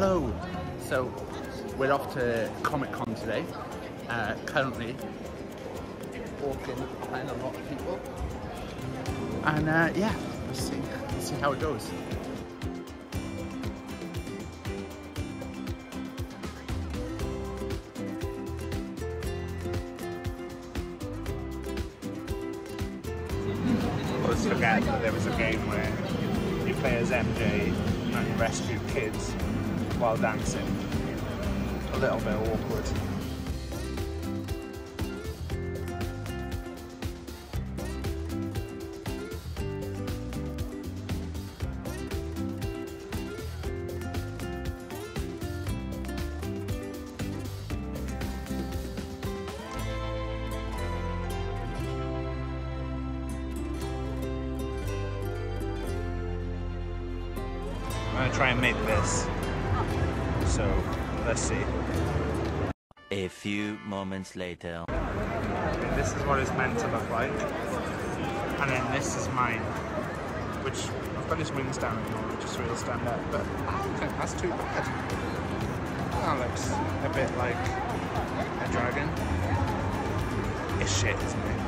Hello. So we're off to Comic Con today. Uh, currently walking behind a lot of people, and uh, yeah, let's see, let's see how it goes. Let's that there was a game where you play as MJ and you rescue kids while dancing. A little bit awkward. Moments later. This is what it's meant to look like. And then this is mine. Which I've got his wings down and all, just really stand out. But I don't think that's too bad. That looks a bit like a dragon. It's shit, isn't it?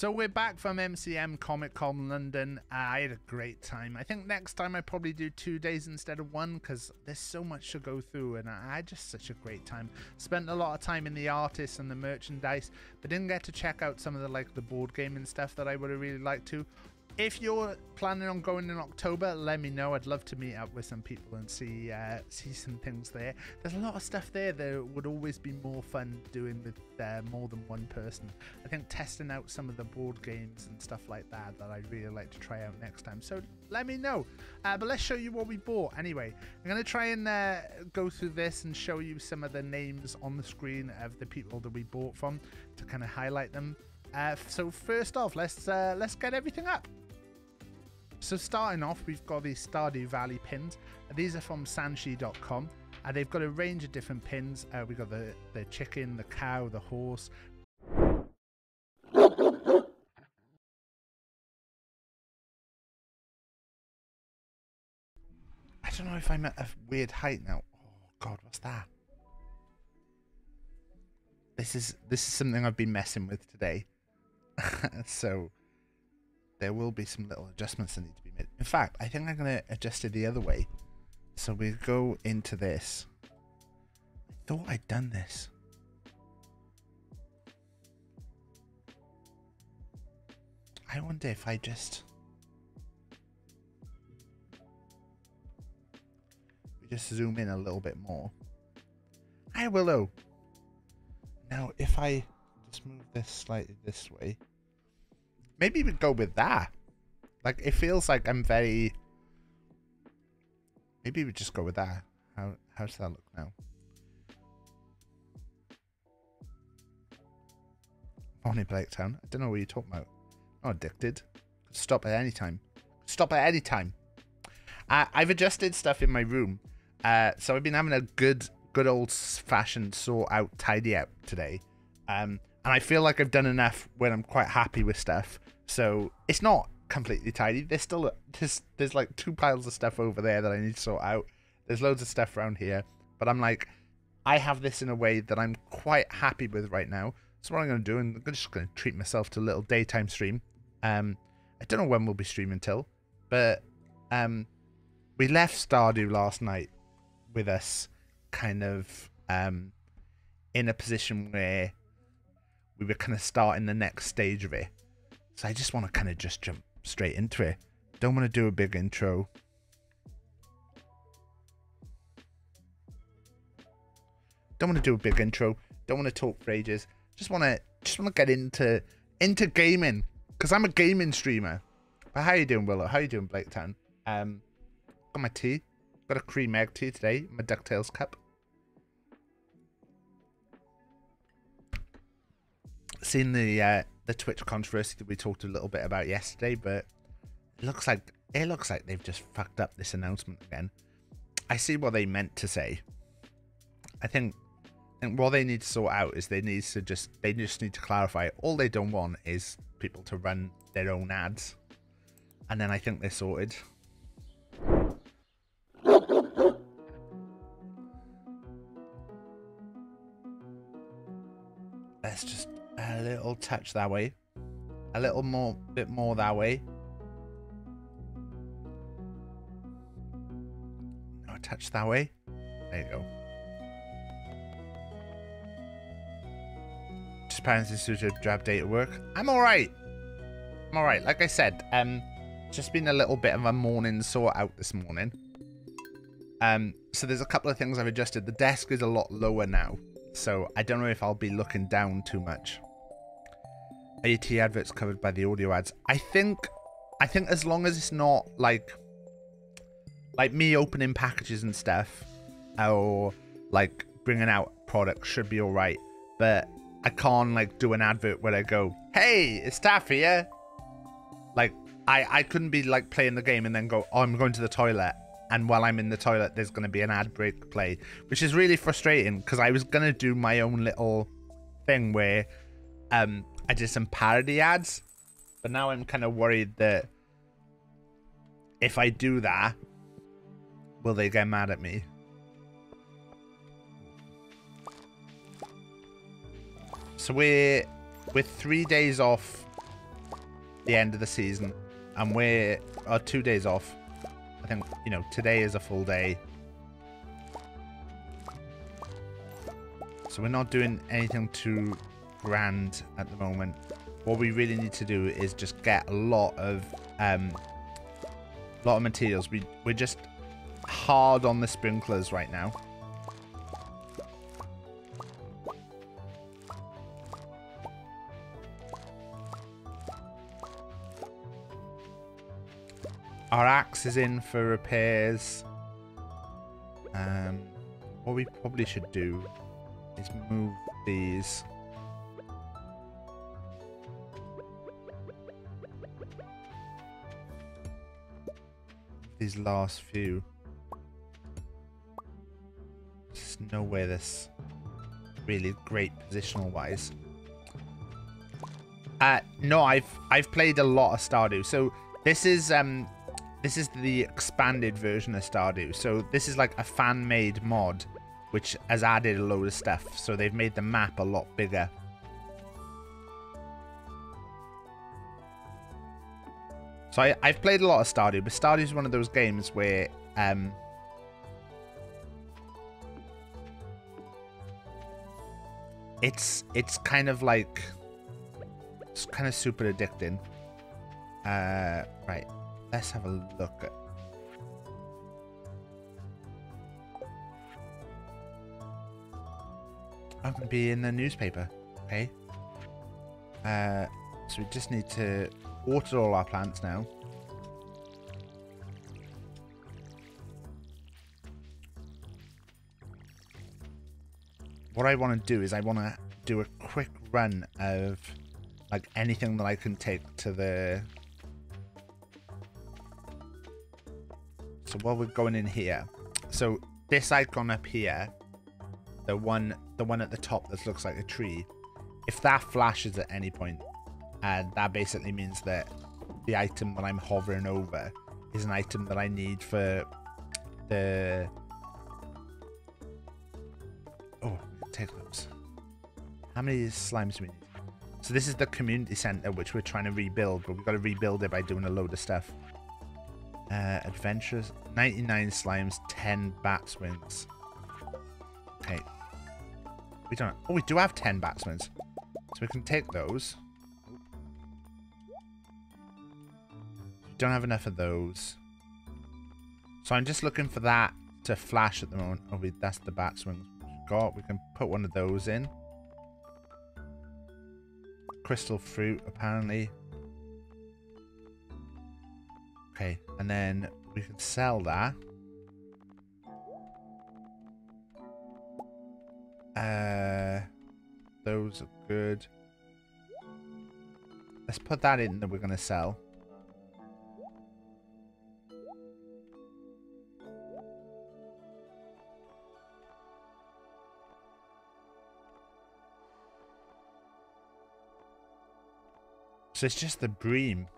So we're back from MCM Comic Con London. I had a great time. I think next time I probably do two days instead of one because there's so much to go through, and I had just such a great time. Spent a lot of time in the artists and the merchandise, but didn't get to check out some of the like the board game and stuff that I would have really liked to if you're planning on going in October, let me know. I'd love to meet up with some people and see uh, see some things there. There's a lot of stuff there that would always be more fun doing with uh, more than one person. I think testing out some of the board games and stuff like that that I'd really like to try out next time. So let me know. Uh, but let's show you what we bought anyway. I'm going to try and uh, go through this and show you some of the names on the screen of the people that we bought from to kind of highlight them. Uh, so first off, let's uh, let's get everything up. So starting off, we've got these Stardew Valley pins. These are from Sanshi.com. And they've got a range of different pins. Uh, we've got the, the chicken, the cow, the horse. I don't know if I'm at a weird height now. Oh god, what's that? This is this is something I've been messing with today. so there will be some little adjustments that need to be made. In fact, I think I'm going to adjust it the other way. So we go into this. I thought I'd done this. I wonder if I just... We just zoom in a little bit more. Hi, Willow. Now, if I just move this slightly this way... Maybe we go with that. Like, it feels like I'm very... Maybe we just go with that. How How's that look now? Bonnie Blaketown. I don't know what you're talking about. Addicted. Stop at any time. Stop at any time. Uh, I've adjusted stuff in my room. Uh, so I've been having a good, good old fashioned sort out, tidy out today. Um, and I feel like I've done enough when I'm quite happy with stuff. So it's not completely tidy. There's still there's there's like two piles of stuff over there that I need to sort out. There's loads of stuff around here, but I'm like, I have this in a way that I'm quite happy with right now. So what I'm going to do, and I'm just going to treat myself to a little daytime stream. Um, I don't know when we'll be streaming till, but um, we left Stardew last night with us kind of um in a position where we were kind of starting the next stage of it. So I just want to kind of just jump straight into it. Don't want to do a big intro. Don't want to do a big intro. Don't want to talk for ages. Just want to just want to get into into gaming because I'm a gaming streamer. But how you doing, Willow? How you doing, Blaketown? Um, got my tea. Got a cream egg tea today. My Ducktales cup. Seen the uh, the Twitch controversy that we talked a little bit about yesterday, but it looks like it looks like they've just fucked up this announcement again. I see what they meant to say. I think, think what they need to sort out is they need to just they just need to clarify. All they don't want is people to run their own ads, and then I think they're sorted. A little touch that way. A little more, bit more that way. No, touch that way. There you go. Just parents institute job day at work. I'm alright. I'm alright. Like I said, um, just been a little bit of a morning sort out this morning. Um, so there's a couple of things I've adjusted. The desk is a lot lower now, so I don't know if I'll be looking down too much. AT adverts covered by the audio ads. I think, I think as long as it's not like, like me opening packages and stuff, or like bringing out products should be all right. But I can't like do an advert where I go, "Hey, it's Taffy here." Like I, I couldn't be like playing the game and then go, "Oh, I'm going to the toilet." And while I'm in the toilet, there's going to be an ad break play, which is really frustrating because I was going to do my own little thing where um, I did some parody ads, but now I'm kind of worried that if I do that, will they get mad at me? So we're with three days off the end of the season, and we're are two days off. I think you know today is a full day, so we're not doing anything too grand at the moment. What we really need to do is just get a lot of um, lot of materials. We we're just hard on the sprinklers right now. Our axe is in for repairs. Um, what we probably should do is move these. These last few. There's nowhere this really great positional wise. Uh, no, I've I've played a lot of Stardew. So this is um this is the expanded version of Stardew. So this is like a fan-made mod, which has added a load of stuff. So they've made the map a lot bigger. So I, I've played a lot of Stardew, but Stardew is one of those games where um, it's it's kind of like it's kind of super addicting. Uh, right. Let's have a look at. I'm going to be in the newspaper. Okay. Uh, so we just need to water all our plants now. What I want to do is I want to do a quick run of like anything that I can take to the So while we're going in here, so this icon up here, the one, the one at the top that looks like a tree, if that flashes at any point, and that basically means that the item that I'm hovering over is an item that I need for the. Oh, take those. How many slimes do we need? So this is the community center which we're trying to rebuild, but we've got to rebuild it by doing a load of stuff. Uh, adventures. 99 slimes, 10 bat wings. Okay. We don't... Oh, we do have 10 bat wings. So we can take those. Don't have enough of those. So I'm just looking for that to flash at the moment. Oh, that's the bat wings we've got. We can put one of those in. Crystal fruit, apparently. Okay, and then we can sell that. Uh, those are good. Let's put that in that we're going to sell. So it's just the bream.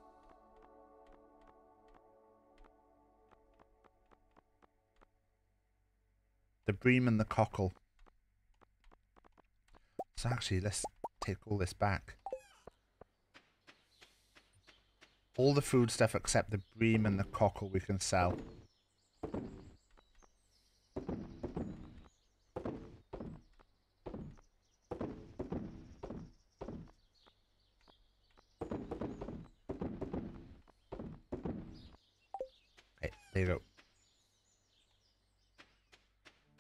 The bream and the cockle. So actually, let's take all this back. All the food stuff except the bream and the cockle we can sell. There you go.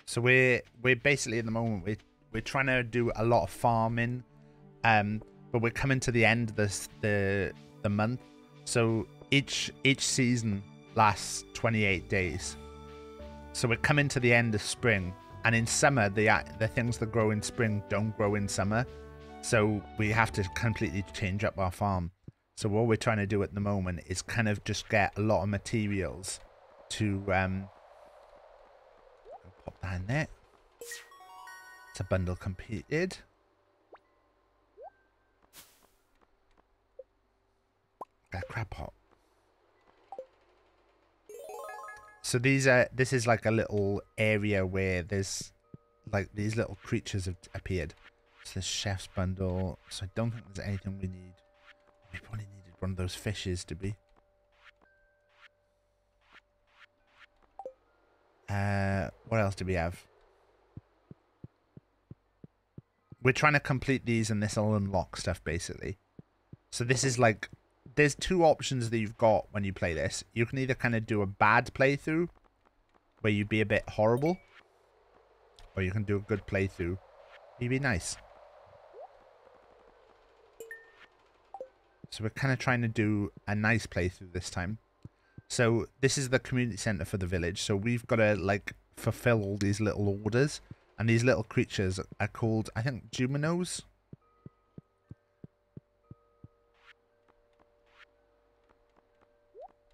So we're we're basically at the moment we're we're trying to do a lot of farming, um, but we're coming to the end of this the the month. So each each season lasts 28 days. So we're coming to the end of spring, and in summer the the things that grow in spring don't grow in summer. So we have to completely change up our farm. So what we're trying to do at the moment is kind of just get a lot of materials to um, Pop that in there. It's a bundle completed. A crab pot. So these are this is like a little area where there's like these little creatures have appeared. So the chef's bundle. So I don't think there's anything we need. We probably needed one of those fishes to be. Uh, what else do we have? We're trying to complete these and this will unlock stuff basically. So this is like, there's two options that you've got when you play this. You can either kind of do a bad playthrough where you be a bit horrible or you can do a good playthrough. You'd be nice. So we're kind of trying to do a nice playthrough this time. So this is the community center for the village. So we've got to like fulfill all these little orders. And these little creatures are called, I think, Junimos.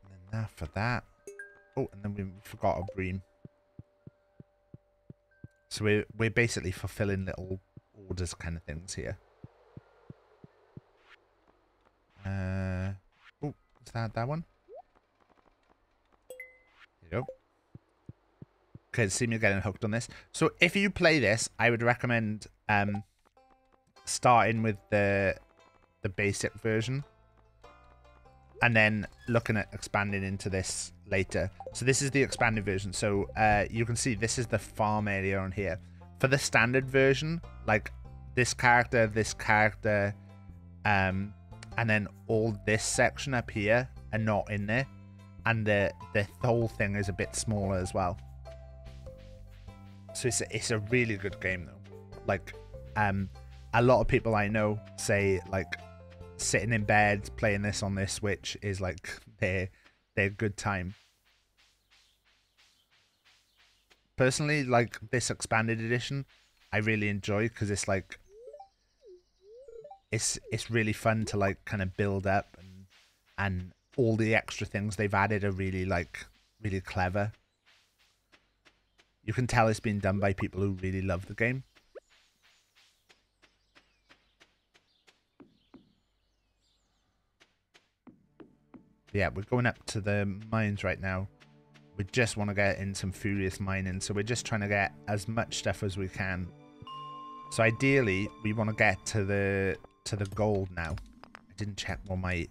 And then that for that. Oh, and then we forgot a bream. So we're, we're basically fulfilling little orders kind of things here. Uh, oh, is that that one? There you go. Okay, see me getting hooked on this. So if you play this, I would recommend um starting with the the basic version and then looking at expanding into this later. So this is the expanded version. So uh, you can see this is the farm area on here. For the standard version, like this character, this character, um, and then all this section up here are not in there. And the, the whole thing is a bit smaller as well. So it's a, it's a really good game though. Like, um, a lot of people I know say like sitting in bed playing this on their Switch is like their their good time. Personally, like this expanded edition, I really enjoy because it's like it's it's really fun to like kind of build up and and all the extra things they've added are really like really clever. You can tell it's been done by people who really love the game. yeah, we're going up to the mines right now. We just want to get in some furious mining, so we're just trying to get as much stuff as we can. So ideally, we want to get to the to the gold now. I didn't check what my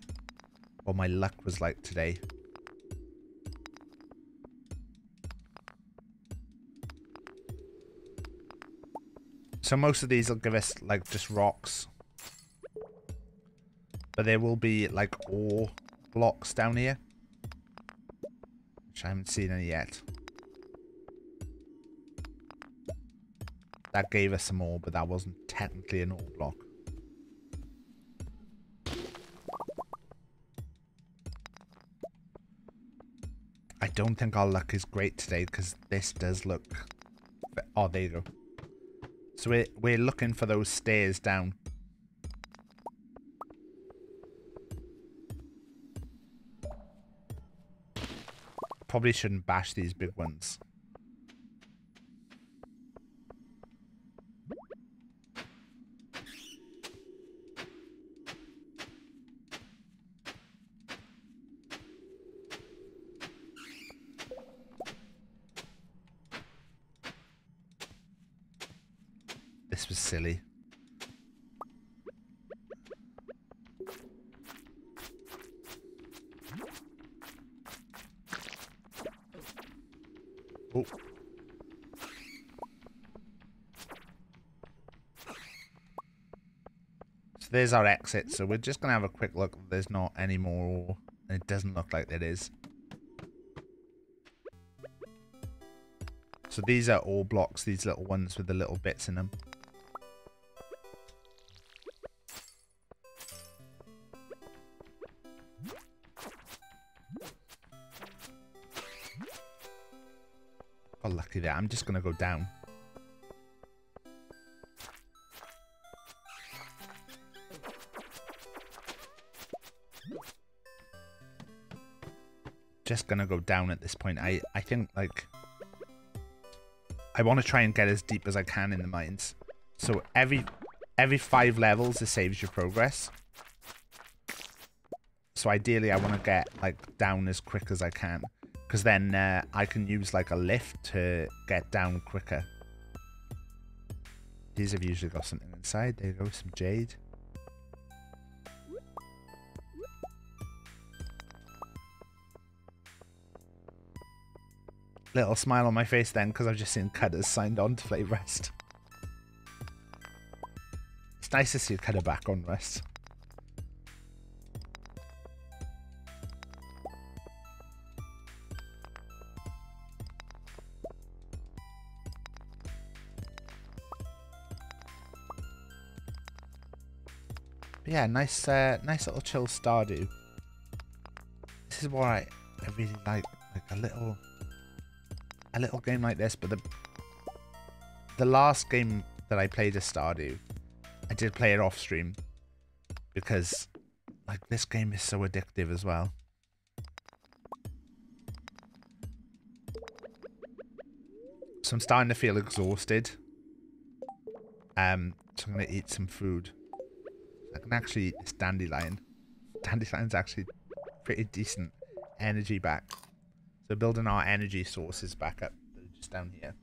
what my luck was like today. So most of these will give us like just rocks. But there will be like ore blocks down here. Which I haven't seen any yet. That gave us some ore, but that wasn't technically an ore block. I don't think our luck is great today because this does look... Oh, there you go. So we're, we're looking for those stairs down. Probably shouldn't bash these big ones. This was silly. Oh. So there's our exit. So we're just going to have a quick look. There's not any more. It doesn't look like there is. So these are all blocks, these little ones with the little bits in them. Lucky there. I'm just going to go down. Just going to go down at this point. I, I think, like... I want to try and get as deep as I can in the mines. So every every five levels, it saves your progress. So ideally, I want to get like down as quick as I can. Because then uh, I can use like a lift to get down quicker. These have usually got something inside. There you go, some jade. Little smile on my face then, because I've just seen Cutters signed on to play Rest. It's nice to see Cutter back on Rest. But yeah, nice, uh, nice little chill Stardew. This is why I, really like, like a little, a little game like this. But the, the last game that I played a Stardew, I did play it off stream because, like, this game is so addictive as well. So I'm starting to feel exhausted. Um, so I'm gonna eat some food. I can actually this dandelion. Dandelion's actually pretty decent energy back. So building our energy sources back up just down here.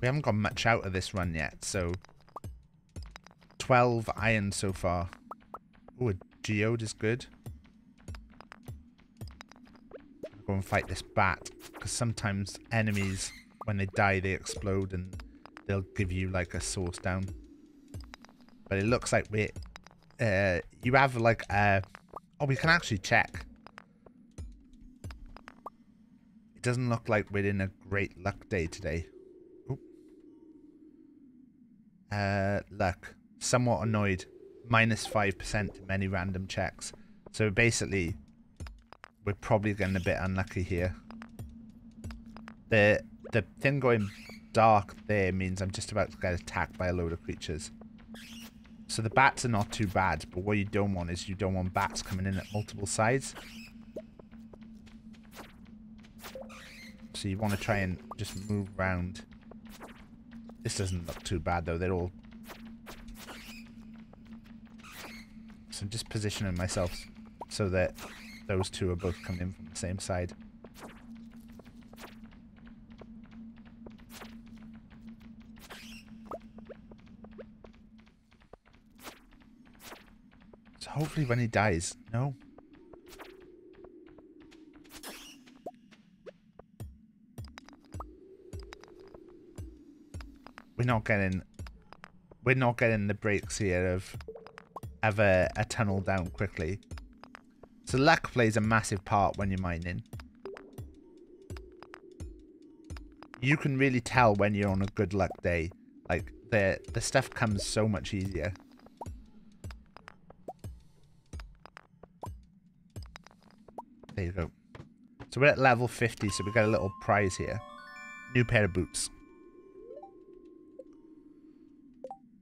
We haven't got much out of this run yet, so 12 iron so far. Oh, a geode is good. Go and fight this bat because sometimes enemies when they die they explode and they'll give you like a source down. But it looks like we uh you have like a oh we can actually check. It doesn't look like we're in a great luck day today. Uh luck. Somewhat annoyed. Minus 5% to many random checks. So basically we're probably getting a bit unlucky here. The the thing going dark there means I'm just about to get attacked by a load of creatures. So the bats are not too bad, but what you don't want is you don't want bats coming in at multiple sides. So you want to try and just move around. This doesn't look too bad though, they're all... So I'm just positioning myself so that those two are both coming in from the same side. So hopefully when he dies, no. We're not getting we're not getting the breaks here of a, a tunnel down quickly. So luck plays a massive part when you're mining. You can really tell when you're on a good luck day. Like, the, the stuff comes so much easier. There you go. So we're at level 50, so we got a little prize here. New pair of boots.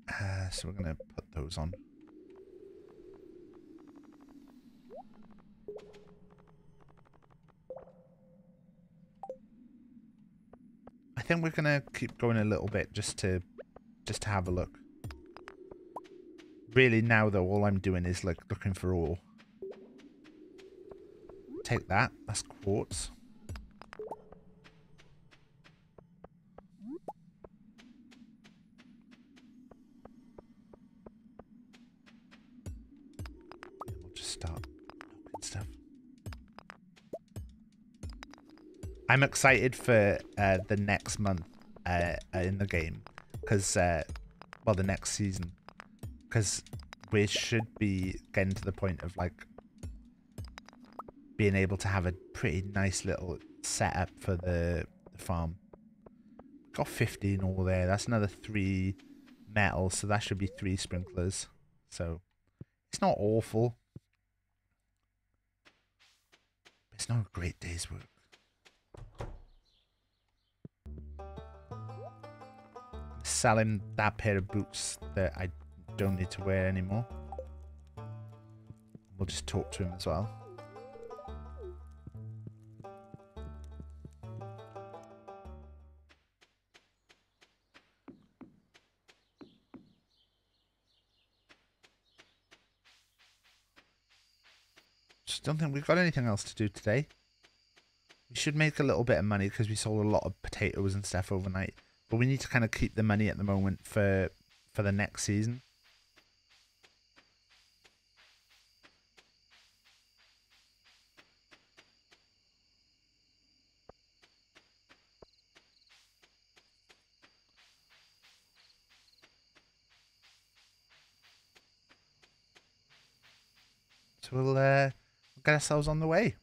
Uh, so we're going to put those on. Think we're gonna keep going a little bit just to just to have a look. Really now though, all I'm doing is like looking for ore. Take that, that's quartz. I'm excited for uh, the next month uh, in the game because, uh, well, the next season because we should be getting to the point of like being able to have a pretty nice little setup for the, the farm. Got 15 all there. That's another three metal, so that should be three sprinklers. So it's not awful. It's not a great day's work. Selling that pair of boots that I don't need to wear anymore. We'll just talk to him as well. Just don't think we've got anything else to do today. We should make a little bit of money because we sold a lot of potatoes and stuff overnight. But we need to kind of keep the money at the moment for for the next season. So we'll uh, get ourselves on the way.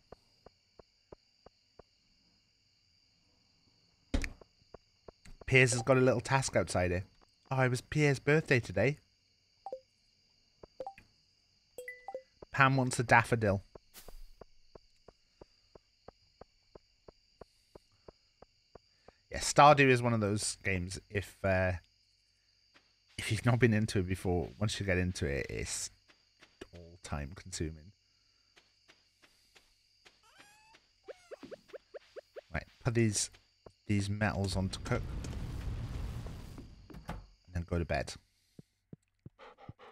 Piers has got a little task outside here. Oh, it was Pierre's birthday today. Pam wants a daffodil. Yeah, Stardew is one of those games. If uh, if you've not been into it before, once you get into it, it's all time consuming. Right, put these these metals on to cook. And then go to bed.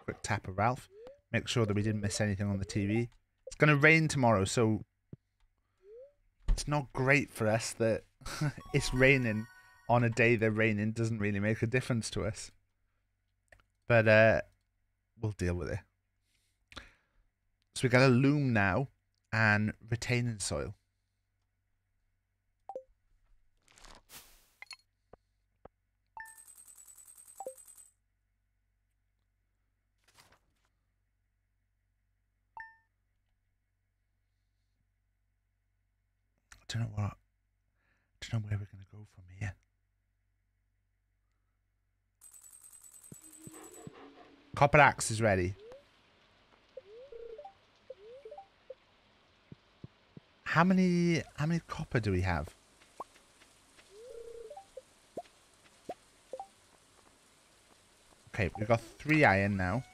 Quick tap of Ralph. Make sure that we didn't miss anything on the TV. It's gonna rain tomorrow, so it's not great for us that it's raining on a day that raining doesn't really make a difference to us. But uh we'll deal with it. So we got a loom now and retaining soil. Don't know what. I don't know where we're gonna go from here. Copper axe is ready. How many how many copper do we have? Okay, we've got three iron now.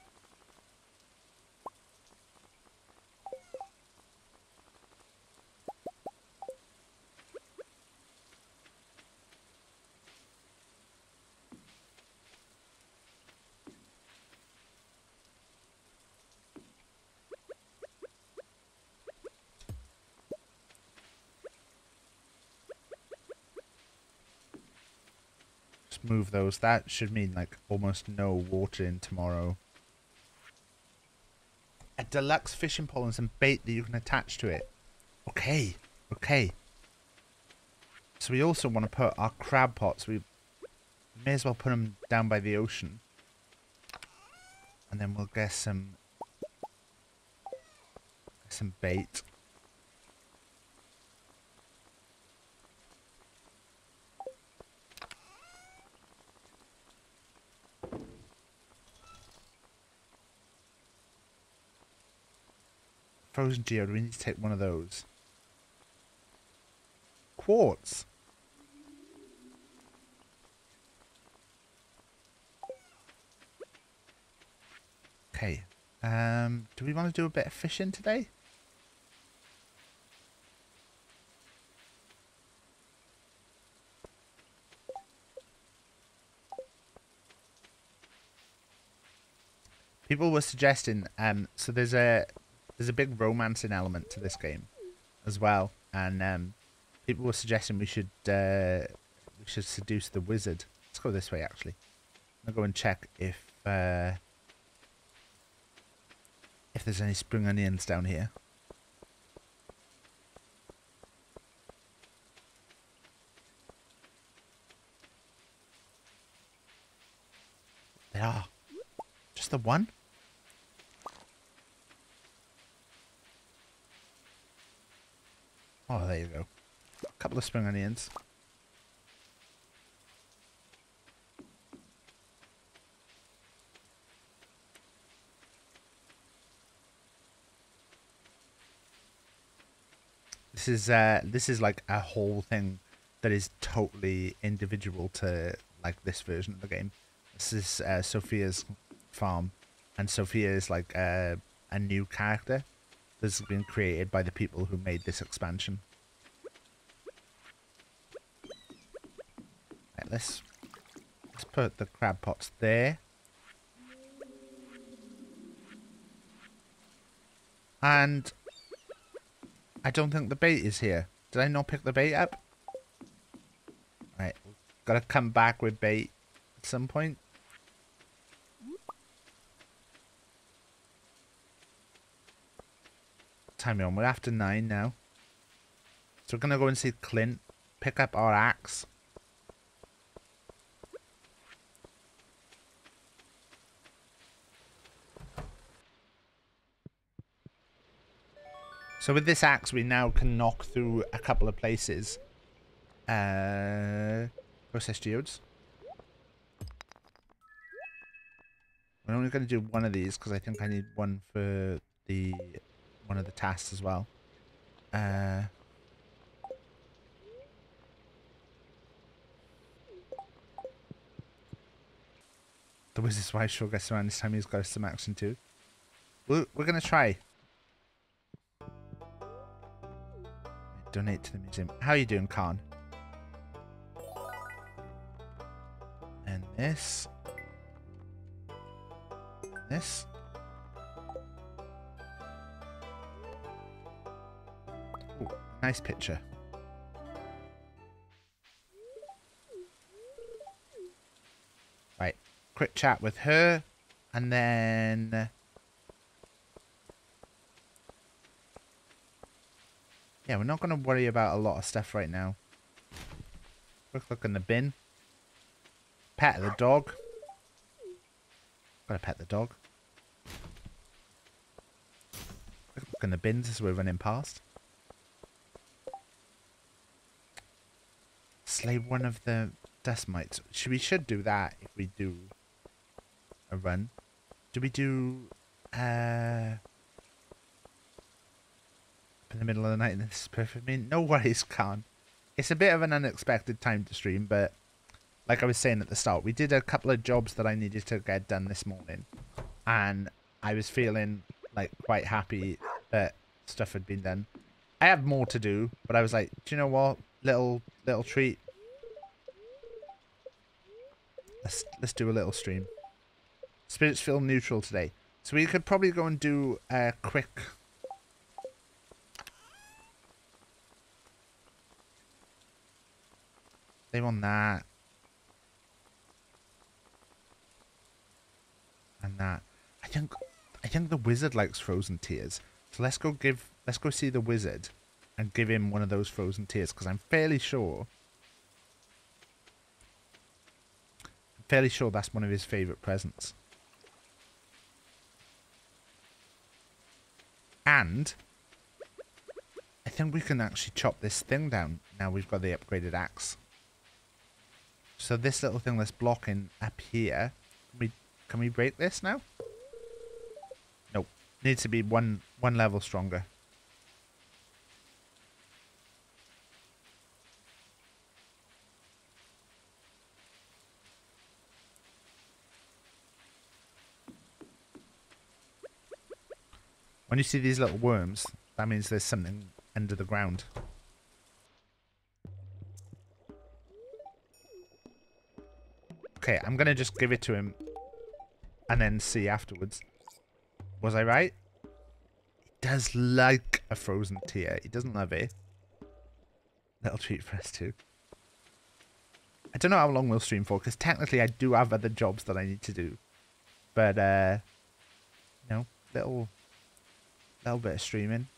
Those. That should mean like almost no water in tomorrow. A deluxe fishing pole and some bait that you can attach to it. Okay, okay. So we also want to put our crab pots. We may as well put them down by the ocean. And then we'll get some some bait. Frozen geode, we need to take one of those. Quartz. Okay. Um, do we want to do a bit of fishing today? People were suggesting, um, so there's a there's a big romancing element to this game as well, and um, people were suggesting we should uh, we should seduce the wizard. Let's go this way actually. I'll go and check if uh, if there's any spring onions down here. There are. Just the one? Oh, there you go. A couple of spring onions. This is uh this is like a whole thing that is totally individual to like this version of the game. This is uh, Sophia's farm, and Sophia is like uh, a new character that's been created by the people who made this expansion. Right, let's let's put the crab pots there. And I don't think the bait is here. Did I not pick the bait up? Right, gotta come back with bait at some point. Time are we on? We're after nine now. So we're gonna go and see Clint, pick up our axe. So with this axe, we now can knock through a couple of places. Uh, process geodes. We're only going to do one of these because I think I need one for the one of the tasks as well. Uh, the Wizard's Wife sure gets around this time he's got some action too. We're, we're going to try. Donate to the museum. How are you doing, Khan? And this. This. Nice picture. Right. Quick chat with her. And then... Yeah, we're not going to worry about a lot of stuff right now. Quick look in the bin. Pet the dog. Gotta pet the dog. Quick look in the bins as we're running past. Slay one of the dust mites. Should we should do that if we do a run. Do we do uh in the middle of the night and this is perfect. I mean, no worries, Khan. It's a bit of an unexpected time to stream, but like I was saying at the start, we did a couple of jobs that I needed to get done this morning, and I was feeling like quite happy that stuff had been done. I have more to do, but I was like, do you know what? Little little treat. Let's let's do a little stream. Spirits feel neutral today, so we could probably go and do a quick They want that. And that. I think I think the wizard likes frozen tears. So let's go give let's go see the wizard and give him one of those frozen tears because I'm fairly sure fairly sure that's one of his favorite presents. And I think we can actually chop this thing down now we've got the upgraded axe. So this little thing that's blocking up here, can we can we break this now? Nope. Needs to be one one level stronger. When you see these little worms, that means there's something under the ground. Okay, I'm gonna just give it to him and then see afterwards. Was I right? He does like a frozen tear. He doesn't love it. Little treat for us too. I don't know how long we'll stream for, because technically I do have other jobs that I need to do. But, uh, you know, little, little bit of streaming.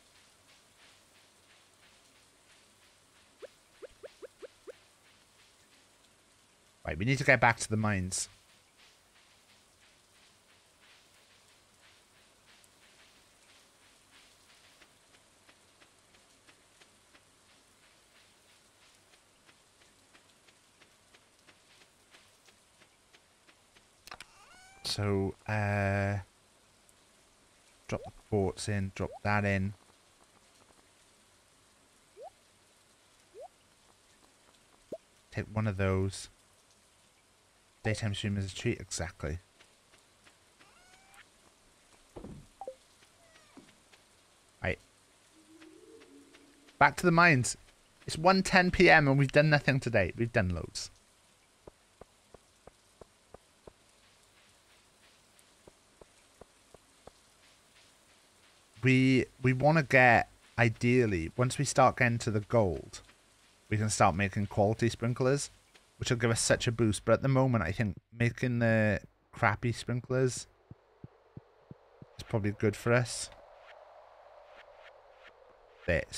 Right, we need to get back to the mines. So, uh, drop the quartz in, drop that in. Take one of those. Daytime stream is a treat, exactly. Right. Back to the mines. It's 1.10 p.m. and we've done nothing today. We've done loads. We we want to get, ideally, once we start getting to the gold, we can start making quality sprinklers which will give us such a boost. But at the moment, I think making the crappy sprinklers is probably good for us.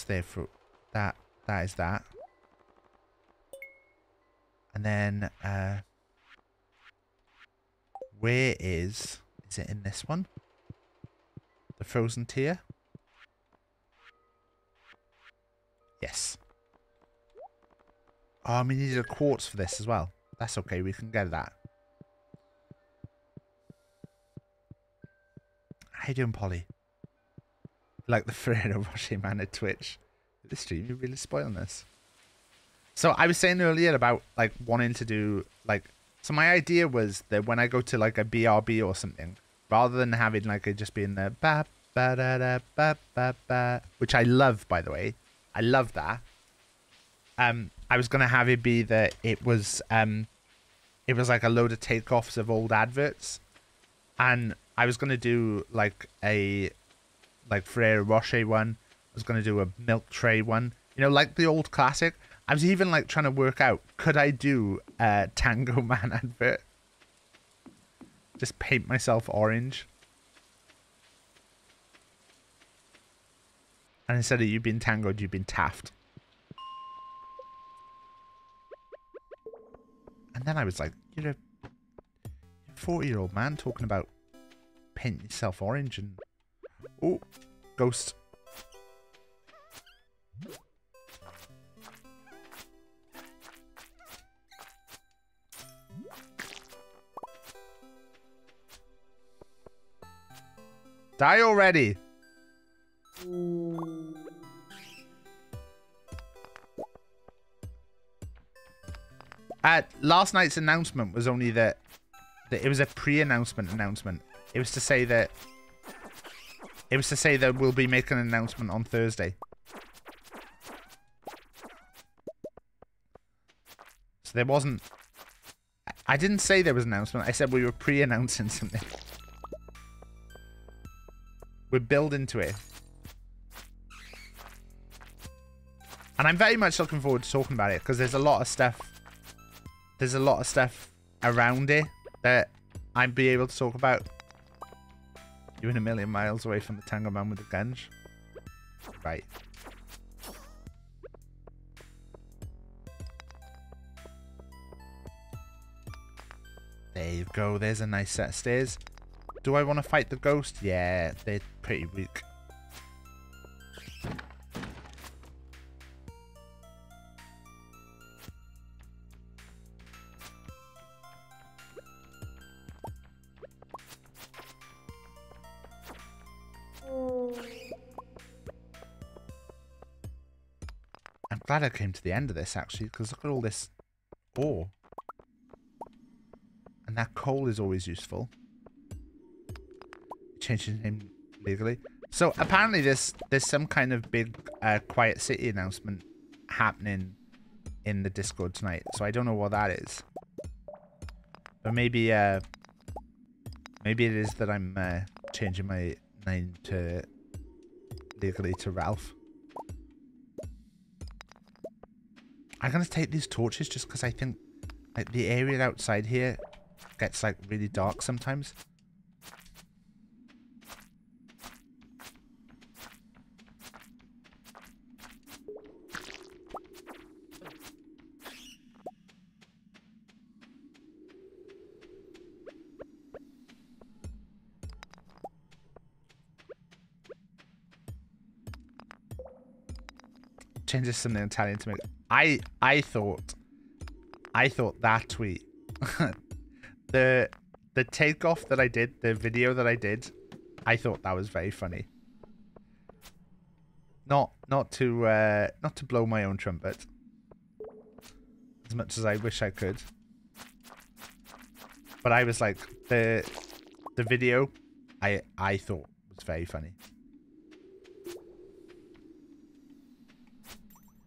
there for that. That is that. And then, uh, where is, is it in this one? The frozen tear? Yes. Oh, we needed a quartz for this as well. That's okay, we can get that. How you doing, Polly? Like the Ferrero Rocher man at Twitch. This stream, you're really spoiling this. So I was saying earlier about like wanting to do like so my idea was that when I go to like a BRB or something, rather than having like it just being the ba ba da da ba ba ba, which I love by the way, I love that. Um, I was gonna have it be that it was um, it was like a load of takeoffs of old adverts, and I was gonna do like a like Ferrero Rocher one. I was gonna do a milk tray one. You know, like the old classic. I was even like trying to work out could I do a Tango Man advert? Just paint myself orange. And instead of you being Tango'd, you've been taft. And then I was like, you're a 40 year old man talking about painting yourself orange and. Oh, ghost. Die already! At last night's announcement was only that, that it was a pre-announcement announcement. It was to say that it was to say that we'll be making an announcement on Thursday. So there wasn't. I didn't say there was an announcement. I said we were pre-announcing something. We're building to it. And I'm very much looking forward to talking about it because there's a lot of stuff. There's a lot of stuff around it that I'd be able to talk about. You're in a million miles away from the Tango Man with the Gunge. Right. There you go. There's a nice set of stairs. Do I want to fight the ghost? Yeah, they're pretty weak. I'm glad I came to the end of this actually, because look at all this ore. And that coal is always useful. His name legally. So apparently there's there's some kind of big uh, quiet city announcement happening in the Discord tonight. So I don't know what that is. But maybe uh maybe it is that I'm uh, changing my name to legally to Ralph. I'm gonna take these torches just because I think like the area outside here gets like really dark sometimes. Changes something Italian to make. I I thought, I thought that tweet, the the takeoff that I did, the video that I did, I thought that was very funny. Not not to uh, not to blow my own trumpet, as much as I wish I could. But I was like the the video, I I thought was very funny.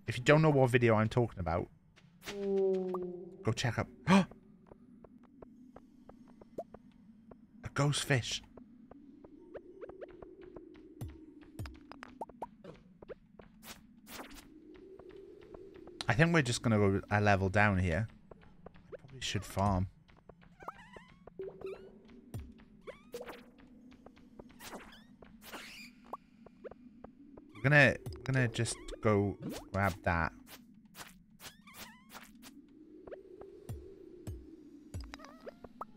If you don't know what video I'm talking about, go check up. a ghost fish. I think we're just gonna go a level down here. Probably should farm. We're gonna gonna just go grab that.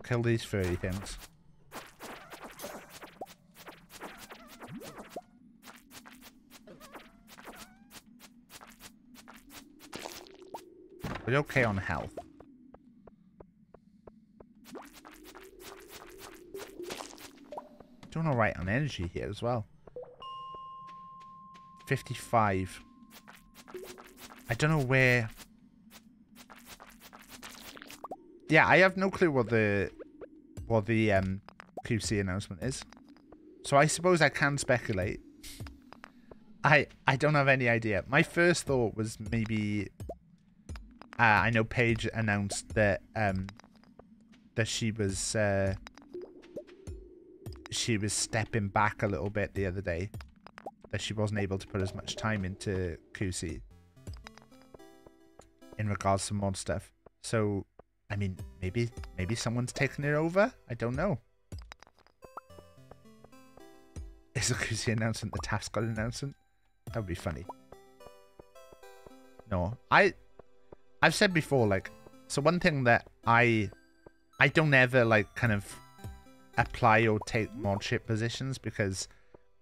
Kill these furry things. We're okay on health. Doing alright on energy here as well. 55. I don't know where... Yeah, I have no clue what the what the um, QC announcement is. So I suppose I can speculate. I I don't have any idea. My first thought was maybe uh, I know Paige announced that um that she was uh, she was stepping back a little bit the other day. That she wasn't able to put as much time into QC in regards to mod stuff. So I mean, maybe maybe someone's taken it over. I don't know. Is the QC announcement the task got announcement? That would be funny. No, I I've said before, like, so one thing that I I don't ever like kind of apply or take modship positions because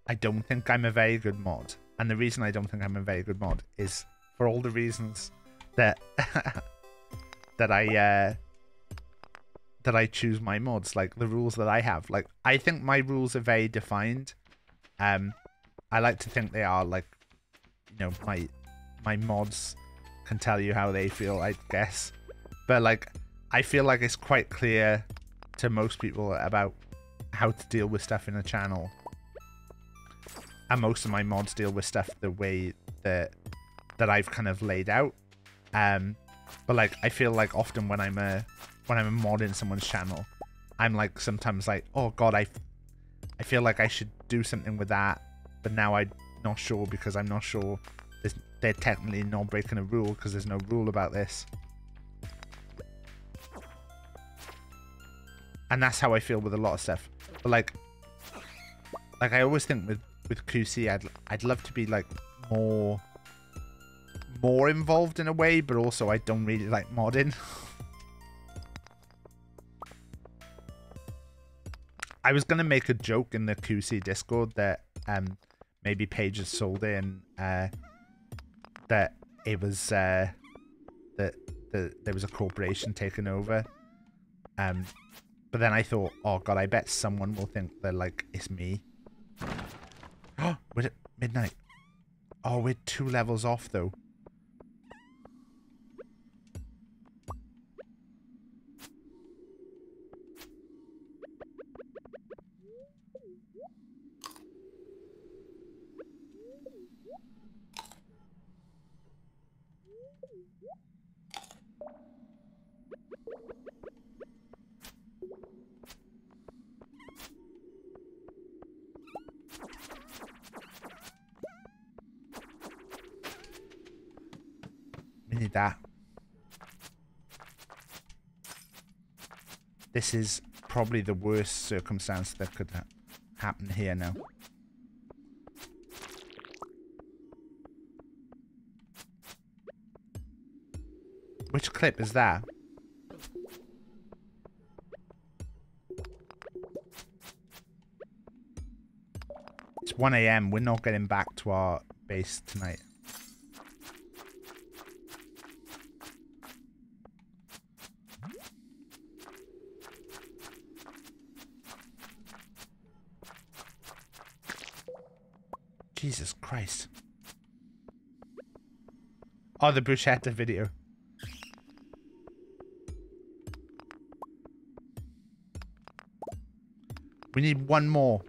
I don't think I'm a very good mod. And the reason I don't think I'm a very good mod is for all the reasons that that I uh that I choose my mods, like the rules that I have. Like I think my rules are very defined. Um I like to think they are like you know, my my mods can tell you how they feel, I guess. But like I feel like it's quite clear to most people about how to deal with stuff in a channel. And most of my mods deal with stuff the way that that I've kind of laid out. Um but like I feel like often when I'm a when I'm a mod in someone's channel, I'm like sometimes like, oh god, I I feel like I should do something with that, but now I'm not sure because I'm not sure they're technically not breaking a rule because there's no rule about this. And that's how I feel with a lot of stuff. But like, like I always think with with QC, I'd I'd love to be like more more involved in a way, but also I don't really like modding. I was gonna make a joke in the QC Discord that um maybe Paige has sold it and uh that it was uh that the there was a corporation taking over. Um but then I thought, oh god, I bet someone will think that like it's me. Oh, we're at midnight. Oh, we're two levels off though. That. This is probably the worst circumstance that could ha happen here now. Which clip is that? It's 1 a.m. We're not getting back to our base tonight. Jesus Christ. Oh, the bruschetta video. We need one more.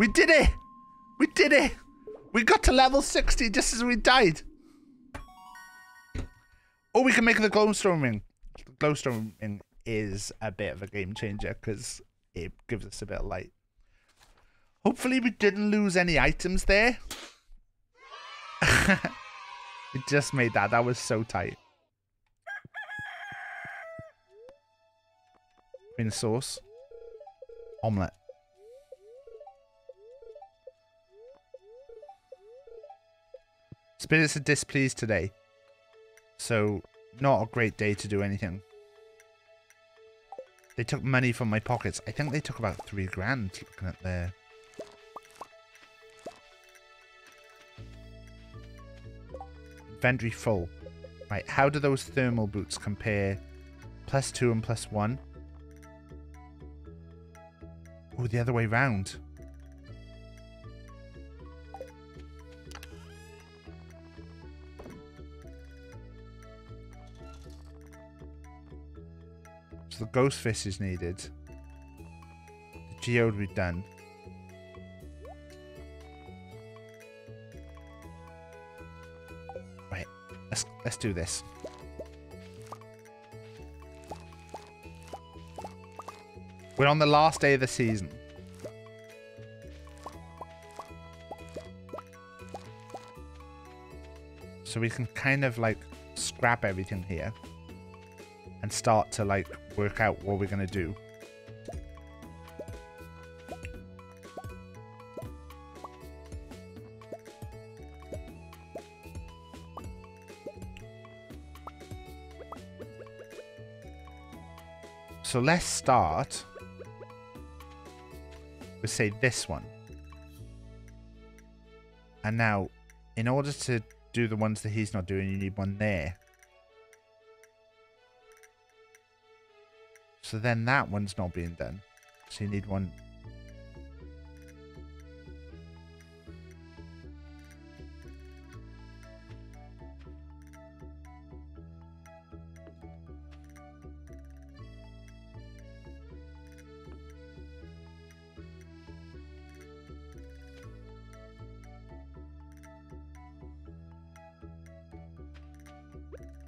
We did it! We did it! We got to level 60 just as we died. We can make the. The glowstone is a bit of a game changer because it gives us a bit of light. Hopefully we didn't lose any items there. it just made that. That was so tight. Of sauce. Omelette. Spirits are displeased today. So, not a great day to do anything. They took money from my pockets. I think they took about three grand looking at their... Inventory full. Right, how do those thermal boots compare? Plus two and plus one. Oh, the other way round. The ghost fish is needed. The geode we've done. Right, let's let's do this. We're on the last day of the season. So we can kind of like scrap everything here start to like work out what we're going to do. So let's start with say this one. And now, in order to do the ones that he's not doing, you need one there. So then that one's not being done. So you need one.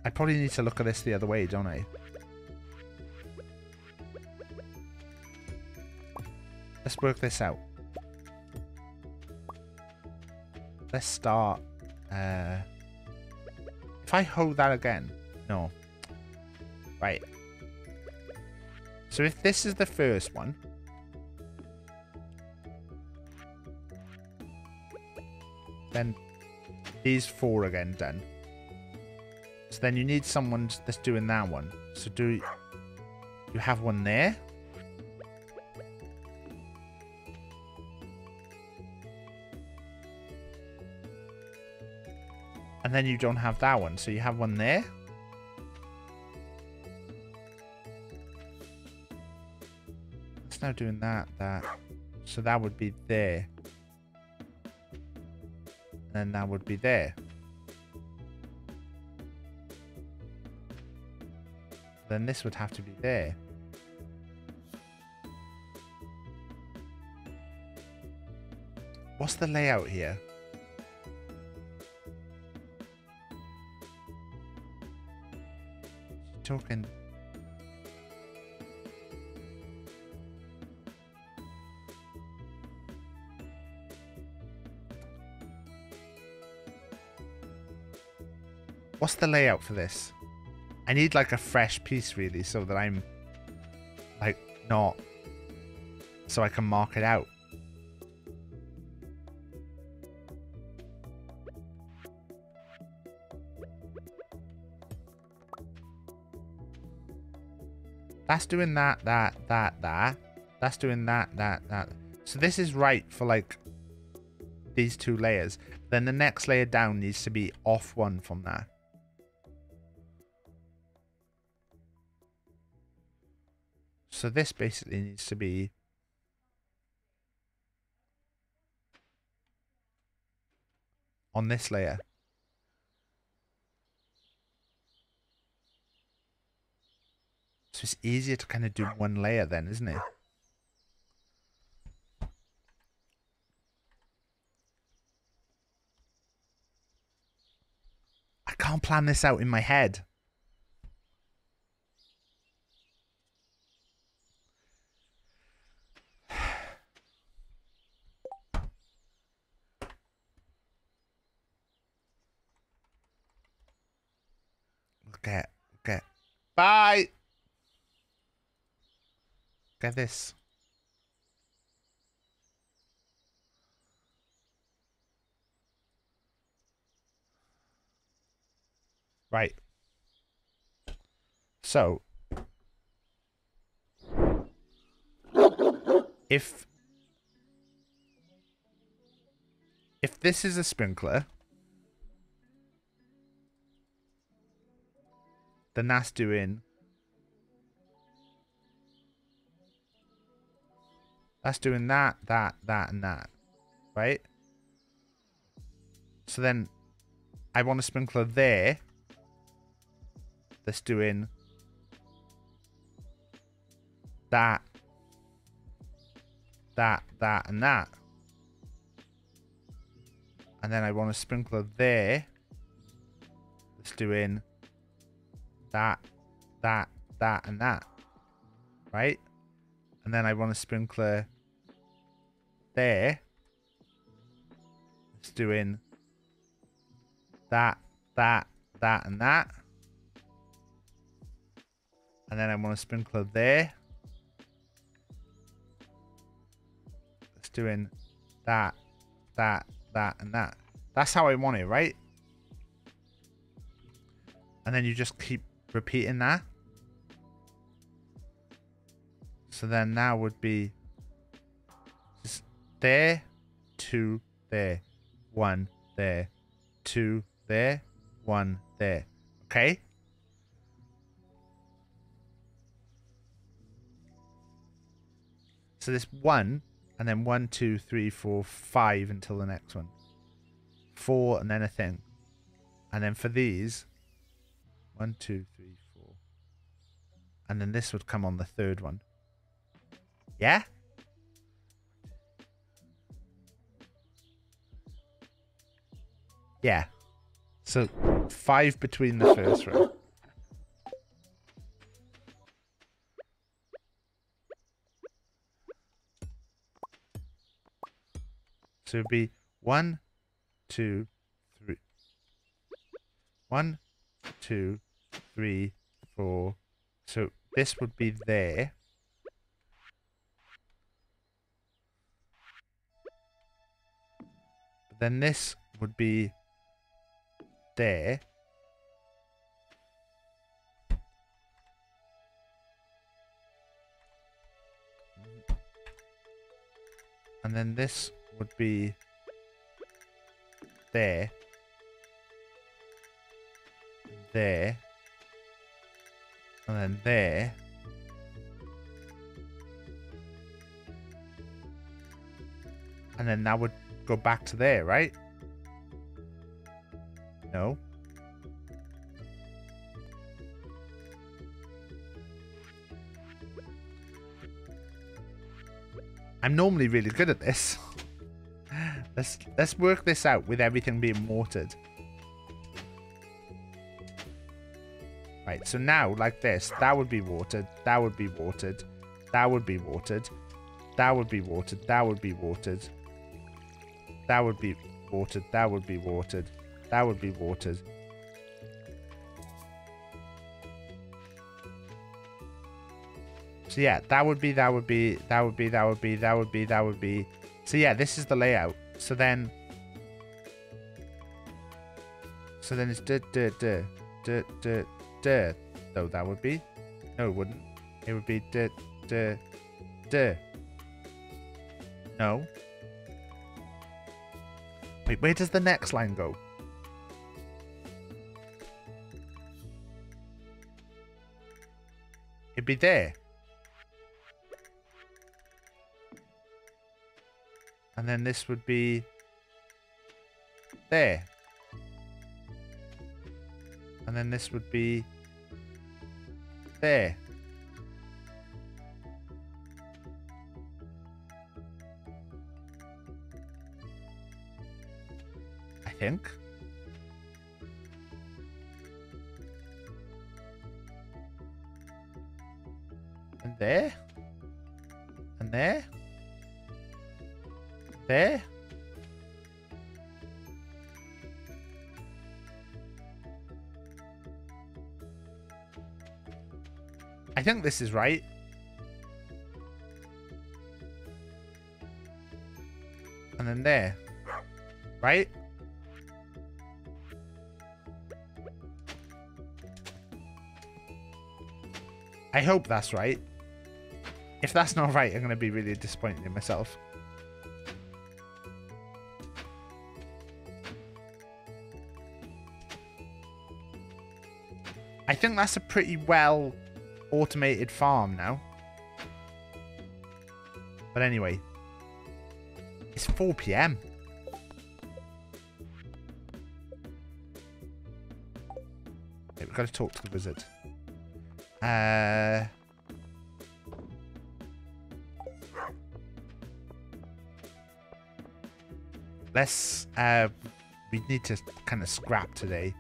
I probably need to look at this the other way, don't I? Let's work this out. Let's start. Uh, if I hold that again, no. Right. So if this is the first one, then these four again done. So then you need someone that's doing that one. So do you have one there? Then you don't have that one. So you have one there. It's now doing that, that. So that would be there. And then that would be there. Then this would have to be there. What's the layout here? Talking. What's the layout for this? I need like a fresh piece really so that I'm like not so I can mark it out. That's doing that, that, that, that. That's doing that, that, that. So this is right for like these two layers. Then the next layer down needs to be off one from that. So this basically needs to be on this layer. So it's easier to kind of do one layer then, isn't it? I can't plan this out in my head. Okay, okay. Bye. Get this. Right. So, if if this is a sprinkler, then that's doing that's doing that, that, that, and that, right? So then I want a sprinkler there that's doing that, that, that, and that. And then I want a sprinkler there that's doing that, that, that, and that. Right? And then I want a sprinkler there that's doing that, that, that, and that. And then I want a sprinkler there. That's doing that, that, that, and that. That's how I want it, right? And then you just keep repeating that. So then now would be there, two, there, one, there, two, there, one, there. Okay? So this one, and then one, two, three, four, five until the next one. Four, and then a thing. And then for these, one, two, three, four. And then this would come on the third one. Yeah? Yeah. So five between the first row. So it'd be one, two, three. One, two, three, four. So this would be there. But then this would be there. And then this would be there. There. And then there. And then that would go back to there, right? No. I'm normally really good at this. let's let's work this out with everything being watered. Right, so now like this, that would be watered, that would be watered, that would be watered, that would be watered, that would be watered, that would be watered, that would be watered. That would be watered so yeah, that would be, that would be, that would be, that would be, that would be, that would be. So yeah, this is the layout. So then, so then it's duh, duh, duh, duh, duh, duh. No, that would be, no, it wouldn't. It would be duh, duh, duh. No. Wait, where does the next line go? It'd be there. And then this would be there. And then this would be there. I think. there. And there. There. I think this is right. And then there. Right? I hope that's right. If that's not right, I'm going to be really disappointed in myself. I think that's a pretty well automated farm now. But anyway, it's 4 p.m. Okay, we've got to talk to the wizard. Uh, let's. Uh, we need to kind of scrap today.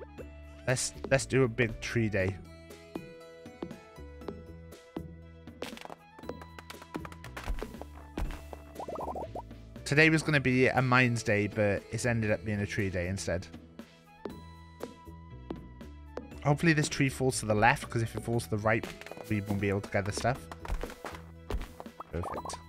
Let's let's do a big tree day. Today was going to be a mines day, but it's ended up being a tree day instead. Hopefully this tree falls to the left, because if it falls to the right, we won't be able to gather stuff. Perfect.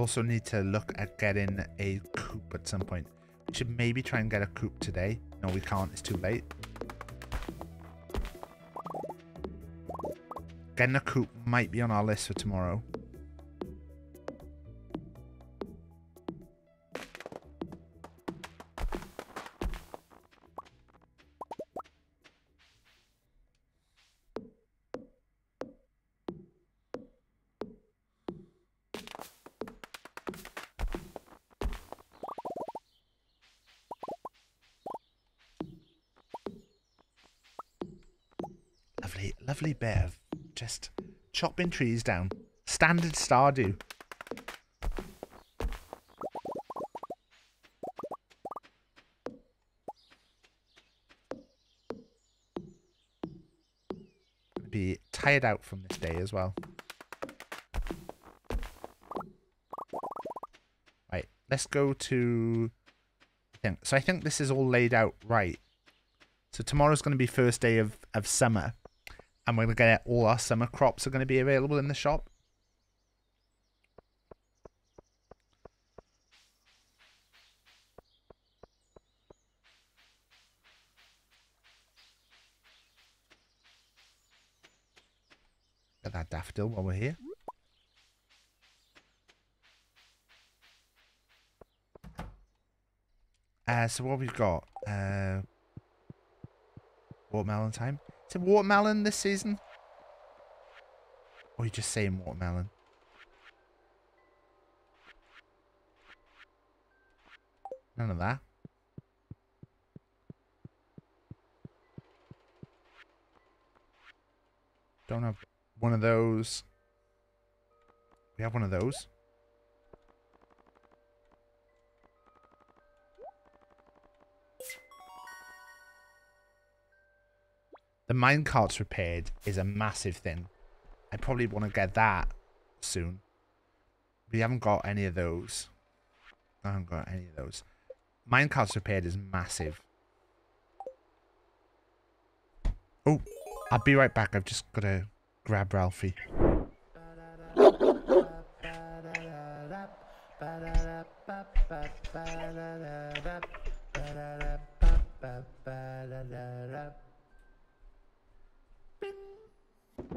Also need to look at getting a coop at some point. We should maybe try and get a coop today. No, we can't. It's too late. Getting a coop might be on our list for tomorrow. Bit of just chopping trees down. Standard Stardew. Be tired out from this day as well. Right, let's go to. So. I think this is all laid out right. So tomorrow's going to be first day of of summer and we're going to get all our summer crops are going to be available in the shop. Get that daffodil while we're here. Uh, so what we've got? Uh, watermelon time. It watermelon this season? Or are you just saying watermelon? None of that. Don't have one of those. We have one of those. The minecart's repaired is a massive thing. I probably want to get that soon. We haven't got any of those. I haven't got any of those. Minecart's repaired is massive. Oh, I'll be right back. I've just got to grab Ralphie.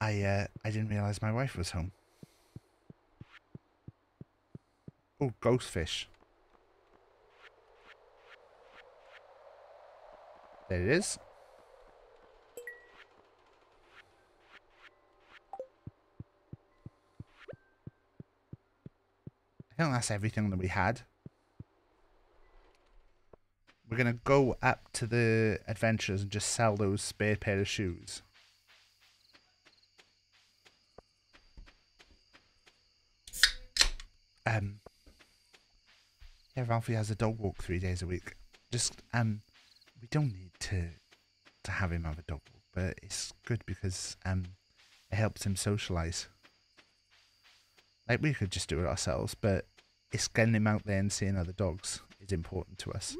I uh, I didn't realize my wife was home. Oh, ghostfish. There it is. I think that's everything that we had. we're gonna go up to the adventures and just sell those spare pair of shoes. Um, yeah, Ralphie has a dog walk three days a week. Just um, we don't need to to have him have a dog walk, but it's good because um, it helps him socialize. Like we could just do it ourselves, but it's getting him out there and seeing other dogs is important to us.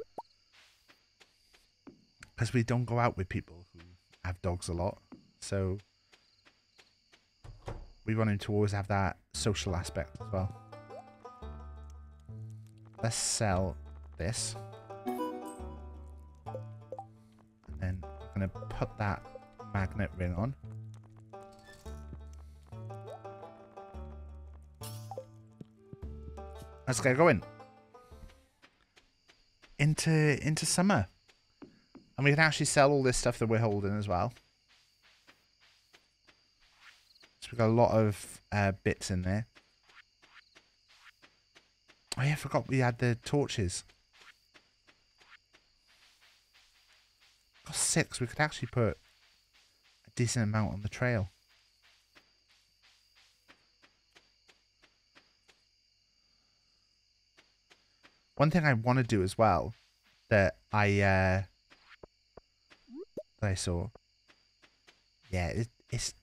Because we don't go out with people who have dogs a lot, so we want him to always have that social aspect as well. Let's sell this. And then I'm going to put that magnet ring on. Let's get going. Into into summer. And we can actually sell all this stuff that we're holding as well. So we've got a lot of uh, bits in there. Oh yeah, I forgot we had the torches. Got six. We could actually put a decent amount on the trail. One thing I want to do as well that I uh, that I saw. Yeah, it, it's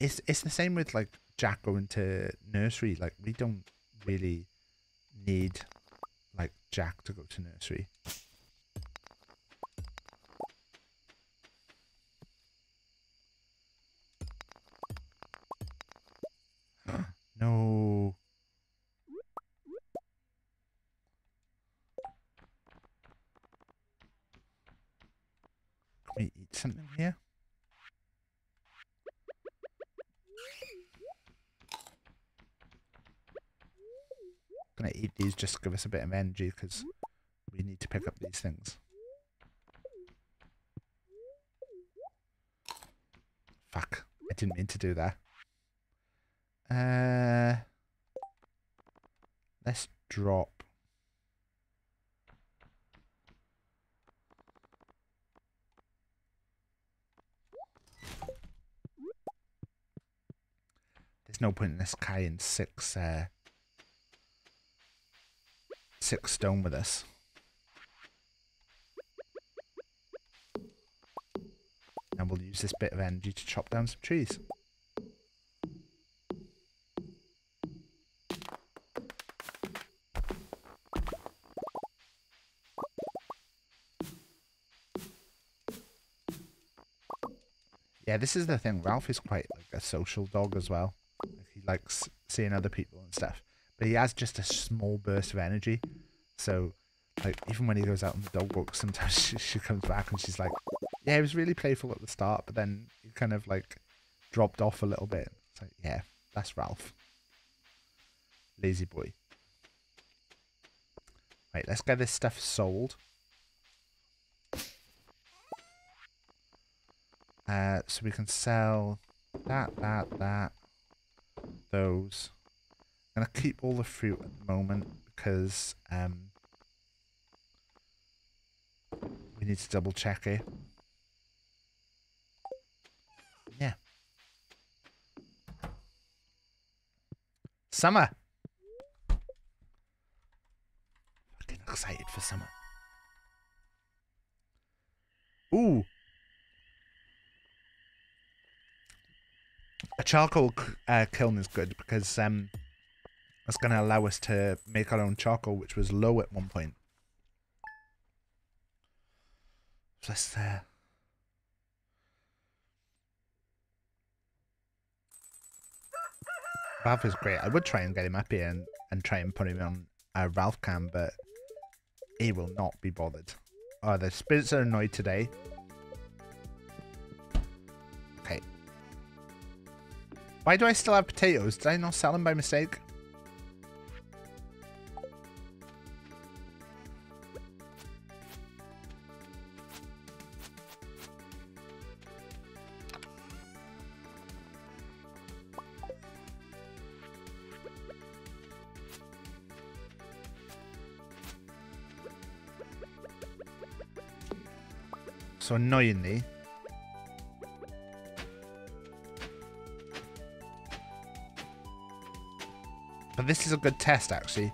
it's it's the same with like Jack going to nursery. Like we don't really need like Jack to go to nursery. no. Can we eat something here? Gonna eat these just to give us a bit of energy because we need to pick up these things. Fuck. I didn't mean to do that. Uh, let's drop. There's no point in this carrying six uh, six stone with us. And we'll use this bit of energy to chop down some trees. Yeah, this is the thing. Ralph is quite like a social dog as well. He likes seeing other people and stuff. But he has just a small burst of energy. So, like, even when he goes out on the dog walk, sometimes she, she comes back and she's like, yeah, he was really playful at the start, but then he kind of like dropped off a little bit. It's like, yeah, that's Ralph. Lazy boy. Right, let's get this stuff sold. Uh, so we can sell that, that, that, those. I'm gonna keep all the fruit at the moment because um, we need to double check it. Yeah. Summer. Fucking excited for summer. Ooh. A charcoal uh, kiln is good because um, it's going to allow us to make our own charcoal, which was low at one point. Let's uh, Ralph is great. I would try and get him up here and, and try and put him on a Ralph cam, but he will not be bothered. Oh, the spirits are annoyed today. Okay. Why do I still have potatoes? Did I not sell them by mistake? So annoyingly, but this is a good test actually.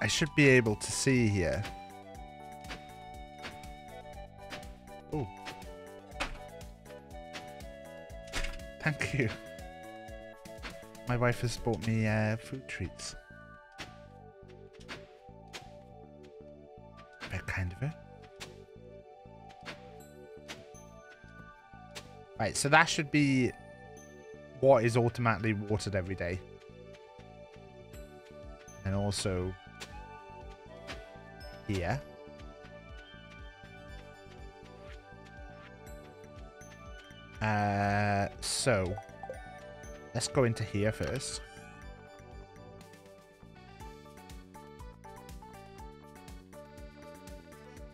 I should be able to see here. you. My wife has bought me uh, food treats. Very kind of her. Right, so that should be what is automatically watered every day. And also here. Uh, so let's go into here first.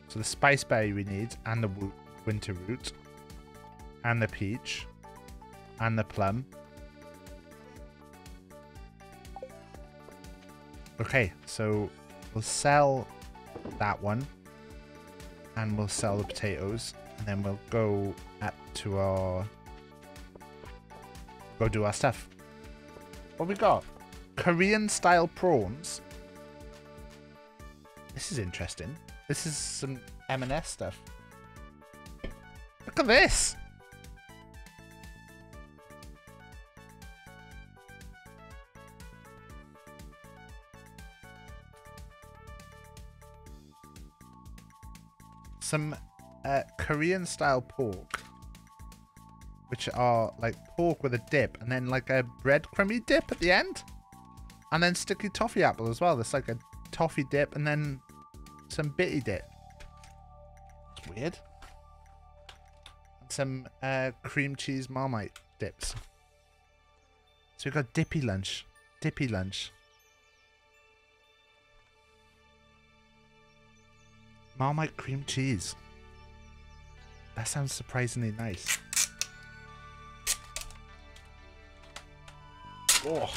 So the spice berry we need, and the winter root, and the peach, and the plum. Okay, so we'll sell that one, and we'll sell the potatoes, and then we'll go up to our go do our stuff. What we got? Korean style prawns. This is interesting. This is some M&S stuff. Look at this. Some uh, Korean style pork, which are like pork with a dip and then like a breadcrumby dip at the end, and then sticky toffee apple as well. There's like a toffee dip and then some bitty dip. It's weird. And some uh, cream cheese marmite dips. So we've got dippy lunch, dippy lunch. Marmite cream cheese. That sounds surprisingly nice. Oh.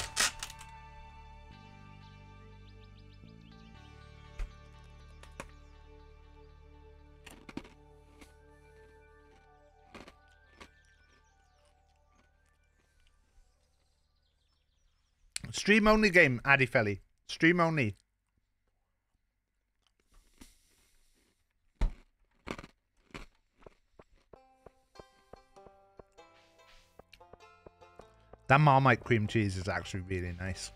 Stream only game, Addy Felly. Stream only. That Marmite cream cheese is actually really nice.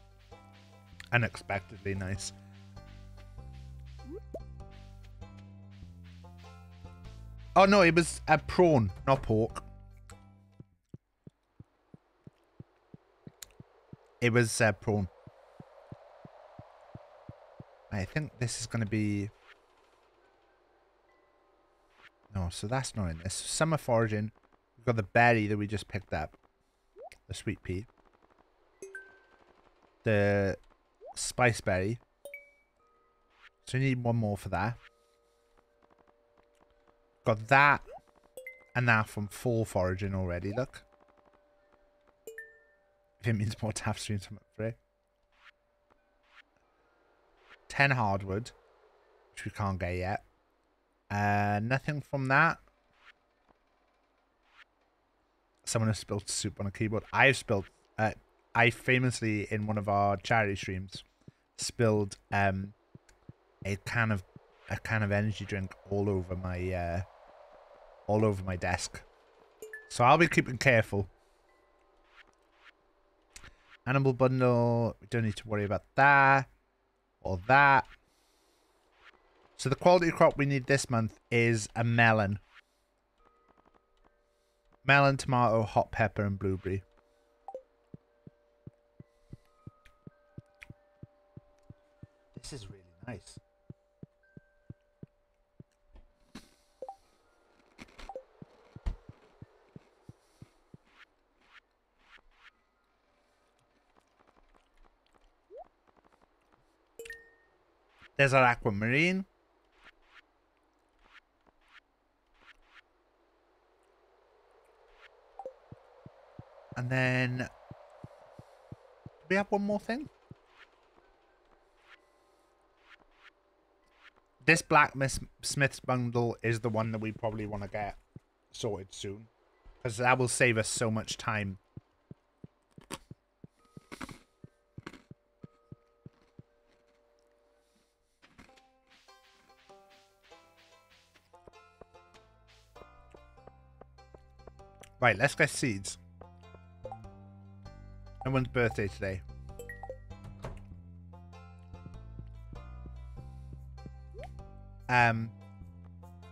Unexpectedly nice. Oh no, it was a prawn, not pork. It was uh, prawn. I think this is going to be... No, so that's not in this. Summer foraging. We've got the berry that we just picked up. The sweet pea. The spice berry. So we need one more for that. Got that and that from full foraging already, look. If it means more tap streams from free. 10 hardwood, which we can't get yet. Uh, nothing from that. Someone has spilled soup on a keyboard. I've spilled. Uh, I famously, in one of our charity streams, spilled um, a can of a can of energy drink all over my uh, all over my desk. So I'll be keeping careful. Animal bundle. We don't need to worry about that or that. So the quality crop we need this month is a melon. Melon, tomato, hot pepper, and blueberry. This is really nice. There's our aquamarine. And then... We have one more thing? This blacksmith's bundle is the one that we probably want to get sorted soon. Because that will save us so much time. Right, let's get seeds. No one's birthday today. Um,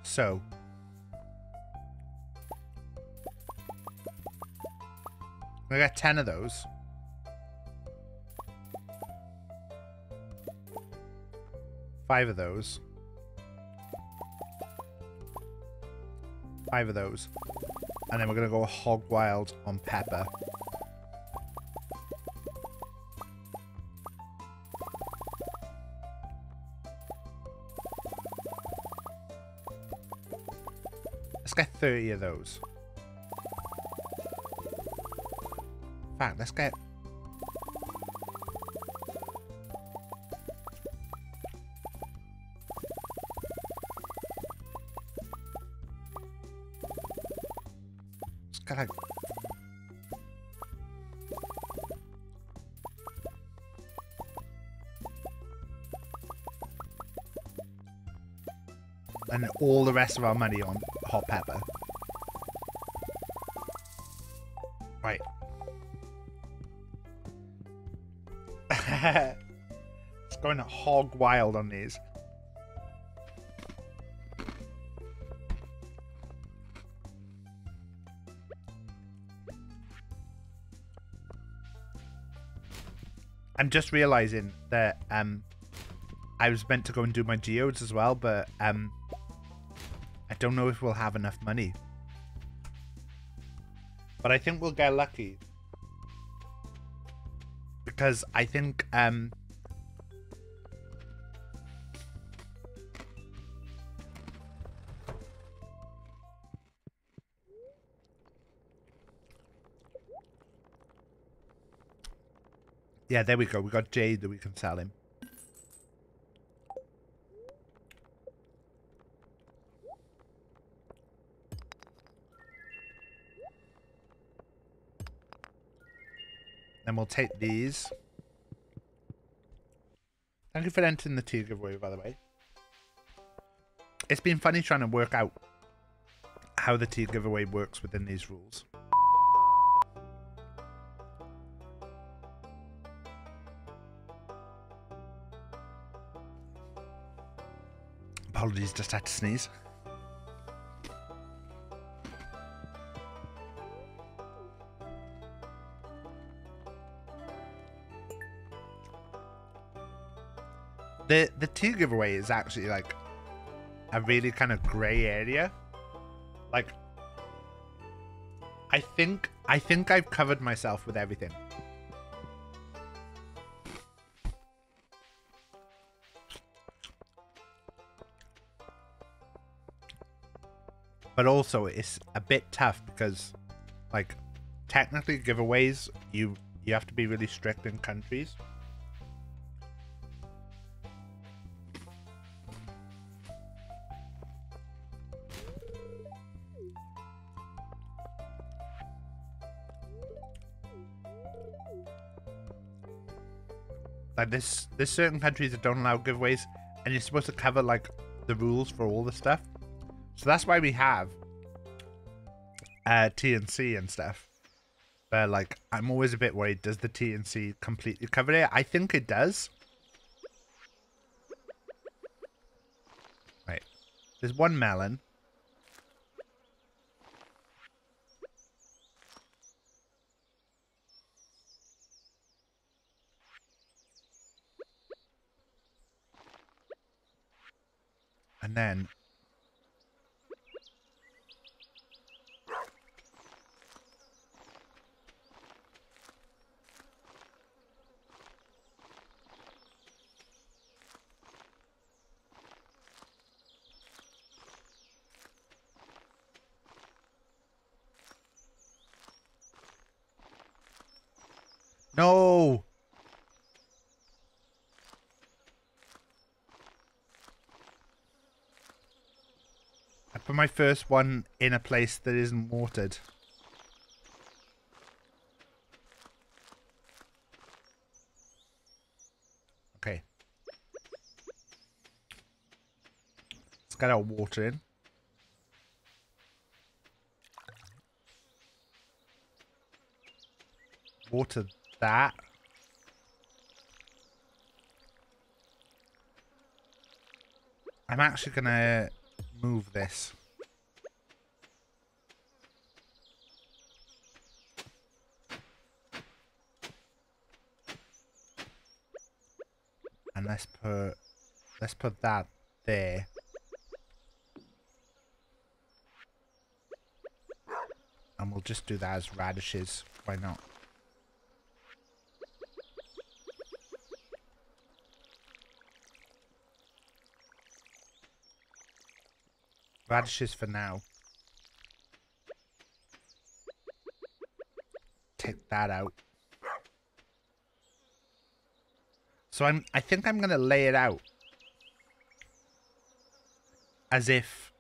so. I got 10 of those. Five of those. Five of those. And then we're going to go hog wild on pepper. 30 of those. In fact, let's get... Let's get like... And all the rest of our money on hot pepper. Going hog wild on these. I'm just realizing that um I was meant to go and do my geodes as well, but um I don't know if we'll have enough money. But I think we'll get lucky. Because I think um Yeah, there we go. We got Jade that we can sell him. Then we'll take these. Thank you for entering the tea giveaway, by the way. It's been funny trying to work out how the tea giveaway works within these rules. Apologies, just had to sneeze. The the tea giveaway is actually like a really kind of grey area. Like I think I think I've covered myself with everything. But also it's a bit tough because like technically giveaways you you have to be really strict in countries. Like this, there's certain countries that don't allow giveaways, and you're supposed to cover like the rules for all the stuff. So that's why we have uh, TNC and stuff. But like, I'm always a bit worried. Does the TNC completely cover it? I think it does. Right. There's one melon. And then my first one in a place that isn't watered. Okay. Let's get our water in. Water that. I'm actually gonna move this. And let's put let's put that there. And we'll just do that as radishes. Why not? Radishes for now. Take that out. So I'm I think I'm gonna lay it out as if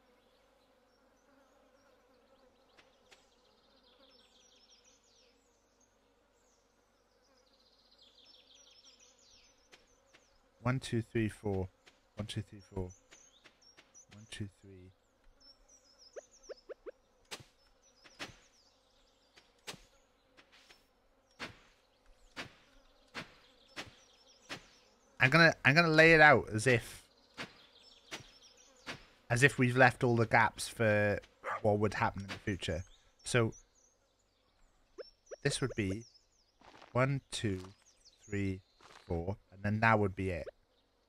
One, two, three, four. One, two, three, four. One, two, three. I'm gonna I'm gonna lay it out as if as if we've left all the gaps for what would happen in the future. So this would be one, two, three, four, and then that would be it.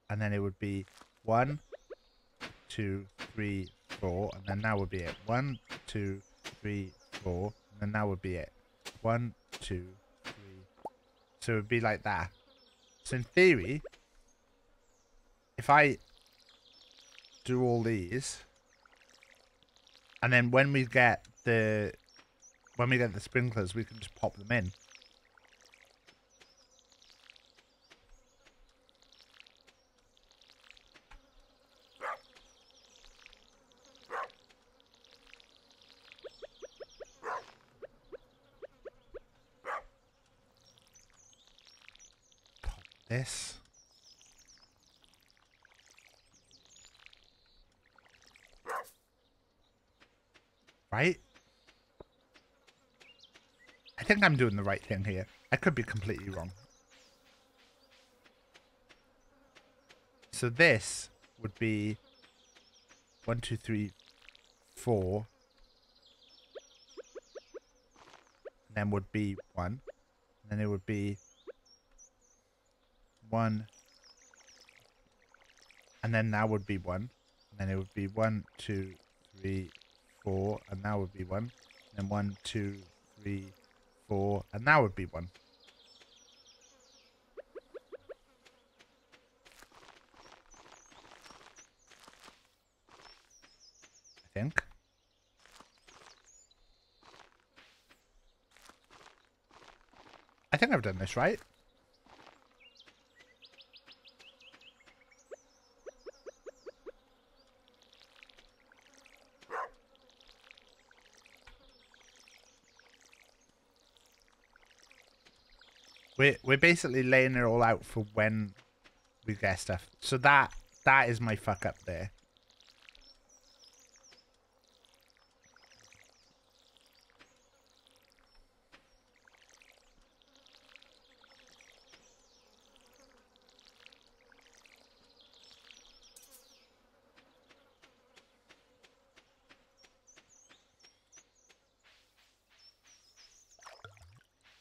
And then it would be one, two, three, four, and then that would be it. One, two, three, four, and then that would be it. One, two, three. So it would be like that. So in theory, if I do all these, and then when we get the when we get the sprinklers, we can just pop them in. This. Right? I think I'm doing the right thing here. I could be completely wrong. So this would be one, two, three, four. And then would be one. And then it would be one. And then that would be one. And then it would be one, two, three, four, and that would be one. And one, two, three, four, and that would be one. I think. I think I've done this right. We're we're basically laying it all out for when we get stuff. So that that is my fuck up there.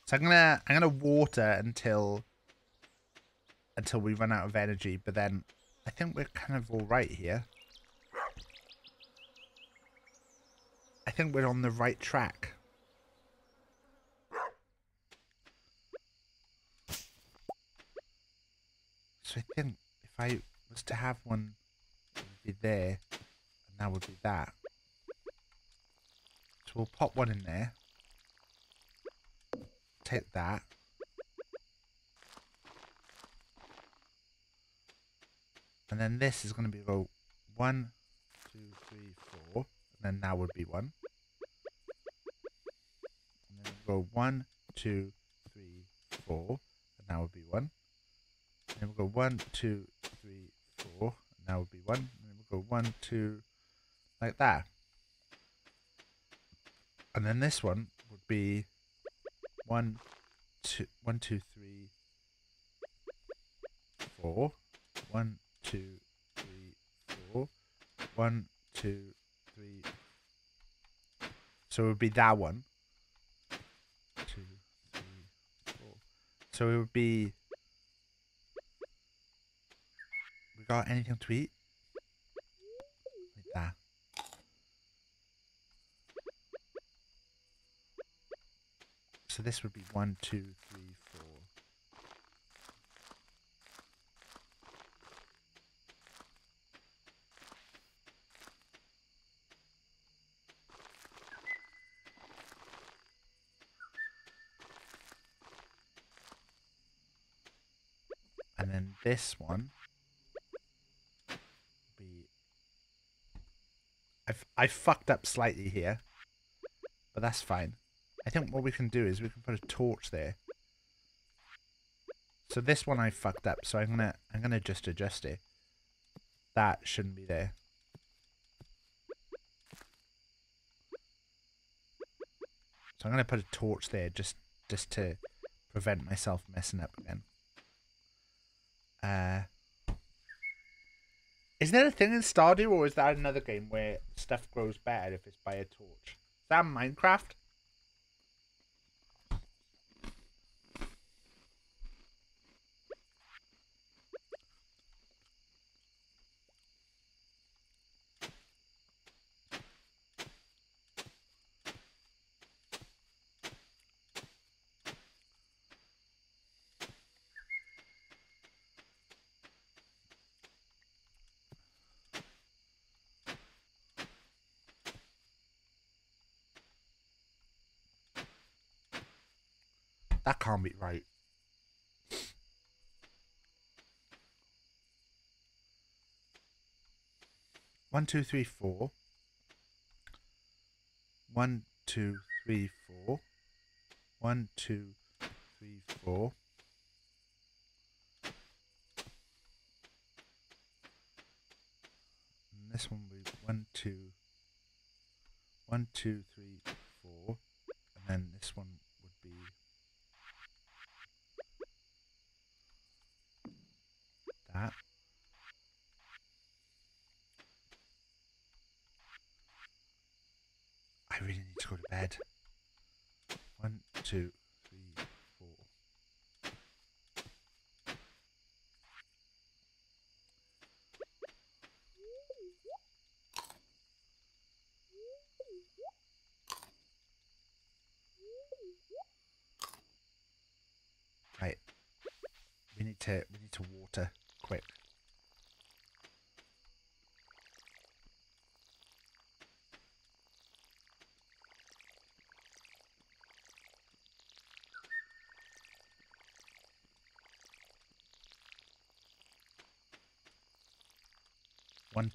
So I'm gonna I'm gonna water until until we run out of energy, but then I think we're kind of all right here. I think we're on the right track. So I think if I was to have one, it would be there, and that would be that. So we'll pop one in there hit that. And then this is going to be row one, two, three, four. And then that would be one. And then we'll go one, two, three, four. And that would be one. And then we'll go one, two, three, four. And that would be one. And then we'll go one, two, like that. And then this one would be one, two, one, two, three, four. One, two, three, four. One, two, three. So it would be that one. Two, three, four. So it would be. We got anything to eat? Like that. This would be one, two, three, four. And then this one I've I fucked up slightly here. But that's fine. I think what we can do is we can put a torch there. So this one I fucked up, so I'm gonna I'm gonna just adjust it. That shouldn't be there. So I'm gonna put a torch there just just to prevent myself messing up again. Uh Is there a thing in Stardew or is that another game where stuff grows better if it's by a torch? Is that Minecraft? That can't be right. One, two, three, four. One, two, three, four. One, two, three, four. And this one will be one, two, one, two, three,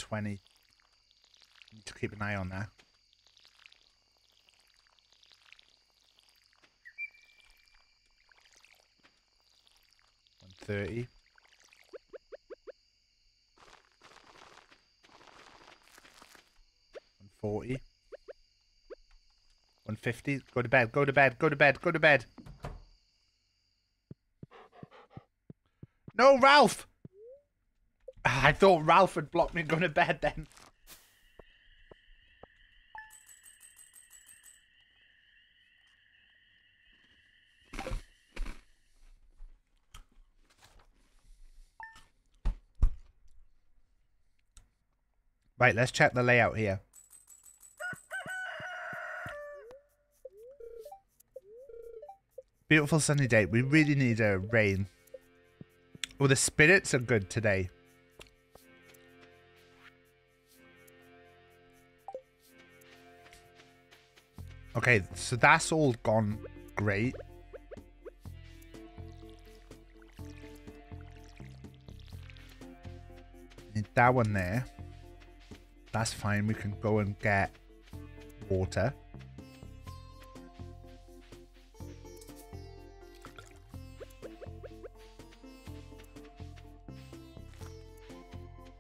20. Need to keep an eye on that. One thirty. One forty. One fifty. Go to bed. Go to bed. Go to bed. Go to bed. No, Ralph. I thought Ralph had blocked me going to bed then. Right, let's check the layout here. Beautiful sunny day. We really need a rain. Well, the spirits are good today. Okay, so that's all gone great. that one there. That's fine. We can go and get water.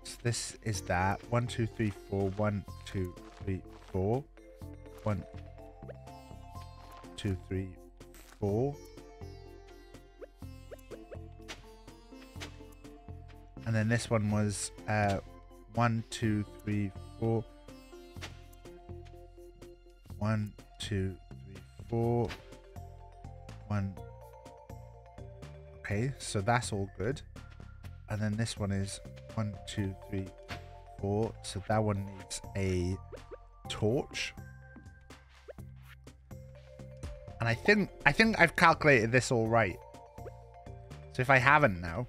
So this is that. One, two, three, four. One, two, three, four. One, two, three, four. And then this one was uh, one, two, three, four. One, two, three, four. One. Okay, so that's all good. And then this one is one, two, three, four. So that one needs a torch. And I think I think I've calculated this all right. So if I haven't now,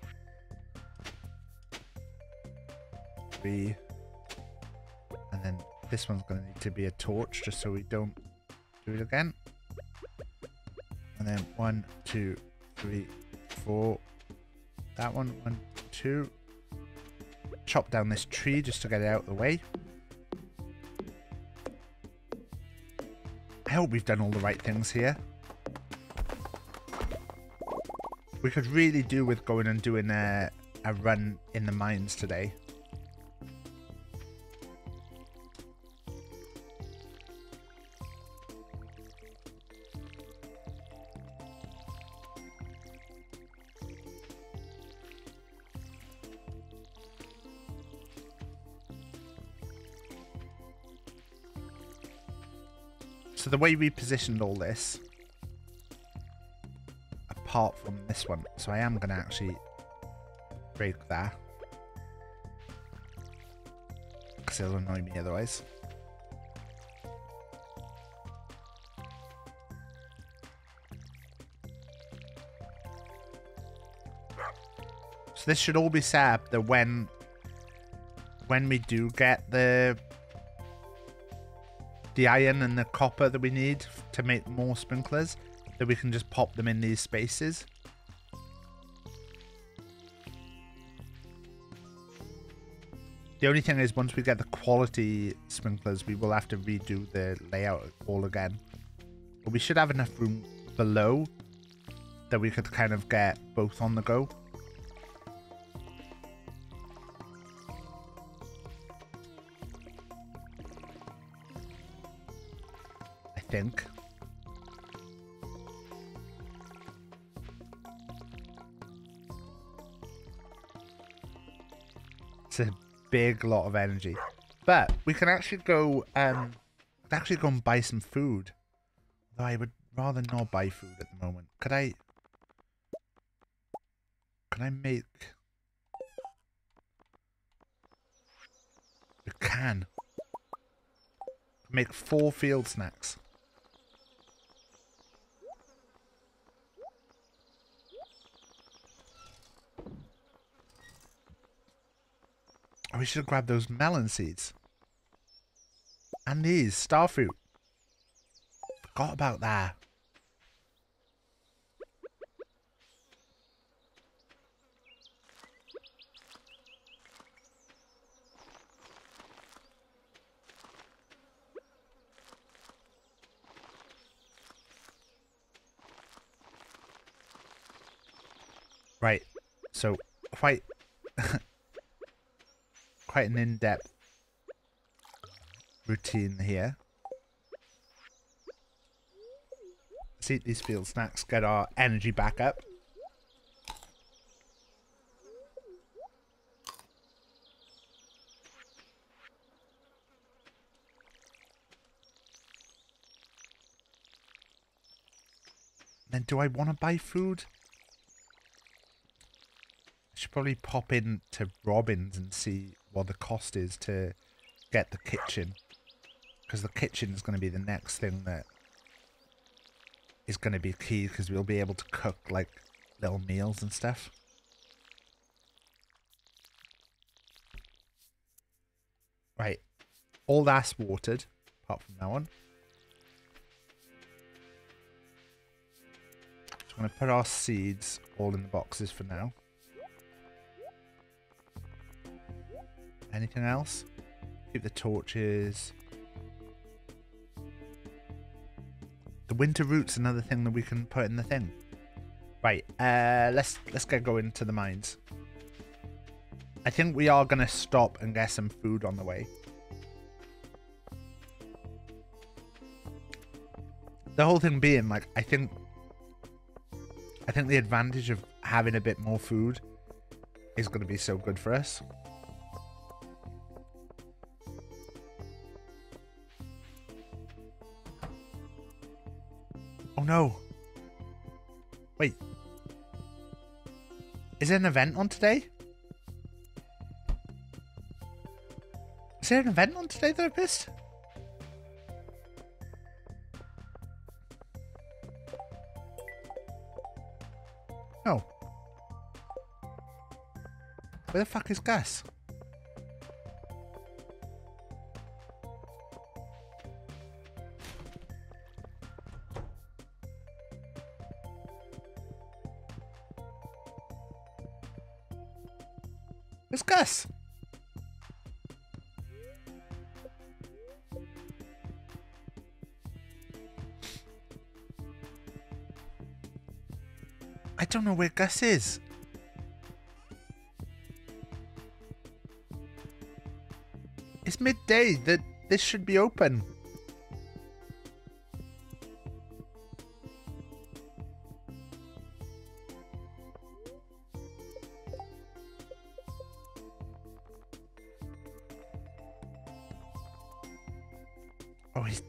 be and then this one's going to need to be a torch just so we don't do it again. And then one two three four. That one one two. Chop down this tree just to get it out of the way I hope we've done all the right things here. We could really do with going and doing a, a run in the mines today way we positioned all this, apart from this one, so I am going to actually break that. Because it'll annoy me otherwise. So this should all be set up that when when we do get the the iron and the copper that we need to make more sprinklers, that we can just pop them in these spaces. The only thing is once we get the quality sprinklers, we will have to redo the layout all again. But we should have enough room below that we could kind of get both on the go. It's a big lot of energy. But we can actually go um actually go and buy some food. Though I would rather not buy food at the moment. Could I can I make you can. Make four field snacks. Oh, we should have grabbed those melon seeds. And these, starfruit. Forgot about that. Right. So quite quite an in-depth routine here. Let's eat these field snacks, get our energy back up. Then do I want to buy food? I should probably pop in to Robin's and see what the cost is to get the kitchen. Because the kitchen is going to be the next thing that is going to be key because we'll be able to cook like little meals and stuff. Right. All that's watered, apart from that one. So I'm going to put our seeds all in the boxes for now. Anything else? Keep the torches. The winter root's another thing that we can put in the thing. Right, uh, let's let's get going to the mines. I think we are gonna stop and get some food on the way. The whole thing being like, I think, I think the advantage of having a bit more food is to be so good for us. No. Wait. Is there an event on today? Is there an event on today that I missed? No. Where the fuck is Gus? Gus? I don't know where Gus is. It's midday. That this should be open.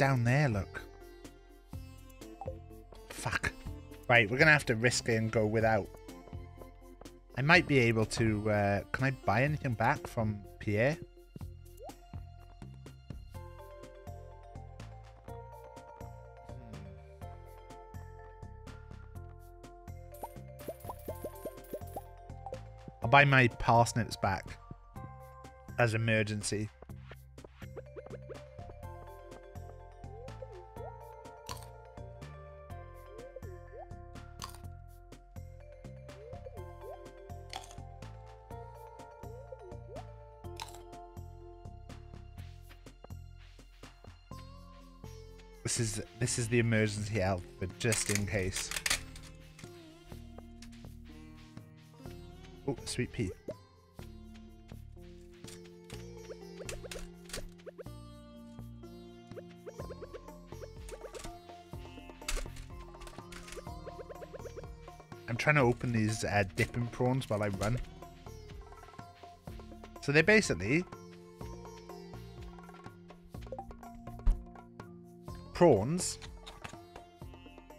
Down there, look. Fuck. Right, we're gonna have to risk it and go without. I might be able to. Uh, can I buy anything back from Pierre? I'll buy my parsnips back as emergency. This is this is the emergency but just in case. Oh, sweet pea. I'm trying to open these uh, dipping prawns while I run. So they're basically prawns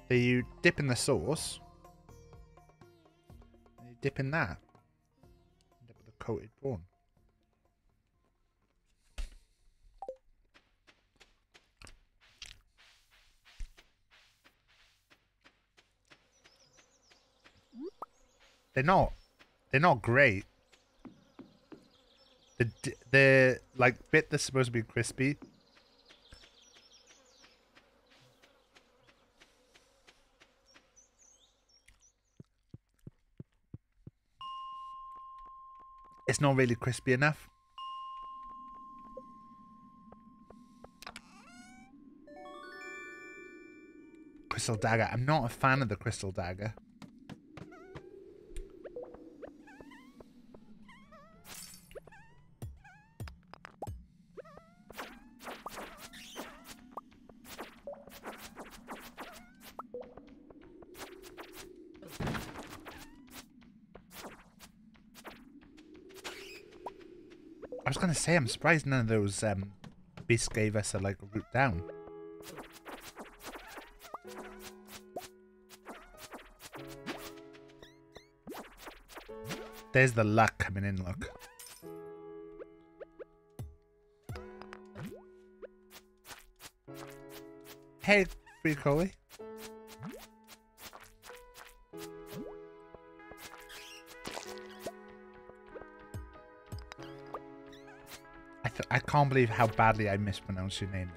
that you dip in the sauce. You dip in that. Dip with the coated prawn. They're not. They're not great. The the like bit that's supposed to be crispy it's not really crispy enough. Crystal dagger. I'm not a fan of the crystal dagger. Say I'm surprised none of those um, beasts gave us a like root down. There's the luck coming in, look. Hey, free Coley. Can't believe how badly I mispronounced your name.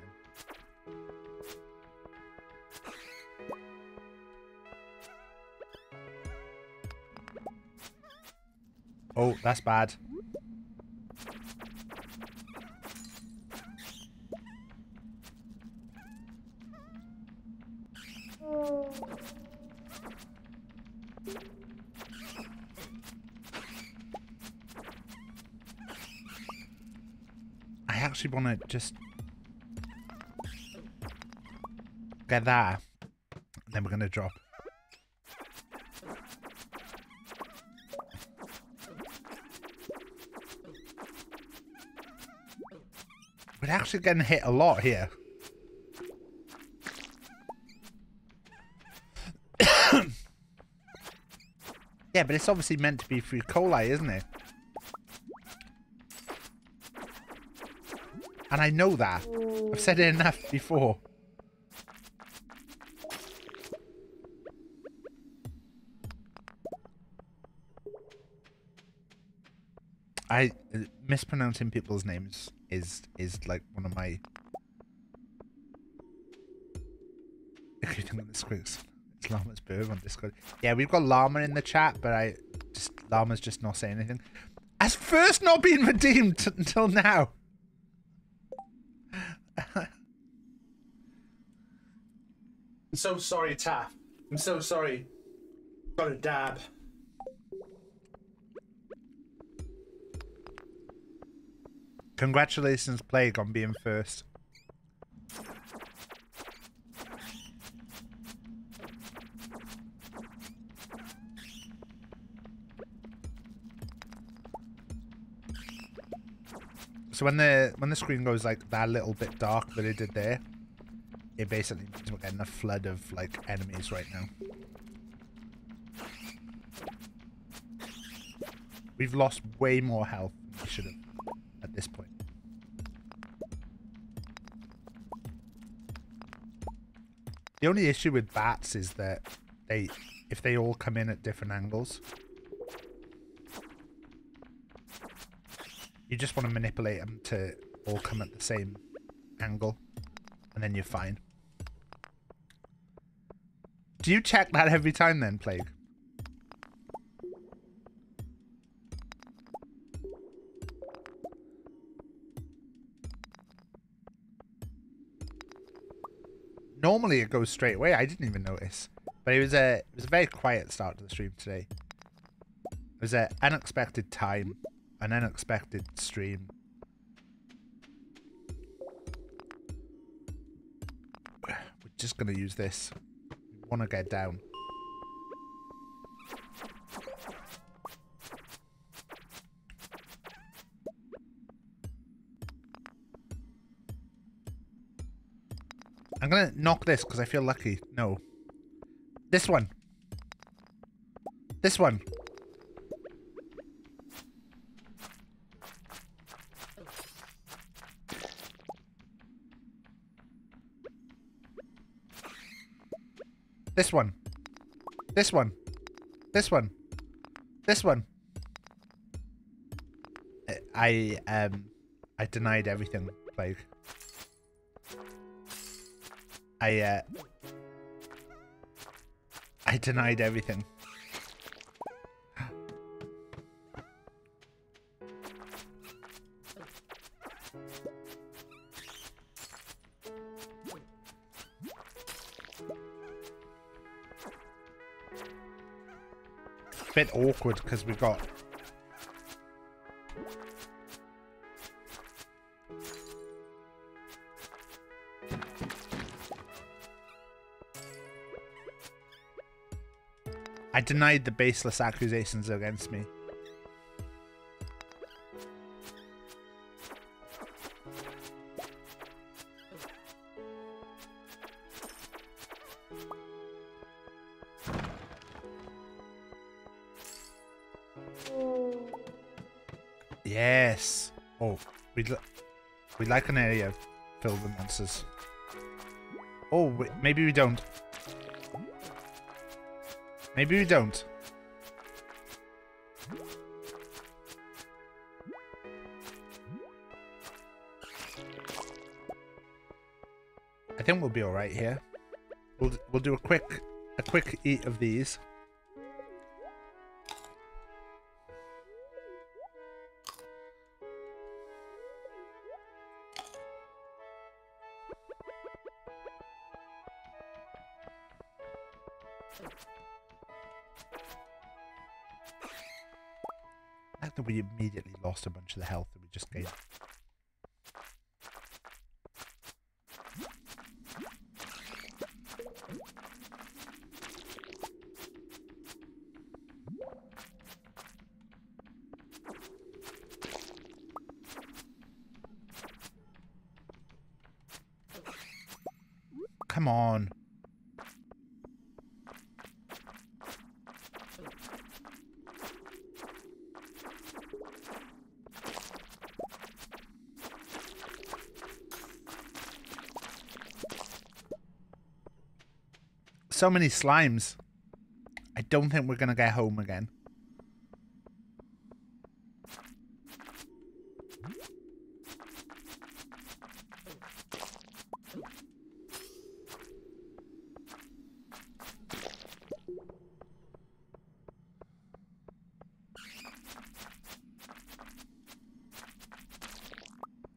Oh, that's bad. Just get that. Then we're going to drop. We're actually getting hit a lot here. yeah, but it's obviously meant to be free coli, isn't it? And I know that. I've said it enough before. I uh, mispronouncing people's names is is like one of my. On the squeaks. It's Llama's bird on Discord. Yeah, we've got Llama in the chat, but I just Llama's just not saying anything. Has first not been redeemed until now. I'm so sorry, Taff. I'm so sorry. Got a dab. Congratulations, Plague, on being first. So when the when the screen goes like that little bit dark that it did there, it basically means we're getting a flood of like enemies right now. We've lost way more health than we should have at this point. The only issue with bats is that they, if they all come in at different angles, you just want to manipulate them to all come at the same angle, and then you're fine. Do you check that every time then, Plague? Normally it goes straight away. I didn't even notice. But it was a it was a very quiet start to the stream today. It was an unexpected time, an unexpected stream. We're just gonna use this. We wanna get down. I'm gonna knock this because I feel lucky. No. This one. This one. This one. This one. This one. This one. I um I denied everything, like I uh I denied everything. Bit awkward because we've got I denied the baseless accusations against me. We'd like an area filled with monsters. Oh, wait, maybe we don't. Maybe we don't. I think we'll be all right here. We'll we'll do a quick a quick eat of these. We immediately lost a bunch of the health that we just gained. So many slimes. I don't think we're going to get home again.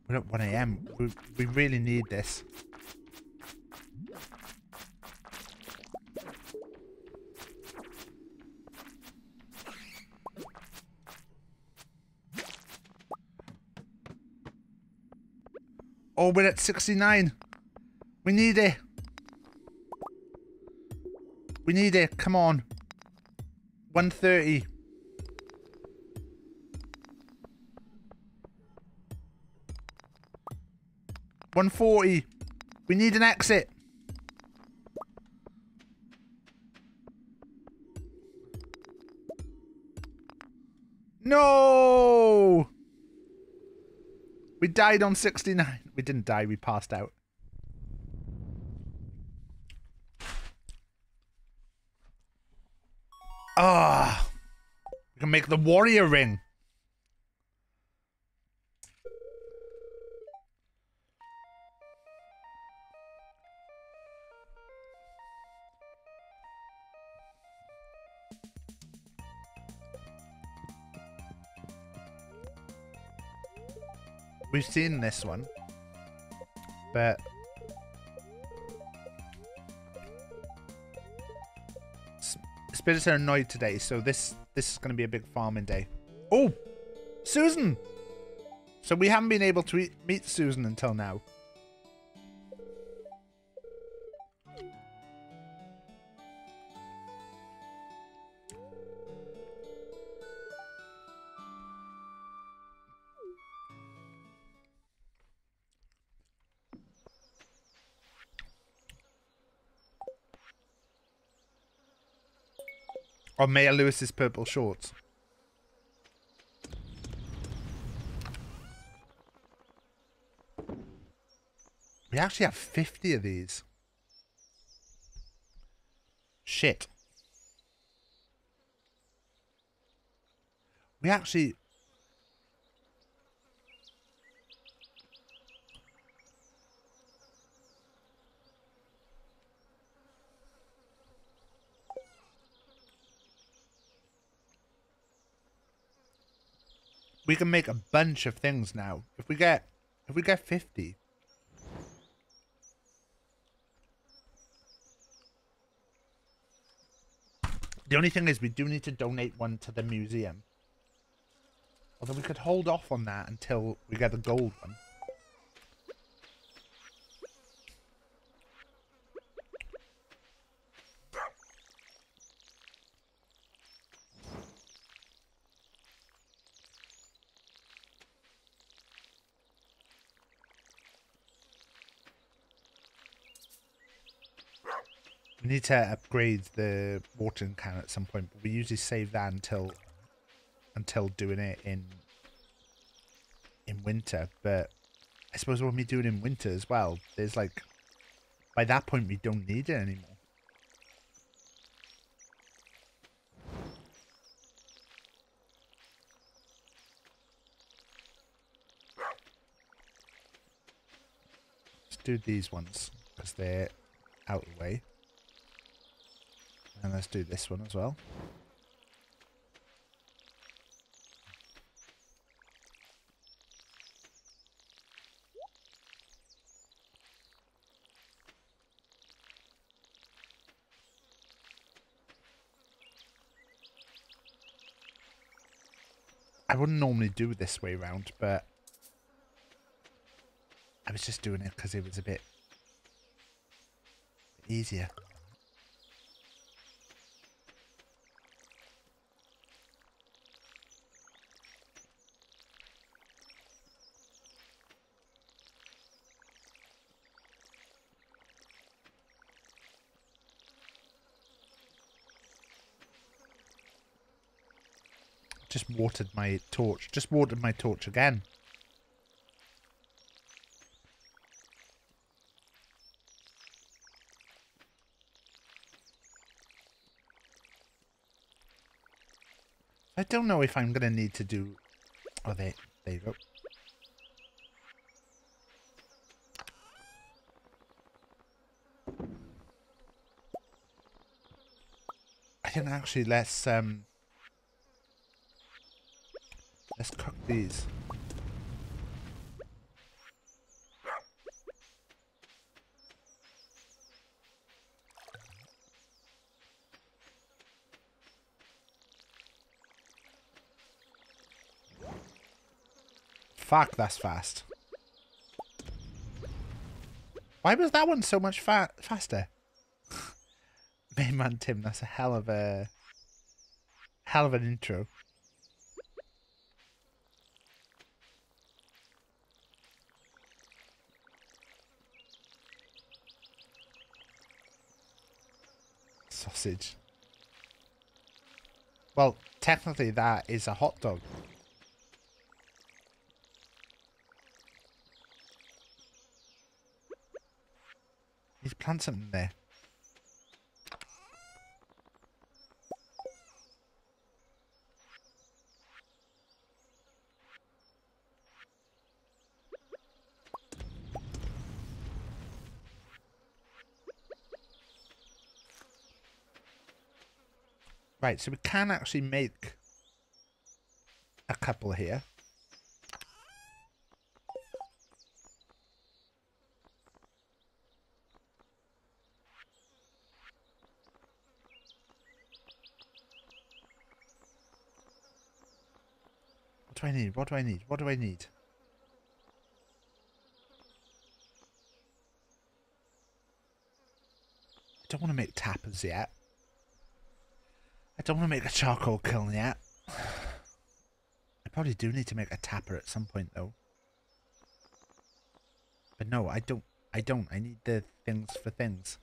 We're at 1 a.m. We, we really need this. At 69. We need it. We need it. Come on. 130. One forty. We need an exit. Died on 69. We didn't die, we passed out. Ah. we can make the warrior ring. We've seen this one, but spirits are annoyed today, so this this is going to be a big farming day. Oh, Susan! So we haven't been able to meet Susan until now. Or Mayor Lewis's purple shorts. We actually have 50 of these. Shit. We actually... We can make a bunch of things now. If we get... If we get 50... The only thing is we do need to donate one to the museum. Although we could hold off on that until we get the gold one. We need to upgrade the watering can at some point, but we usually save that until until doing it in in winter. But I suppose when we do it in winter as well, there's like by that point we don't need it anymore. Let's do these ones because they're out of the way. And let's do this one as well. I wouldn't normally do this way round, but I was just doing it because it was a bit easier. Watered my torch. Just watered my torch again. I don't know if I'm going to need to do... Oh, there, there you go. I think actually let's um let's cook these. Fuck, that's fast. Why was that one so much fa faster? Main man Tim, that's a hell of a hell of an intro. Sausage. Well, technically that is a hot dog. He's plant something there. Right, so we can actually make a couple here. What do I need? What do I need? What do I need? I don't want to make tappers yet. I don't want to make a charcoal kiln yet. I probably do need to make a tapper at some point though. But no, I don't. I don't. I need the things for things.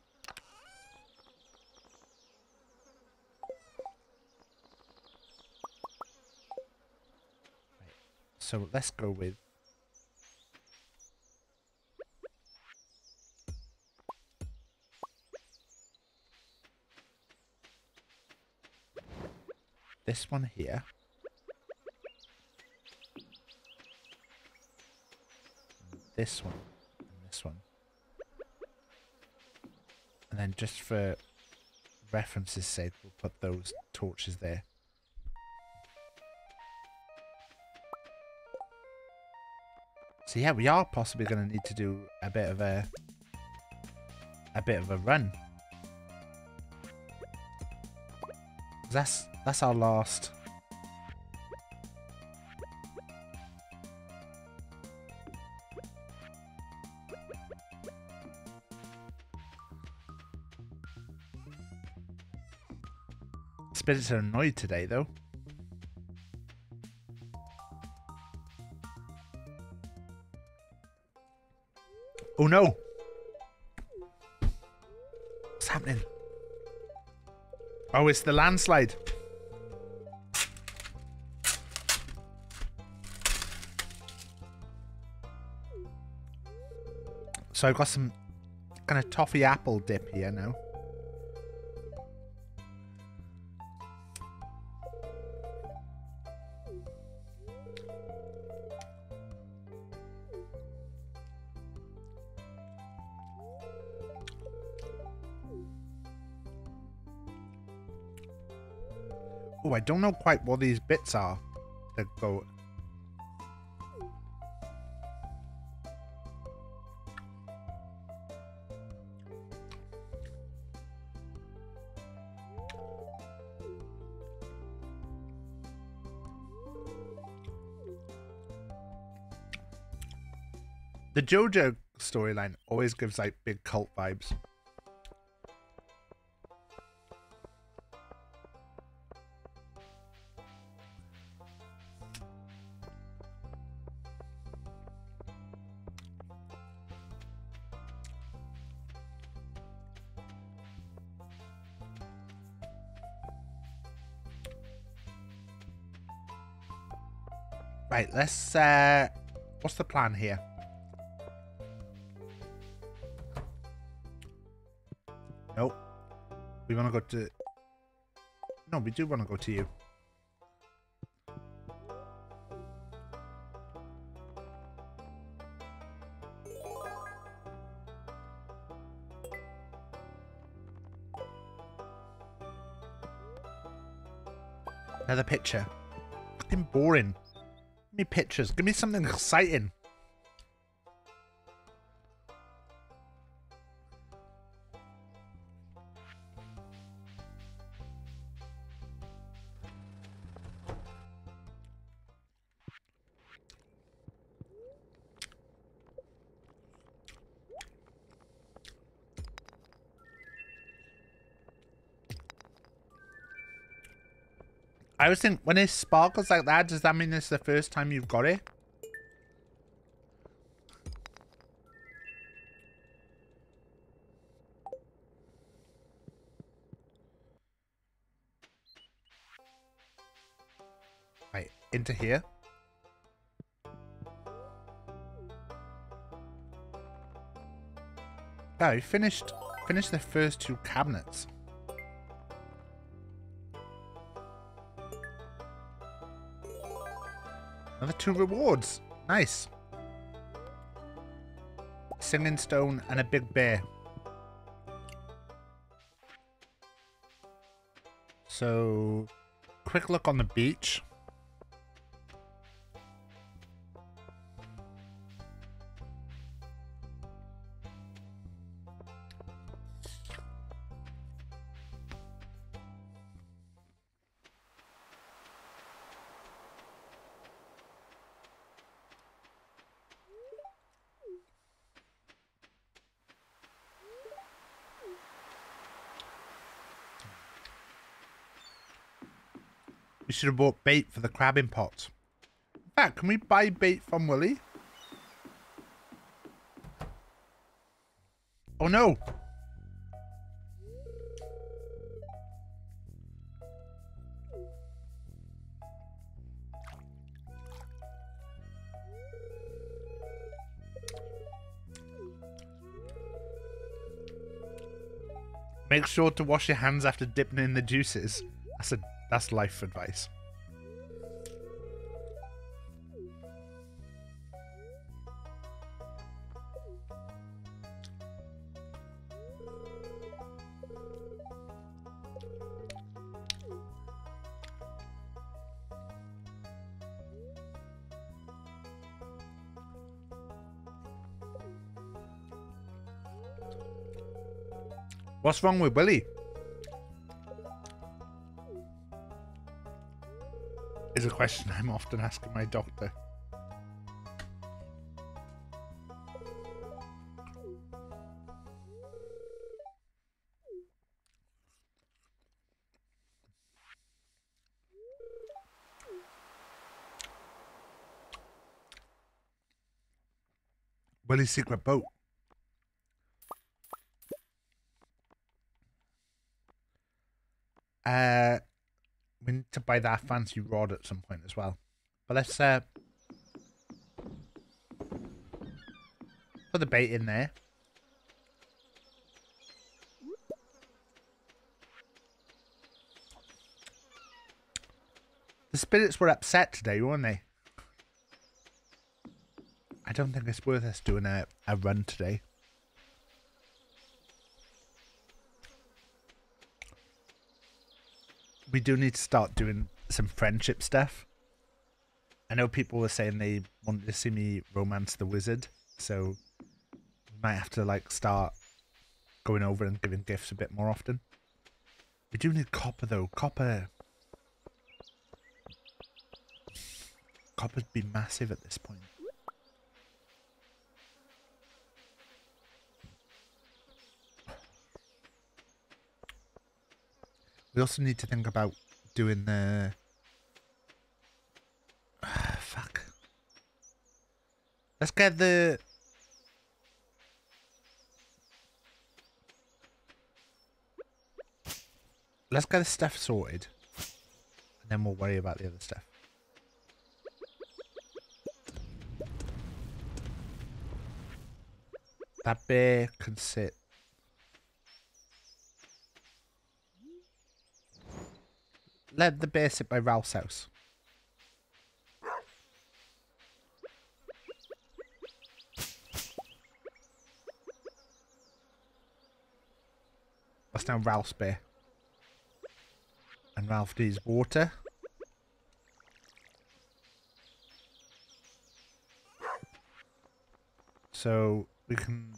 Right. So let's go with this one here. This one. And this one. And then just for reference's sake, we'll put those torches there. So yeah, we are possibly going to need to do a bit of a a bit of a run. That's that's our last. Spirits are annoyed today, though. Oh no! What's happening? Oh, it's the landslide. So I've got some kind of toffee apple dip here now. Oh, I don't know quite what these bits are that go The Joja storyline always gives like big cult vibes. Right, let's uh what's the plan here? We wanna go to No, we do wanna go to you. Another picture. Fucking boring. Give me pictures. Give me something exciting. I was thinking, when it sparkles like that, does that mean it's the first time you've got it? Right, into here. We finished finished the first two cabinets. Another two rewards. Nice. Singing stone and a big bear. So, quick look on the beach. Should have bought bait for the crabbing pot. In fact, can we buy bait from Willy? Oh no! Make sure to wash your hands after dipping in the juices. That's a that's life advice. What's wrong with Willy? Is a question I'm often asking my doctor. Willy's secret boat. Uh, we need to buy that fancy rod at some point as well. But let's uh, put the bait in there. The spirits were upset today, weren't they? I don't think it's worth us doing a, a run today. We do need to start doing some friendship stuff. I know people were saying they wanted to see me romance the wizard, so we might have to like start going over and giving gifts a bit more often. We do need copper though. Copper Copper'd be massive at this point. We also need to think about doing the. fuck. Let's get the. Let's get the stuff sorted. And then we'll worry about the other stuff. That bear can sit. Let the bear sit by Ralph's house. That's now Ralph's bear. And Ralph needs water. So we can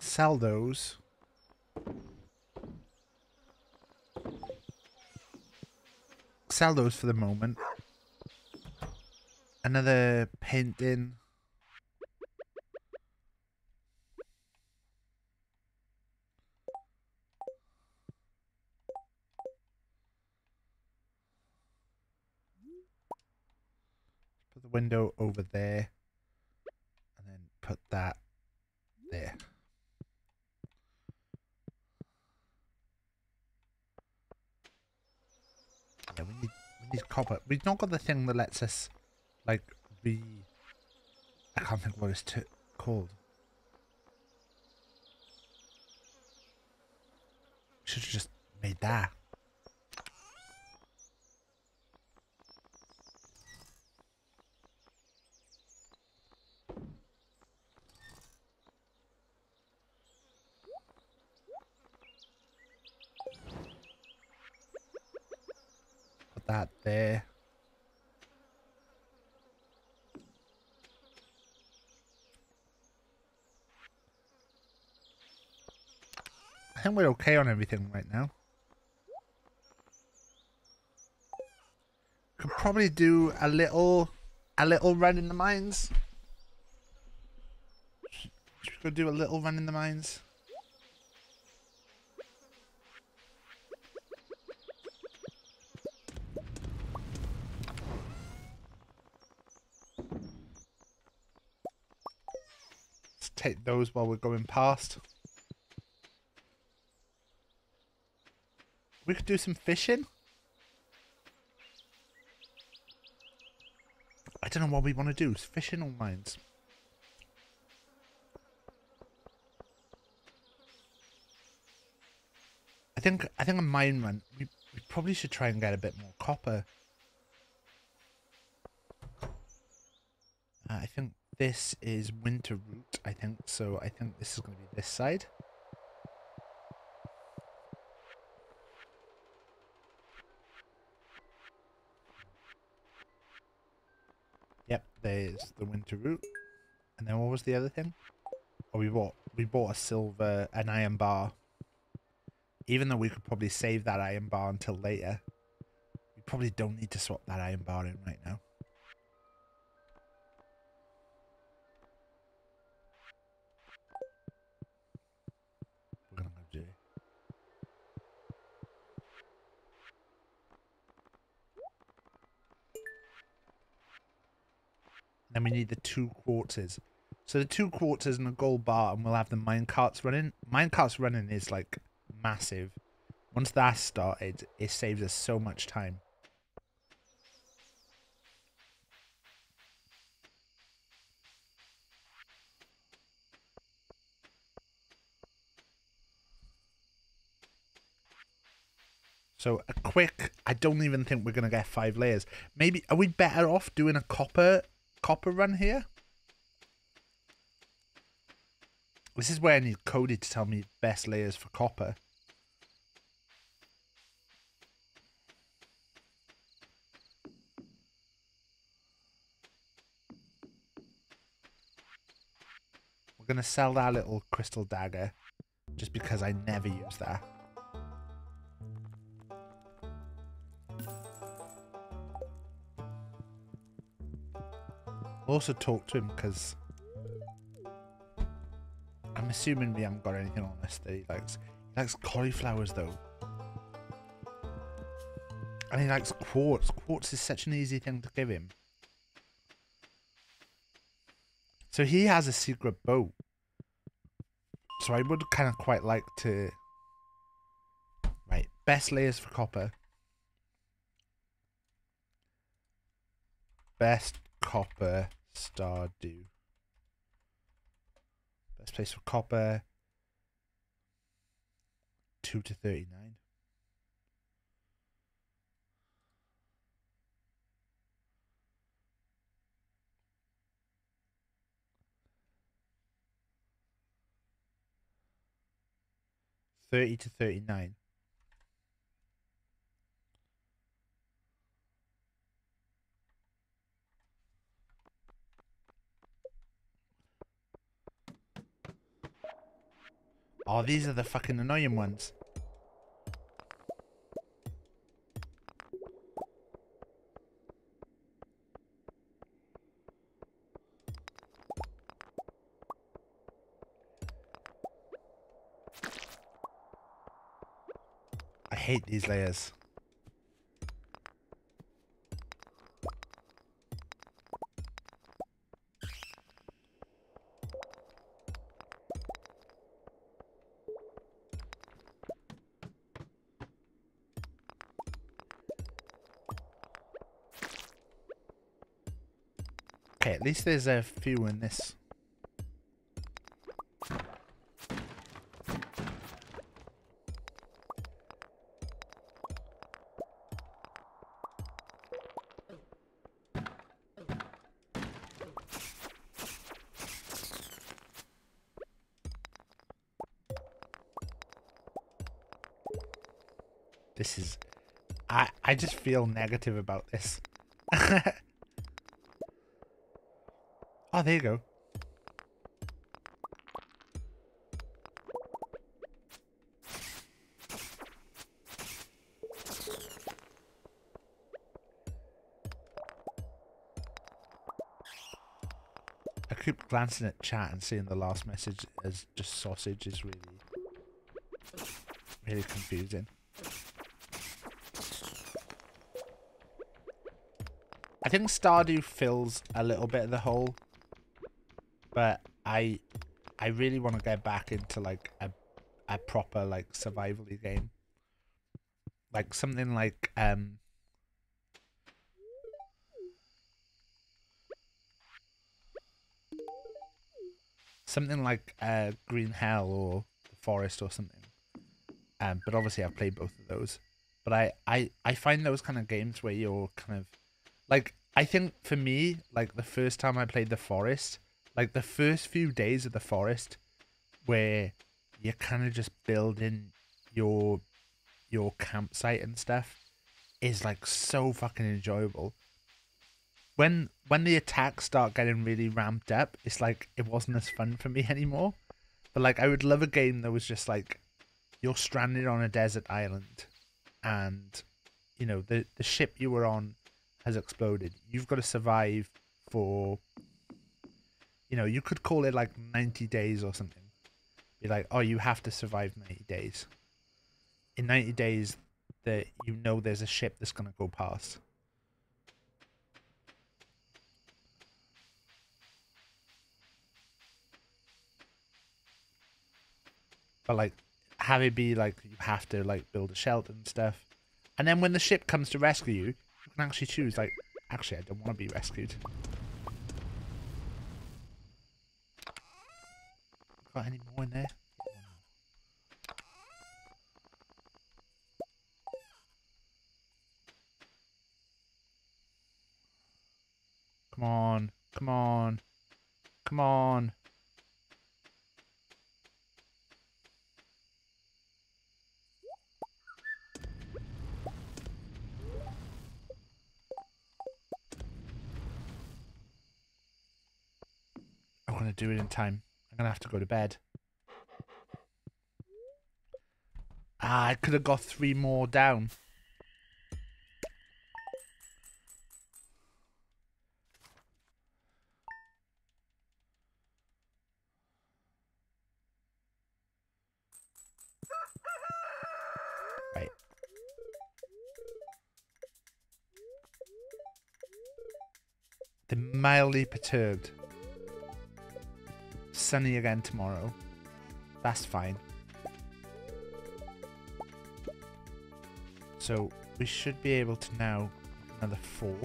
sell those. Sell those for the moment. Another painting. Put the window over there. And then put that there. We need we need copper. We've not got the thing that lets us like re I can't think what it's called. Should have just made that. That there. I think we're okay on everything right now. Could probably do a little, a little run in the mines. Should we do a little run in the mines? Take those while we're going past. We could do some fishing. I don't know what we want to do. Fishing or mines? I think I think a mine run. We, we probably should try and get a bit more copper. Uh, I think this is winter root. I think so. I think this is going to be this side. Yep, there's the winter root. And then what was the other thing? Oh, we bought we bought a silver an iron bar. Even though we could probably save that iron bar until later, we probably don't need to swap that iron bar in right now. We need the two quartz. So the two quartz and a gold bar, and we'll have the mine carts running. Mine carts running is like massive. Once that's started, it saves us so much time. So a quick, I don't even think we're gonna get five layers. Maybe are we better off doing a copper copper run here? This is where I need Cody to tell me best layers for copper. We're gonna sell that little crystal dagger just because I never use that. Also talk to him because I'm assuming we haven't got anything on this that he likes. He likes cauliflowers though. And he likes quartz. Quartz is such an easy thing to give him. So he has a secret boat. So I would kind of quite like to. Right, best layers for copper. Best copper Stardew. Best place for copper. 2 to 39. Thirty to thirty nine. Oh, these are the fucking annoying ones. I hate these layers. At least there's a few in this. This is I I just feel negative about this. oh, there you go. I keep glancing at chat and seeing the last message as just sausage is really, really confusing. I think Stardew fills a little bit of the hole, but I, I really want to get back into like a, a proper like survivally game, like something like um. Something like uh, Green Hell or The Forest or something. Um, but obviously I've played both of those. But I, I, I find those kind of games where you're kind of like I think for me, like the first time I played the forest, like the first few days of the forest, where you're kind of just building your your campsite and stuff, is like so fucking enjoyable. When when the attacks start getting really ramped up, it's like it wasn't as fun for me anymore. But like I would love a game that was just like you're stranded on a desert island, and you know the the ship you were on has exploded. You've got to survive for, you know, you could call it like 90 days or something. Be like, oh, you have to survive 90 days. In 90 days, that you know there's a ship that's going to go past. But like, have it be like you have to like build a shelter and stuff. And then when the ship comes to rescue you, you can actually choose, like, actually, I don't want to be rescued. Got any more in there? Come on, come on, come on. I'm gonna do it in time gonna have to go to bed. Ah, I could have got three more down. The mildly perturbed. Sunny again tomorrow. That's fine. So we should be able to now another four.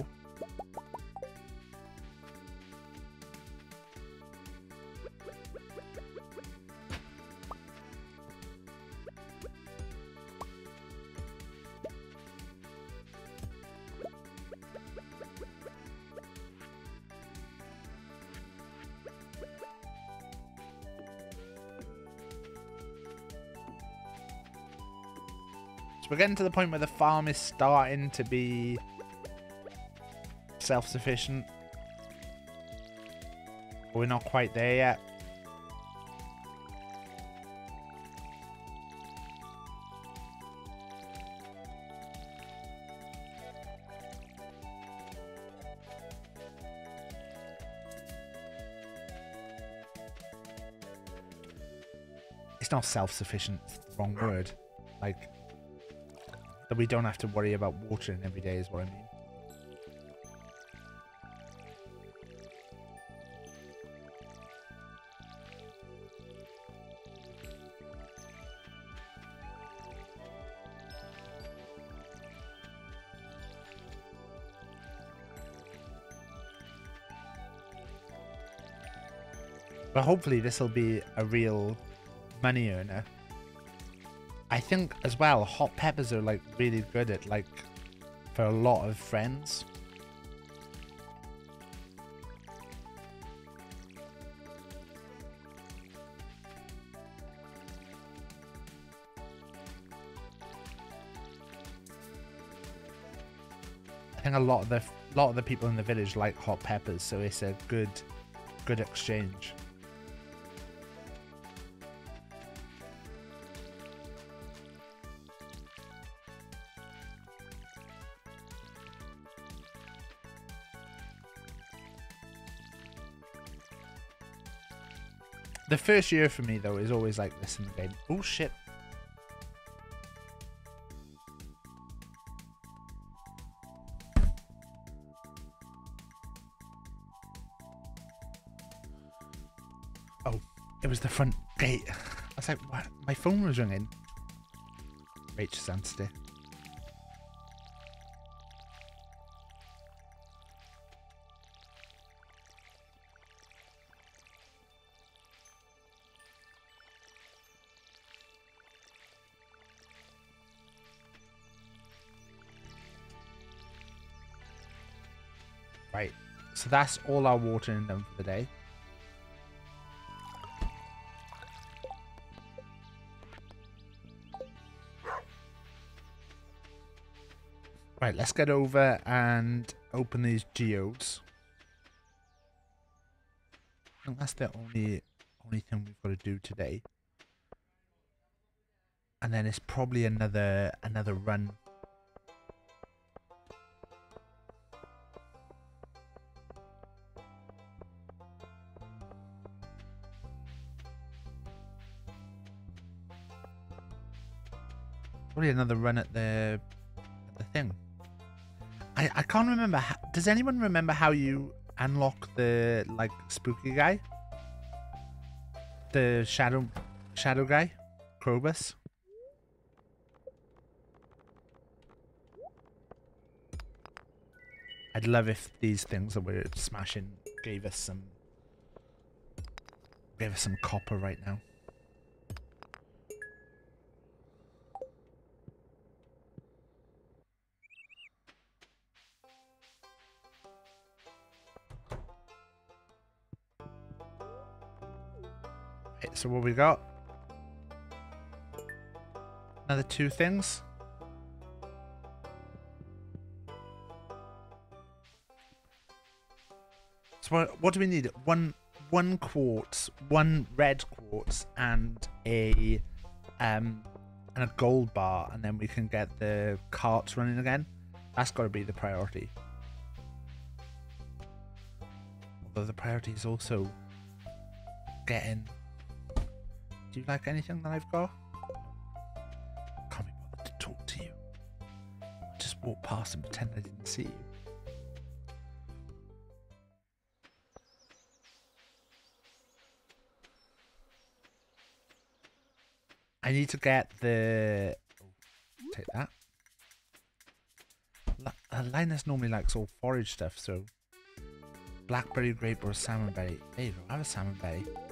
We're getting to the point where the farm is starting to be self-sufficient. We're not quite there yet. It's not self-sufficient, wrong word. Like, we don't have to worry about watering every day is what I mean. But hopefully this will be a real money earner. I think as well, hot peppers are like really good at like for a lot of friends. I think a lot of the lot of the people in the village like hot peppers, so it's a good good exchange. The first year for me though is always like this in the game. Oh shit. Oh, it was the front gate. I was like, what? My phone was ringing. Rach Sandsty. So that's all our watering done for the day. Right, let's get over and open these geodes. That's the only only thing we've got to do today. And then it's probably another another run Probably another run at the at the thing. I I can't remember. How, does anyone remember how you unlock the like spooky guy? The shadow shadow guy, Krobus. I'd love if these things that we're smashing gave us some gave us some copper right now. So what we got? Another two things. So what, what do we need? One one quartz, one red quartz, and a um and a gold bar, and then we can get the carts running again. That's got to be the priority. Although the priority is also getting do you like anything that I've got? I can't be bothered to talk to you. I just walk past and pretend I didn't see you. I need to get the... Take that. Linus normally likes all forage stuff, so... Blackberry, grape, or salmonberry. I you go, have a salmonberry.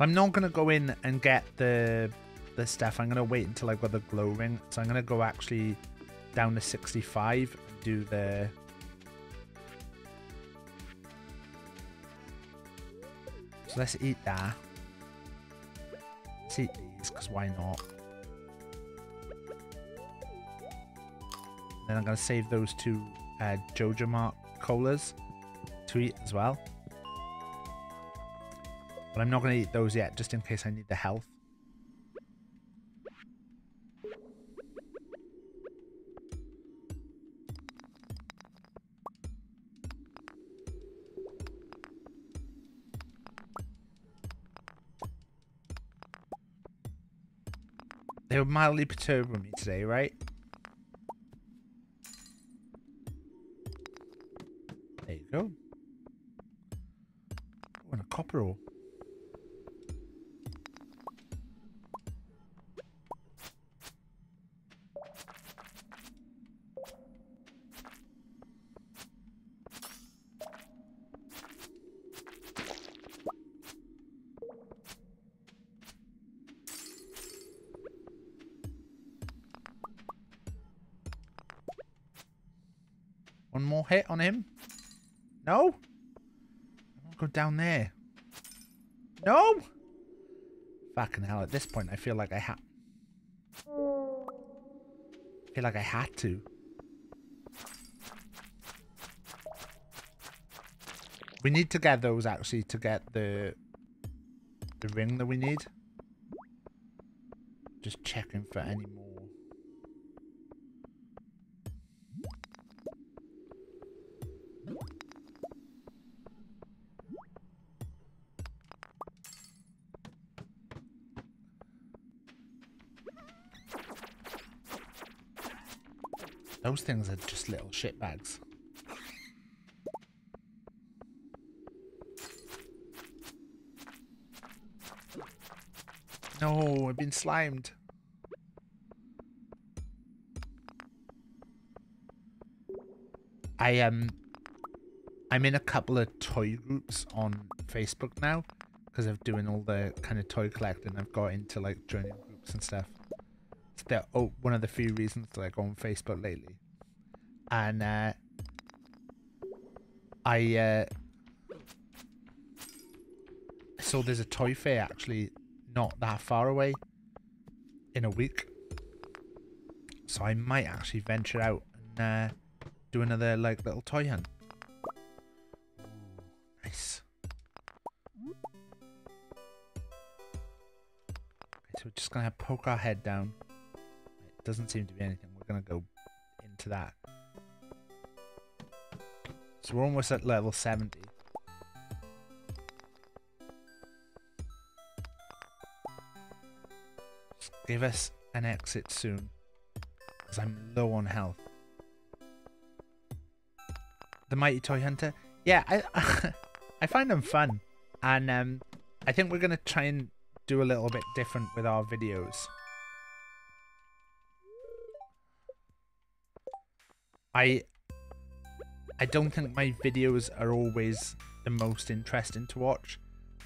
So I'm not gonna go in and get the the stuff. I'm gonna wait until I've got the glow ring. So I'm gonna go actually down to 65 and do the So let's eat that. Let's eat these, because why not? Then I'm going to save those two uh, JojaMart colas to eat as well. But I'm not going to eat those yet, just in case I need the health. They were mildly perturbing me today, right? At this point I feel like I ha- feel like I had to. We need to get those actually to get the the ring that we need. Just checking for any more. Those things are just little shit bags. No, I've been slimed. I um I'm in a couple of toy groups on Facebook now because of doing all the kind of toy collecting. I've got into like joining groups and stuff. It's the oh, one of the few reasons to like go on Facebook lately. And uh I uh saw there's a toy fair actually not that far away in a week. So I might actually venture out and uh, do another like little toy hunt. Nice. Okay, so we're just gonna poke our head down. It doesn't seem to be anything. We're gonna go into that. So we're almost at level 70. Just give us an exit soon. Because I'm low on health. The Mighty Toy Hunter. Yeah, I I find them fun. And um, I think we're going to try and do a little bit different with our videos. I I don't think my videos are always the most interesting to watch.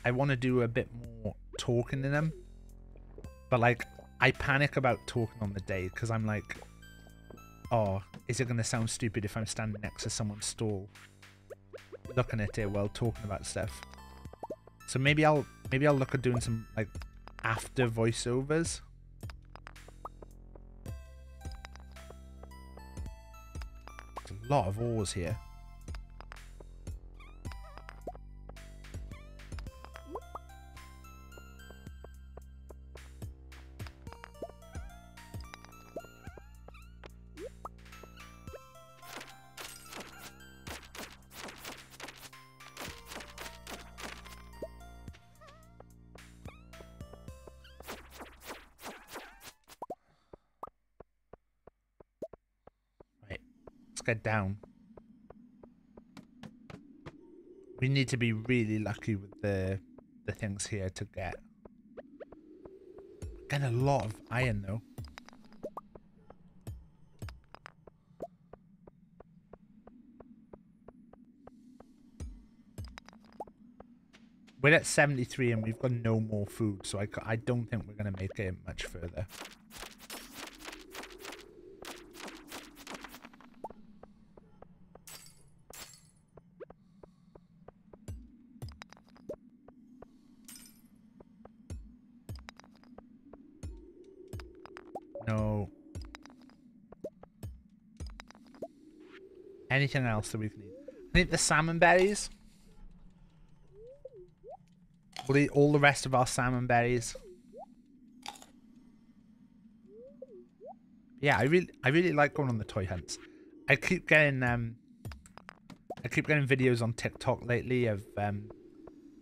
I want to do a bit more talking in them. But like I panic about talking on the day because I'm like, oh, is it going to sound stupid if I'm standing next to someone's stall, looking at it while talking about stuff? So maybe I'll maybe I'll look at doing some like after voiceovers. Lot of ores here. Need to be really lucky with the the things here to get. Get a lot of iron though. We're at 73 and we've got no more food, so I, I don't think we're going to make it much further. Anything else that we can eat? I need the salmon berries. We'll eat all the rest of our salmon berries. Yeah, I really, I really like going on the toy hunts. I keep getting, um, I keep getting videos on TikTok lately of um,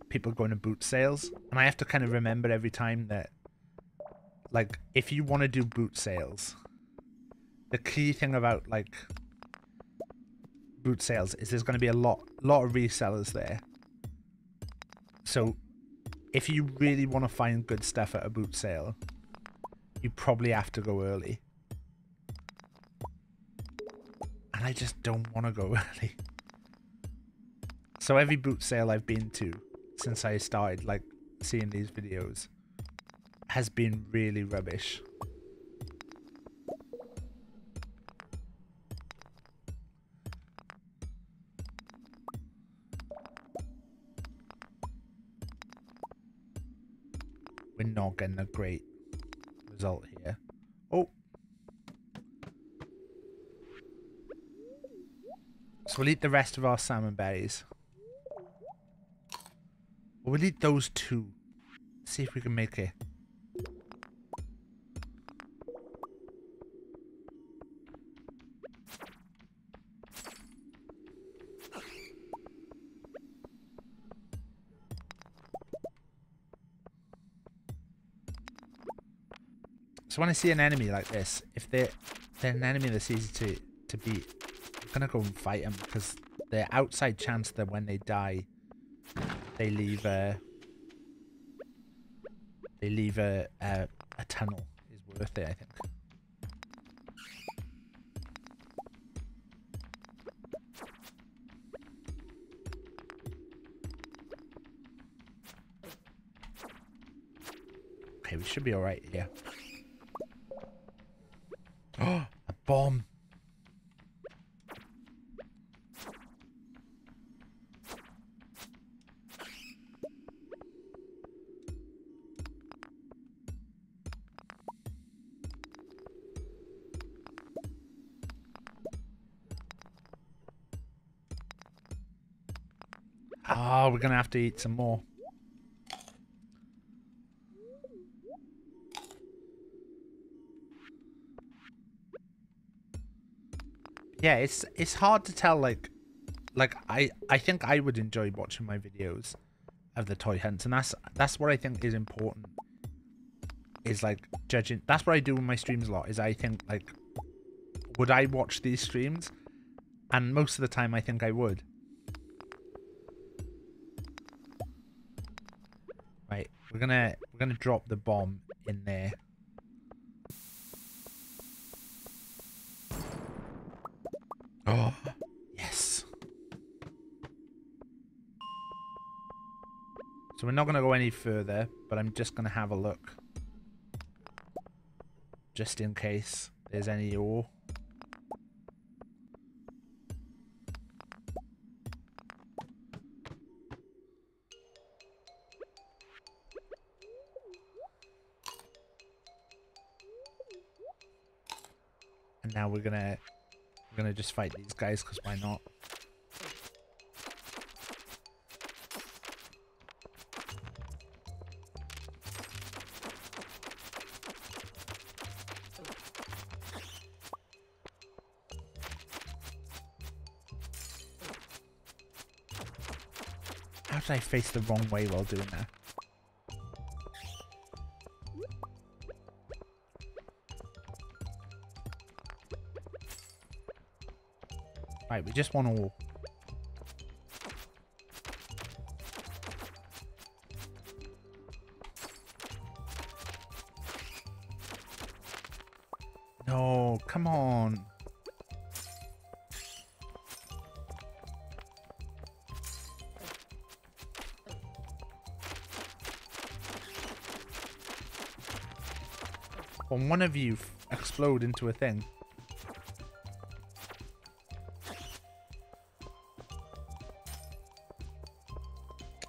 people going to boot sales, and I have to kind of remember every time that, like, if you want to do boot sales, the key thing about like boot sales is there's going to be a lot, lot of resellers there. So if you really want to find good stuff at a boot sale, you probably have to go early. And I just don't want to go early. So every boot sale I've been to since I started like seeing these videos has been really rubbish. Not getting a great result here. Oh. So we'll eat the rest of our salmon berries. We'll eat those two. See if we can make it. So when I see an enemy like this, if they're, they're an enemy that's easy to, to beat, I'm gonna go and fight them because the outside chance that when they die, they leave a they leave a a, a tunnel is worth it. I think. Okay, we should be alright here. Oh, bomb. Oh, we're gonna have to eat some more. Yeah, it's it's hard to tell like like I I think I would enjoy watching my videos of the toy hunts and that's that's what I think is important is like judging that's what I do in my streams a lot is I think like would I watch these streams and most of the time I think I would Right, we're gonna we're gonna drop the bomb in there. So we're not gonna go any further, but I'm just gonna have a look, just in case there's any ore. And now we're gonna we're gonna just fight these guys because why not? I face the wrong way while doing that? Right, we just want all. No, come on. When one of you explode into a thing.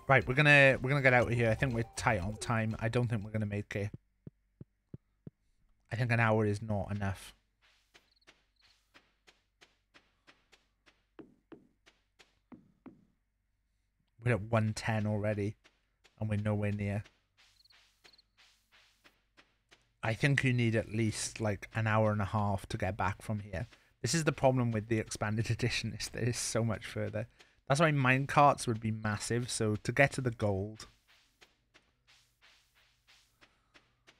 Right, we're gonna we're gonna get out of here. I think we're tight on time. I don't think we're gonna make it. I think an hour is not enough. We're at 110 already, and we're nowhere near. I think you need at least like an hour and a half to get back from here. This is the problem with the expanded edition is that it's so much further. That's why mine carts would be massive. So to get to the gold,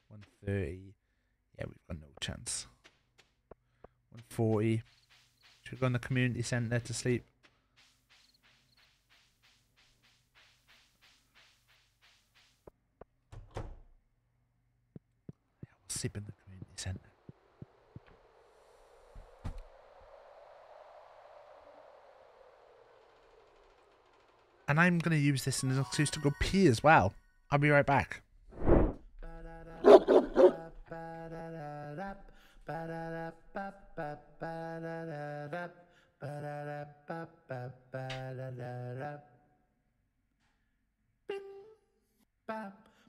130. Yeah, we've got no chance. 140. Should we go in the community centre to sleep? Yeah, in the community centre. And I'm going to use this as an excuse to go pee as well. I'll be right back.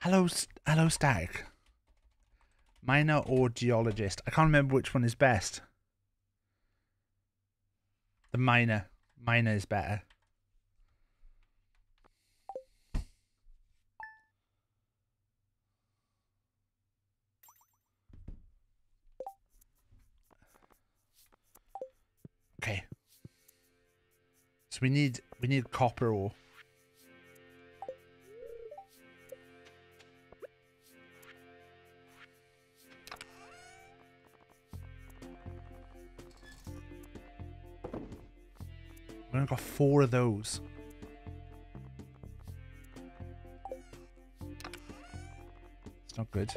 hello, hello, Stag. Miner or geologist? I can't remember which one is best. The miner. Miner is better. Okay. So we need we need copper ore. Only got four of those. It's not good.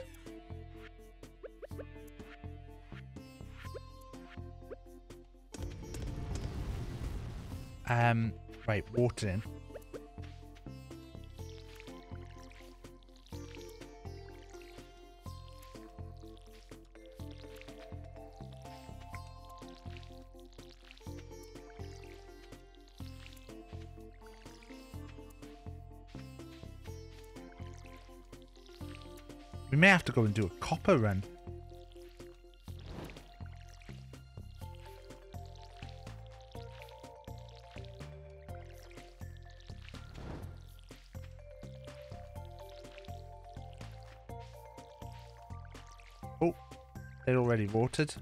Um, right, water in. We may have to go and do a copper run. Watered.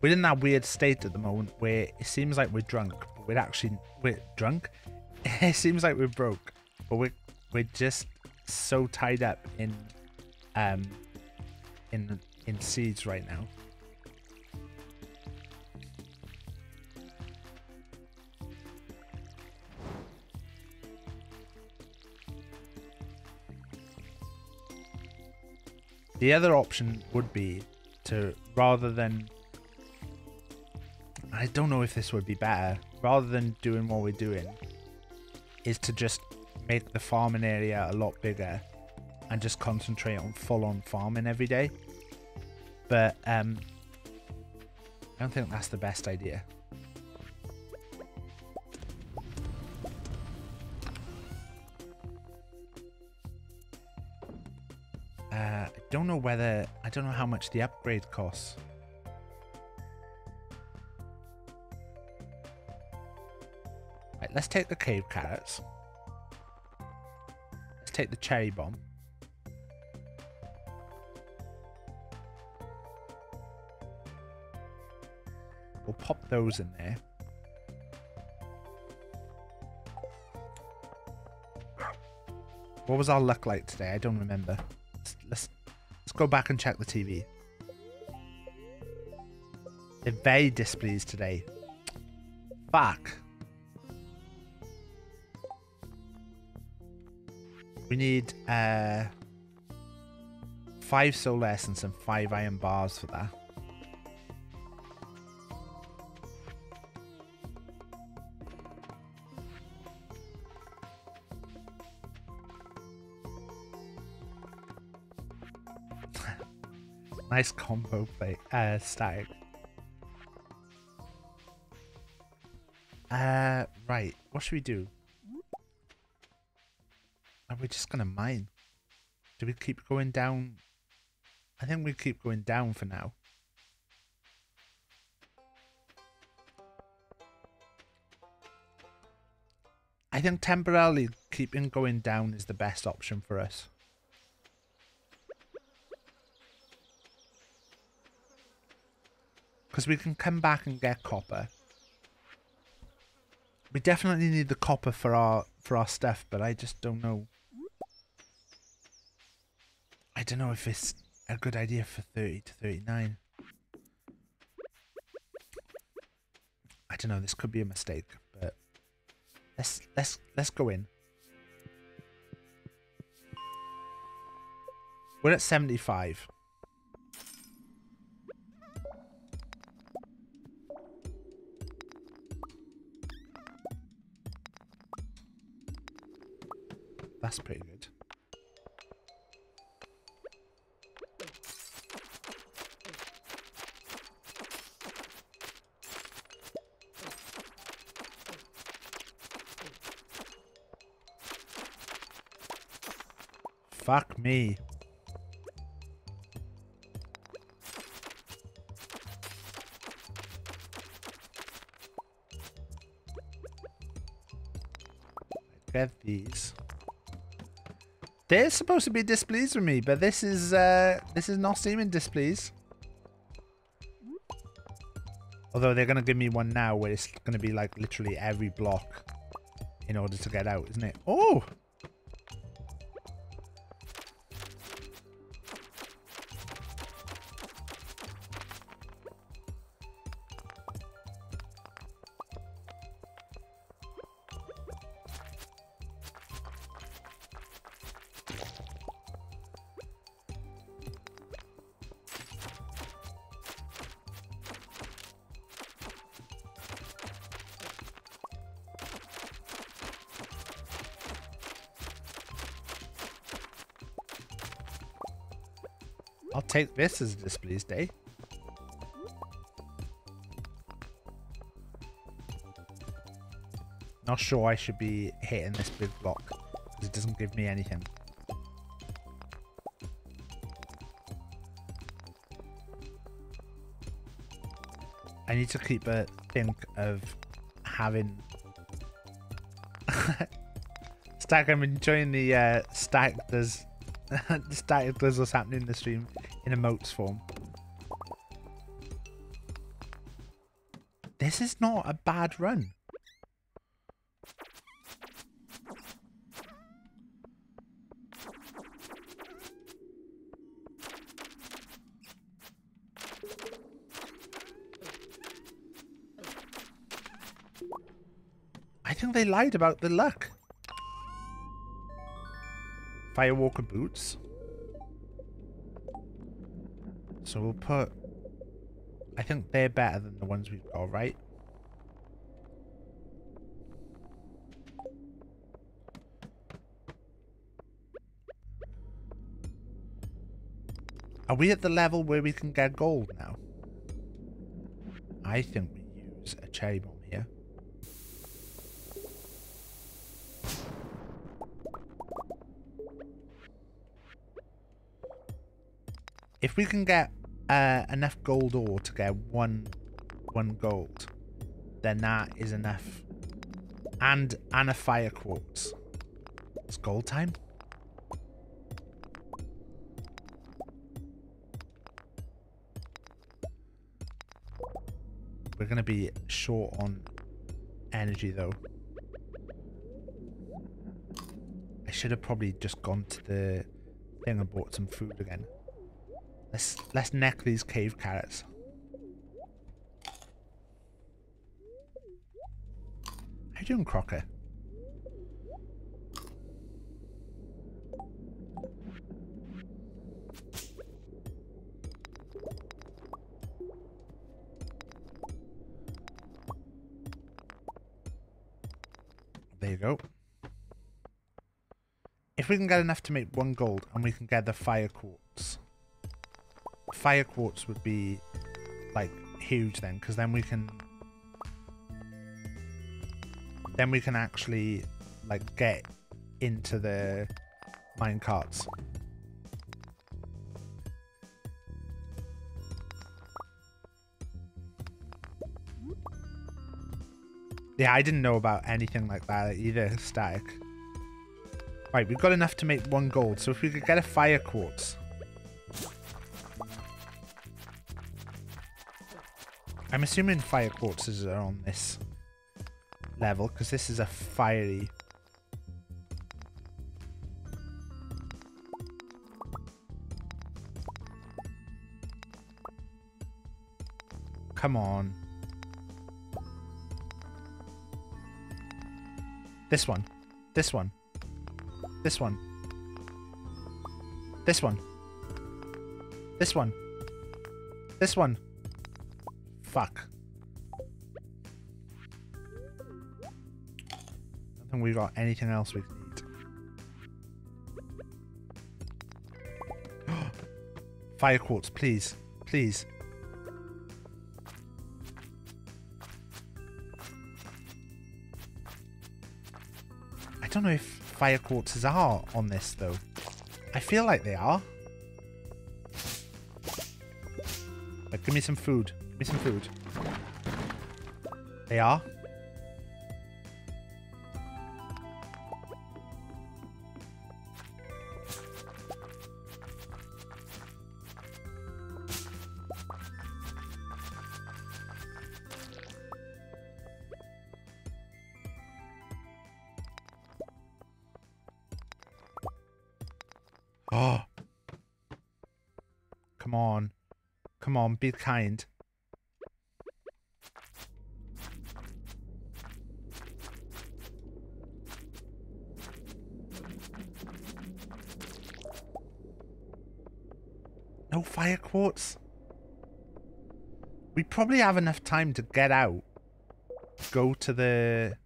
We're in that weird state at the moment where it seems like we're drunk, but we're actually we're drunk. It seems like we're broke, but we're we're just so tied up in um in in seeds right now. The other option would be to rather than I don't know if this would be better rather than doing what we're doing is to just make the farming area a lot bigger and just concentrate on full on farming every day. But um I don't think that's the best idea. Whether I don't know how much the upgrade costs. Right, let's take the cave carrots. Let's take the cherry bomb. We'll pop those in there. What was our luck like today? I don't remember. Go back and check the TV. They're very displeased today. Fuck. We need uh five soul essence and five iron bars for that. Nice combo play uh static. Uh right, what should we do? Are we just gonna mine? Do we keep going down? I think we keep going down for now. I think temporarily keeping going down is the best option for us. Because we can come back and get copper. We definitely need the copper for our for our stuff, but I just don't know. I don't know if it's a good idea for 30 to 39. I don't know, this could be a mistake, but let's let's let's go in. We're at 75. Pretty good. Fuck me. Get these. They're supposed to be displeased with me, but this is uh this is not seeming displeased. Although they're gonna give me one now where it's gonna be like literally every block in order to get out, isn't it? Oh! Take this as displeased day. Not sure I should be hitting this big block because it doesn't give me anything. I need to keep a think of having Stack, I'm enjoying the uh, stack There's the static does what's happening in the stream in emotes form. This is not a bad run. I think they lied about the luck. Firewalker boots. So we'll put... I think they're better than the ones we've got, right? Are we at the level where we can get gold now? I think we use a cherry bomb here. If we can get uh, enough gold ore to get one one gold, then that is enough. And and a fire quartz. It's gold time. We're gonna be short on energy though. I should have probably just gone to the thing and bought some food again. Let's let's neck these cave carrots. How you doing, Crocker? There you go. If we can get enough to make one gold and we can get the fire quartz. Fire quartz would be like huge then because then we can then we can actually like get into the mine carts. Yeah, I didn't know about anything like that either, static. Right, we've got enough to make one gold, so if we could get a fire quartz. I'm assuming fire quartzes are on this level, because this is a fiery... Come on. This one. This one. This one. This one. This one. This one. Fuck. I don't think we got anything else we can eat. Fire quartz, please. Please. I don't know if fire quartzes are on this though. I feel like they are. But give me some food. Me some food. They are. Oh. Come on. Come on, be kind. We probably have enough time to get out, go to the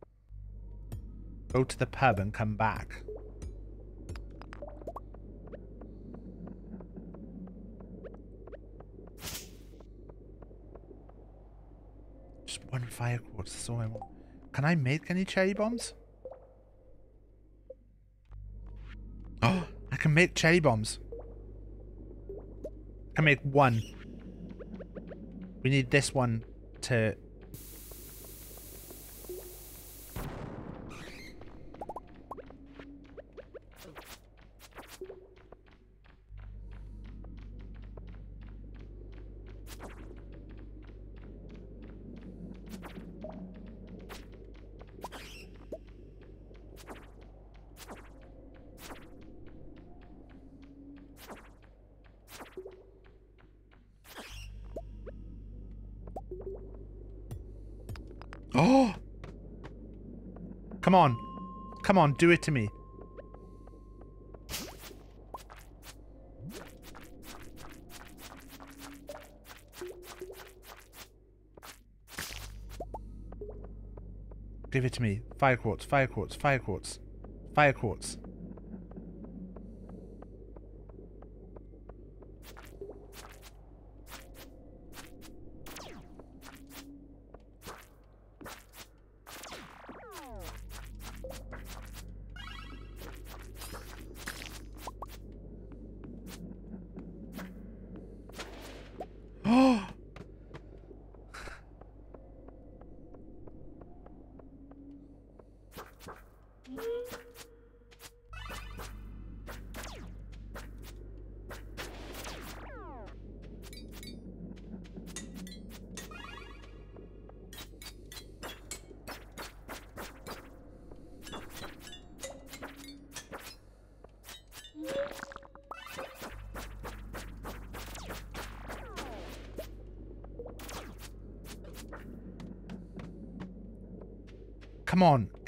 go to the pub and come back. Just one fire quartz, that's all I want. Can I make any cherry bombs? Oh, I can make cherry bombs. I make one. We need this one to... on, do it to me. Give it to me. Fire quartz, fire quartz, fire quartz, fire quartz.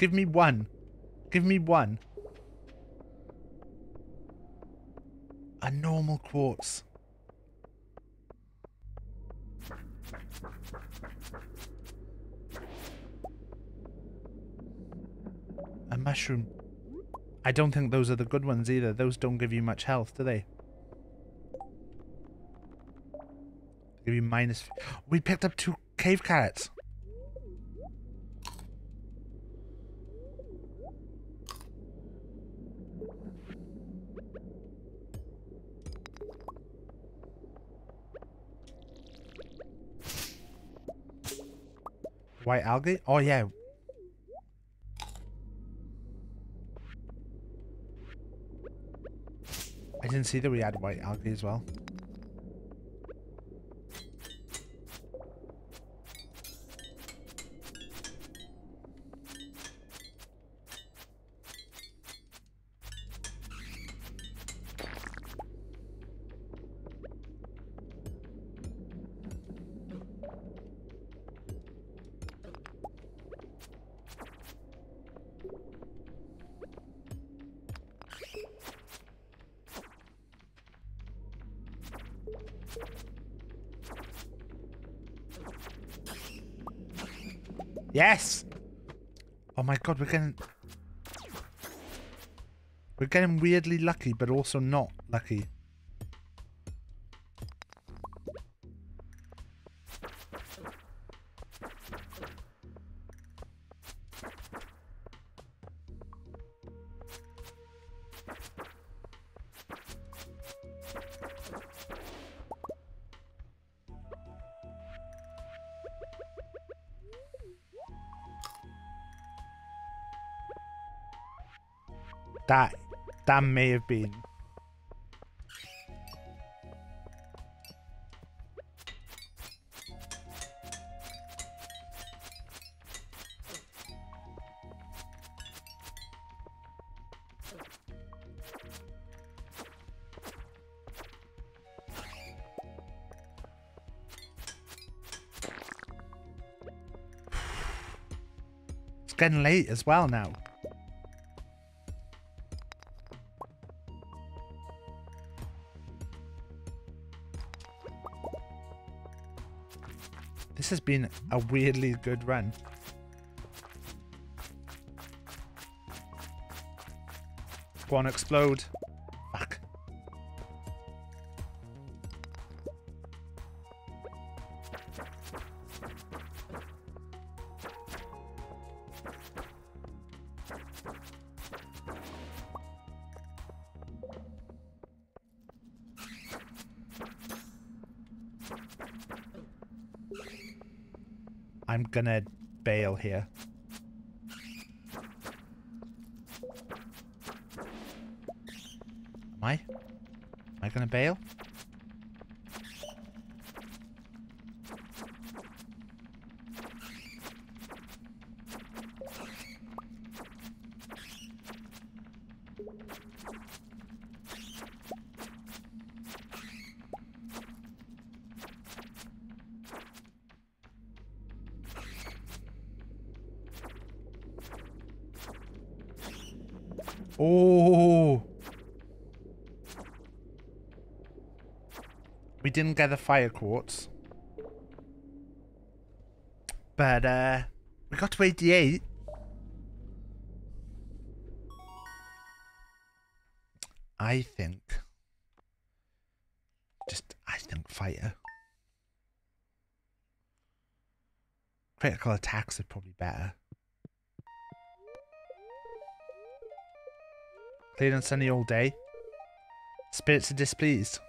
Give me one. Give me one. A normal quartz. A mushroom. I don't think those are the good ones either. Those don't give you much health, do they? Give you minus. We picked up two cave carrots. White algae? Oh yeah. I didn't see that we had white algae as well. God, we're getting... We're getting weirdly lucky, but also not lucky. That may have been. It's getting late as well now. Has been a weirdly good run. Go on, explode. Gonna bail here. gather fire quartz. But, uh, we got to 88. I think... Just, I think fire. Critical attacks are probably better. Clean and sunny all day. Spirits are displeased.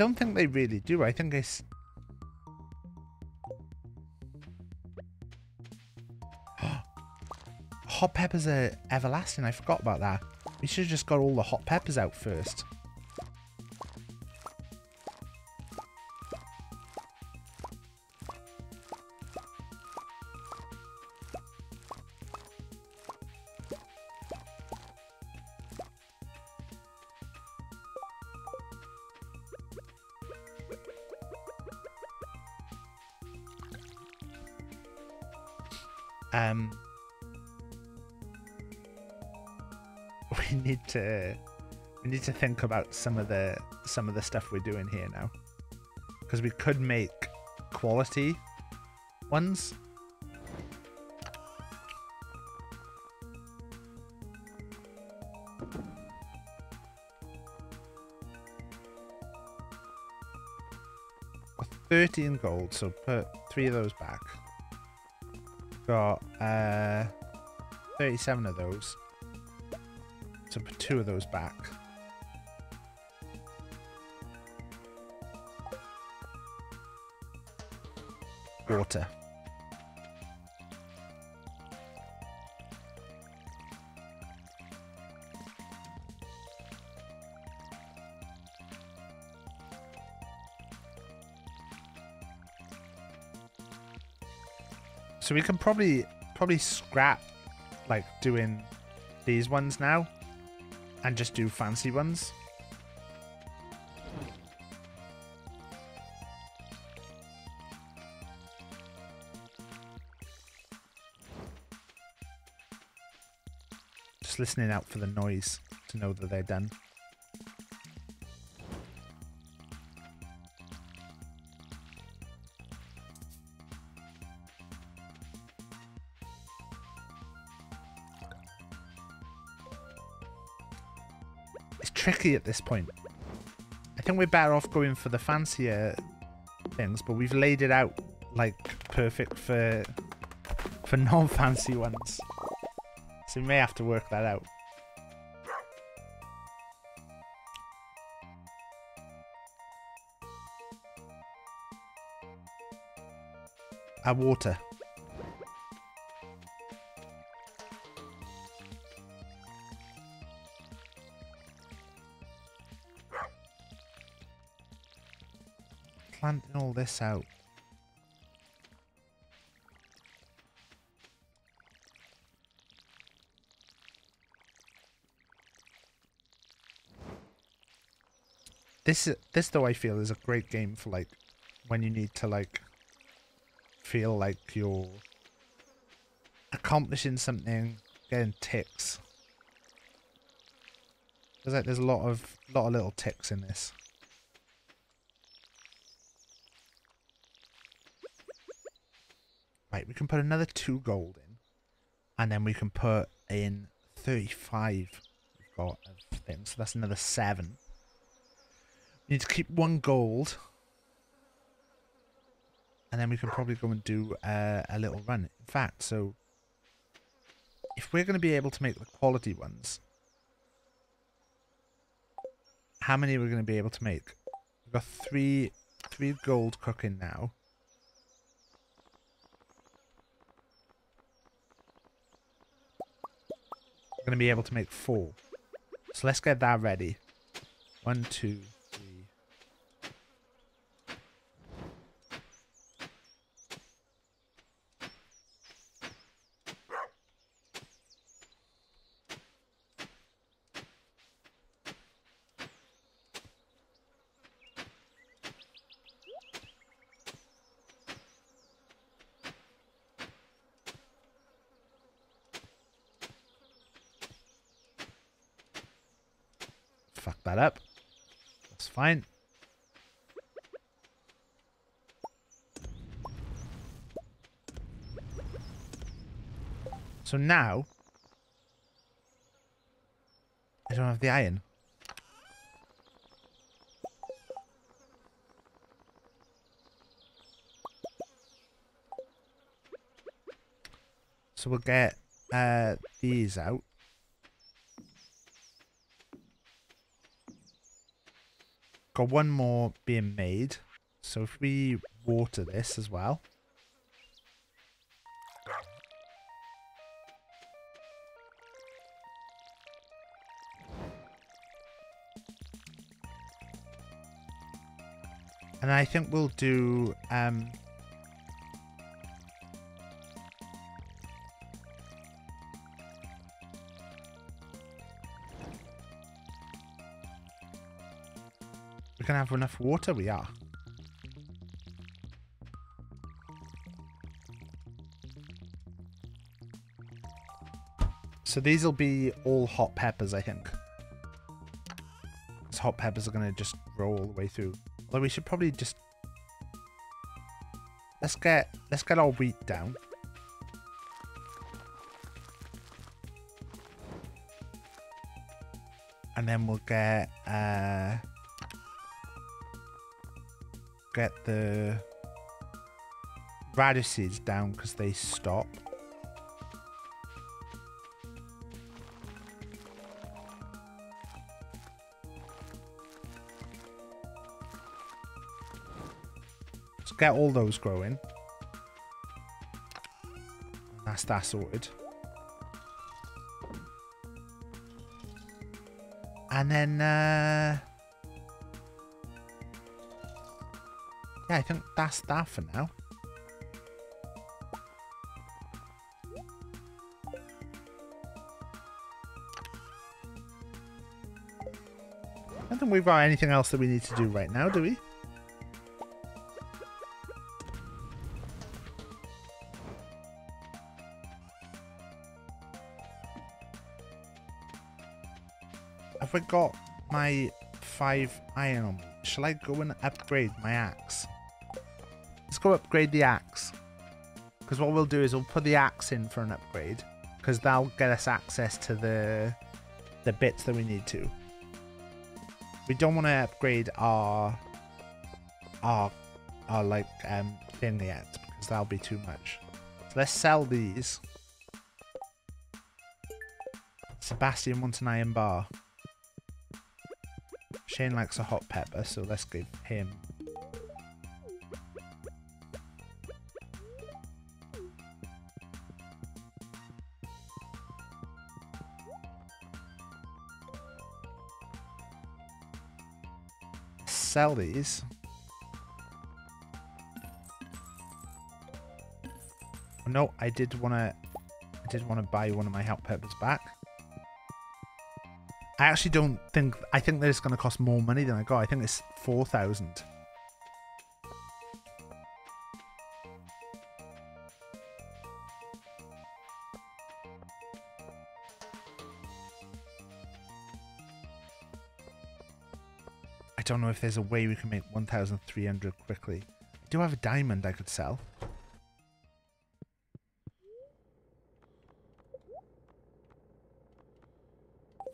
Don't think they really do. I think it's. hot peppers are everlasting. I forgot about that. We should have just got all the hot peppers out first. Need to think about some of the some of the stuff we're doing here now, because we could make quality ones. 13 gold, so put three of those back got uh, 37 of those. So put two of those back. Water. So we can probably probably scrap like doing these ones now and just do fancy ones. Listening out for the noise to know that they're done. It's tricky at this point. I think we're better off going for the fancier things, but we've laid it out like perfect for for non-fancy ones. So we may have to work that out. Our water. Planting all this out. This this though I feel is a great game for like when you need to like feel like you're accomplishing something, getting ticks. There's like there's a lot of lot of little ticks in this. Right, we can put another two gold in, and then we can put in thirty-five. We've got of things, so that's another seven. We need to keep one gold. And then we can probably go and do uh, a little run. In fact, so if we're going to be able to make the quality ones, how many are we going to be able to make? We've got three, three gold cooking now. We're going to be able to make four. So let's get that ready. One, two, three. Now, I don't have the iron. So we'll get uh, these out. Got one more being made. So if we water this as well. And I think we'll do um We can have enough water, we are. So these will be all hot peppers, I think. Because hot peppers are going to just grow all the way through. Although we should probably just... Let's get, let's get our wheat down. And then we'll get... Uh, get the radishes down because they stop. Get all those growing. That's that sorted. And then, uh... Yeah, I think that's that for now. I don't think we've got anything else that we need to do right now, do we? Got my five iron? Shall I go and upgrade my axe? Let's go upgrade the axe. Because what we'll do is we'll put the axe in for an upgrade. Because that'll get us access to the the bits that we need to. We don't want to upgrade our our our like um thing yet because that'll be too much. So let's sell these. Sebastian wants an iron bar. Shane likes a hot pepper, so let's give him. Sell these. No, I did want to. I did want to buy one of my hot peppers back. I actually don't think... I think that it's going to cost more money than I got. I think it's 4,000. I don't know if there's a way we can make 1,300 quickly. I do have a diamond I could sell.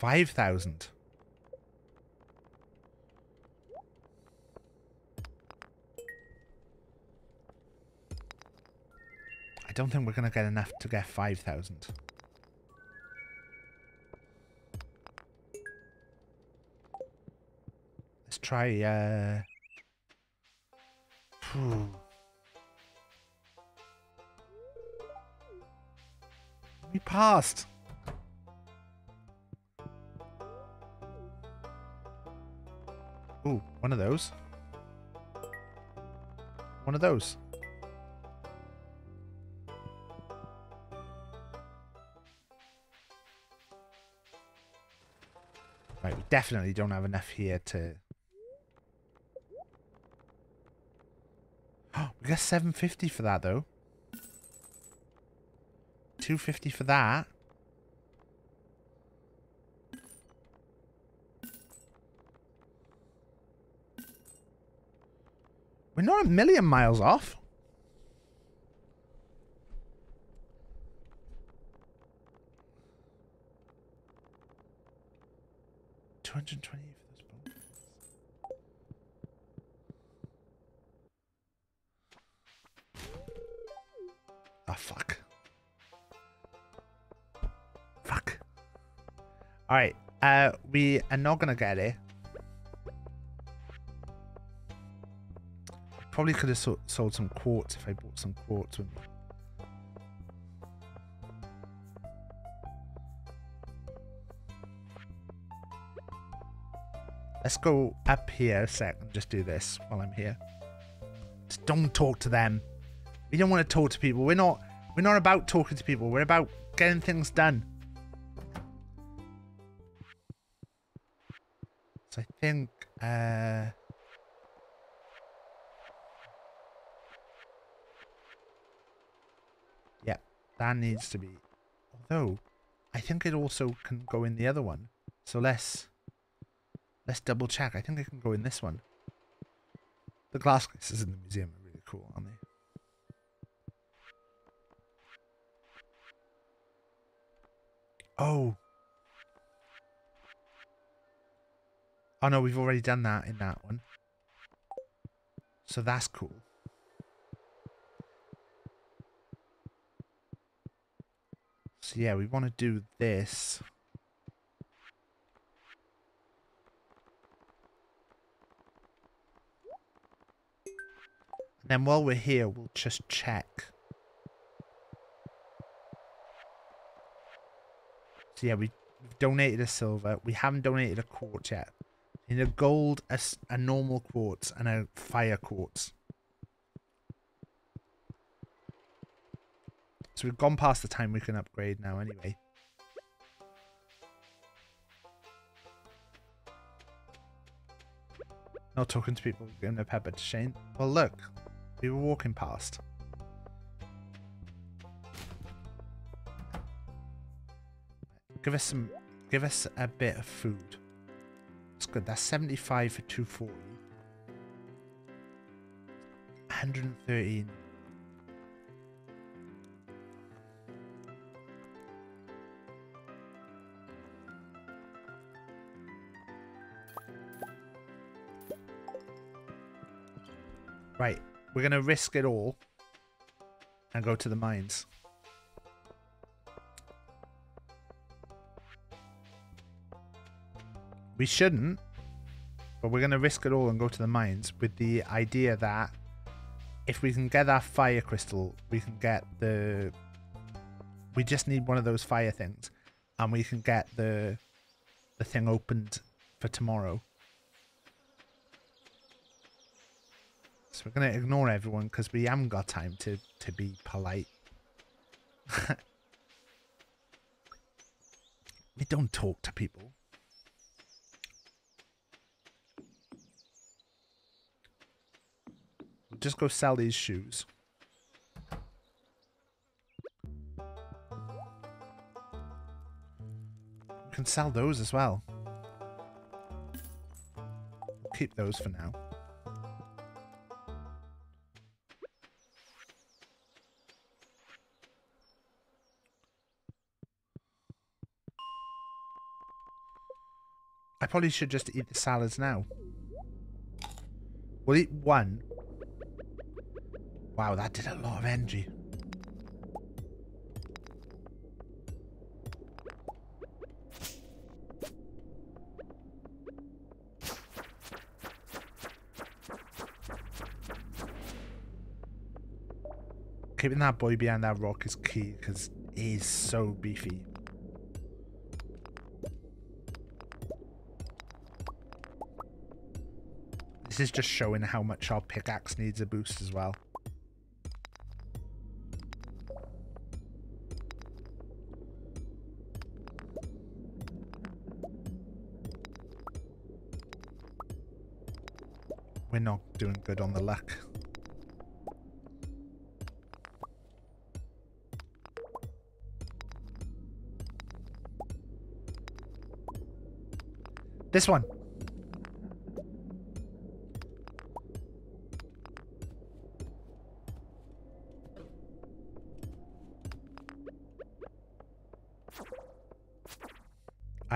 Five thousand. I don't think we're gonna get enough to get five thousand. Let's try uh. We passed. Ooh, one of those. One of those. Right, we definitely don't have enough here to... we got 750 for that, though. 250 for that. We're not a million miles off. Two hundred twenty for this boat. Oh fuck. Fuck. Alright, uh we are not gonna get it. Probably could have so- sold some quartz if I bought some quartz. Let's go up here a sec and just do this while I'm here. Just don't talk to them. We don't want to talk to people. We're not we're not about talking to people. We're about getting things done. So I think uh that needs to be although I think it also can go in the other one. So let's let's double check. I think it can go in this one. The glass cases in the museum are really cool, aren't they? Oh. Oh no, we've already done that in that one. So that's cool. So yeah, we want to do this. And then while we're here, we'll just check. So yeah, we, we've donated a silver. We haven't donated a quartz yet. In a gold, a normal quartz, and a fire quartz. So we've gone past the time we can upgrade now anyway. Not talking to people, giving a pepper to Shane. Well, look, we were walking past. Give us some, give us a bit of food. That's good. That's 75 for 240. 113. Right, we're gonna risk it all and go to the mines. We shouldn't, but we're gonna risk it all and go to the mines with the idea that if we can get that fire crystal, we can get the. We just need one of those fire things, and we can get the the thing opened for tomorrow. So we're gonna ignore everyone because we haven't got time to to be polite. we don't talk to people. We'll just go sell these shoes. We can sell those as. We'll keep those for now. I probably should just eat the salads now. We'll eat one. Wow, that did a lot of energy. Keeping that boy behind that rock is key because he's so beefy. This is just showing how much our pickaxe needs a boost as well. We're not doing good on the luck. This one.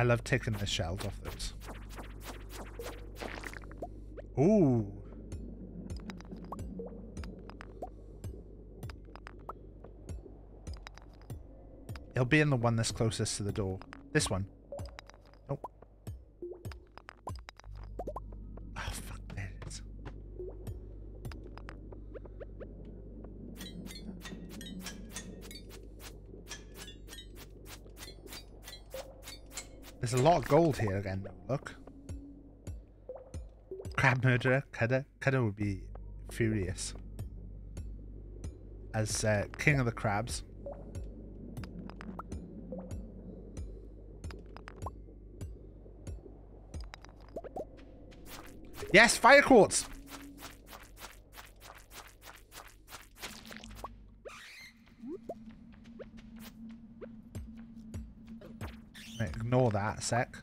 I love taking the shells off those. Ooh. It'll be in the one that's closest to the door. This one. Lot of gold here again, look. Crab murderer, Kudder. Kudder would be furious. As uh, king of the crabs. Yes, fire quartz! Ignore that a sec.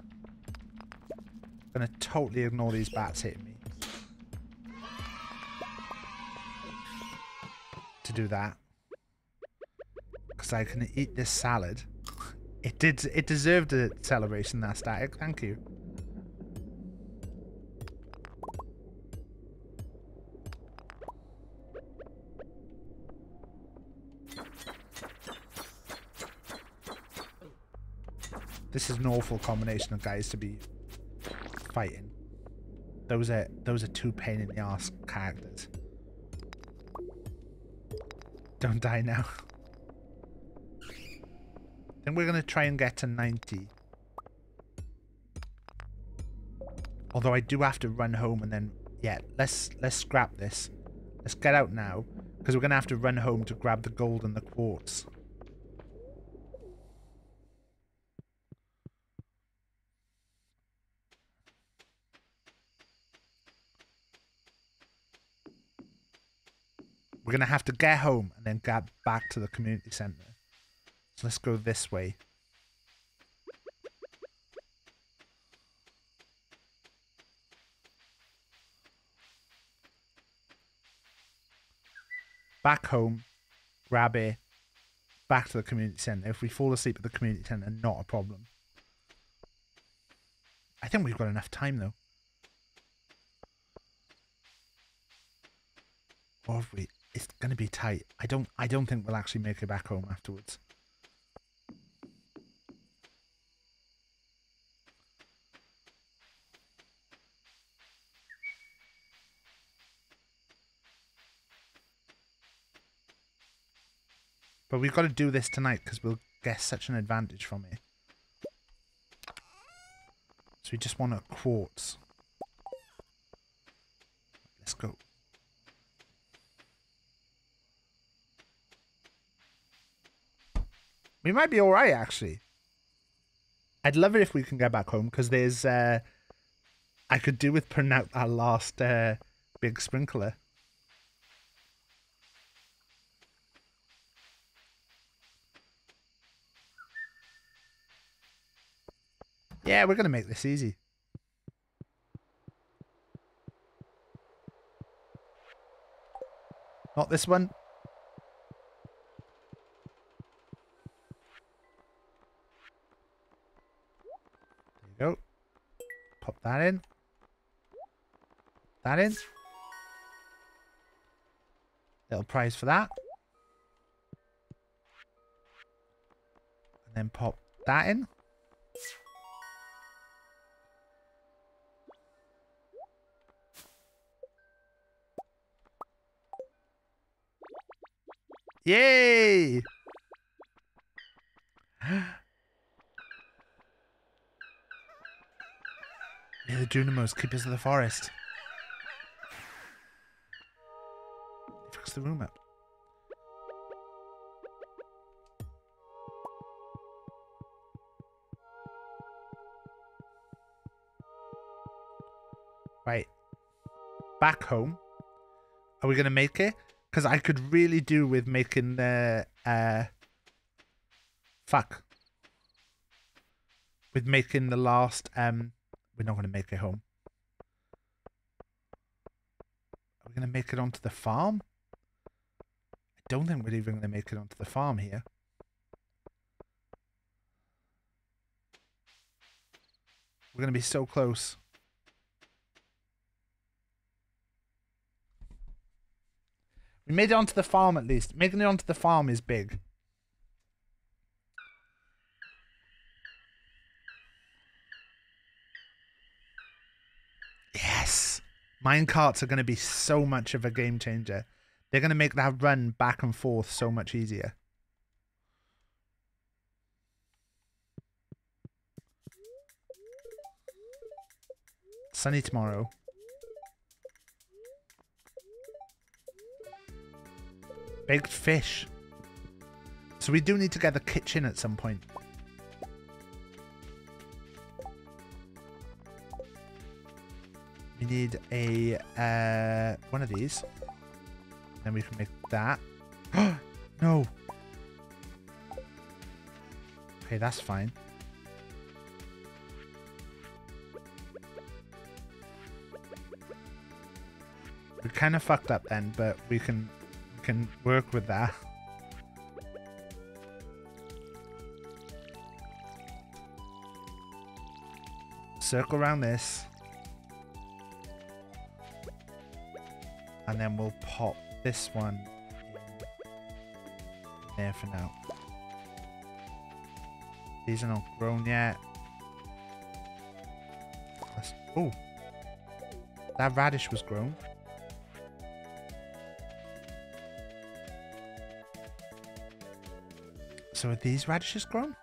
gonna totally ignore these bats hitting me. To do that. Because I can eat this salad. It did it deserved a celebration that static, thank you. This is an awful combination of guys to be fighting. Those are those are two pain in the ass characters. Don't die now. Then we're gonna try and get to 90. Although I do have to run home and then yeah, let's let's scrap this. Let's get out now because we're gonna have to run home to grab the gold and the quartz. We're going to have to get home and then get back to the community centre. So let's go this way. Back home, grab it, back to the community centre. If we fall asleep at the community centre, not a problem. I think we've got enough time though. Or have we? It's gonna be tight. I don't. I don't think we'll actually make it back home afterwards. But we've got to do this tonight because we'll get such an advantage from it. So we just want a quartz. Let's go. We might be alright, actually. I'd love it if we can get back home, because there's... Uh, I could do with putting out that last uh, big sprinkler. Yeah, we're going to make this easy. Not this one. Pop that in. That in. Little prize for that. And then pop that in. Yay! Yeah, the Junimos, keepers of the forest. Fix the room up. Right. Back home. Are we going to make it? Because I could really do with making the... Uh, fuck. With making the last... Um, we're not going to make it home. Are we going to make it onto the farm? I don't think we're even going to make it onto the farm here. We're going to be so close. We made it onto the farm at least. Making it onto the farm is big. Yes. Minecarts are going to be so much of a game changer. They're going to make that run back and forth so much easier. Sunny tomorrow. Baked fish. So we do need to get the kitchen at some point. Need a uh, one of these. Then we can make that. no. Okay, that's fine. We kind of fucked up then, but we can we can work with that. Circle around this. And then we'll pop this one there for now. These are not grown yet. Oh, that radish was grown. So are these radishes grown?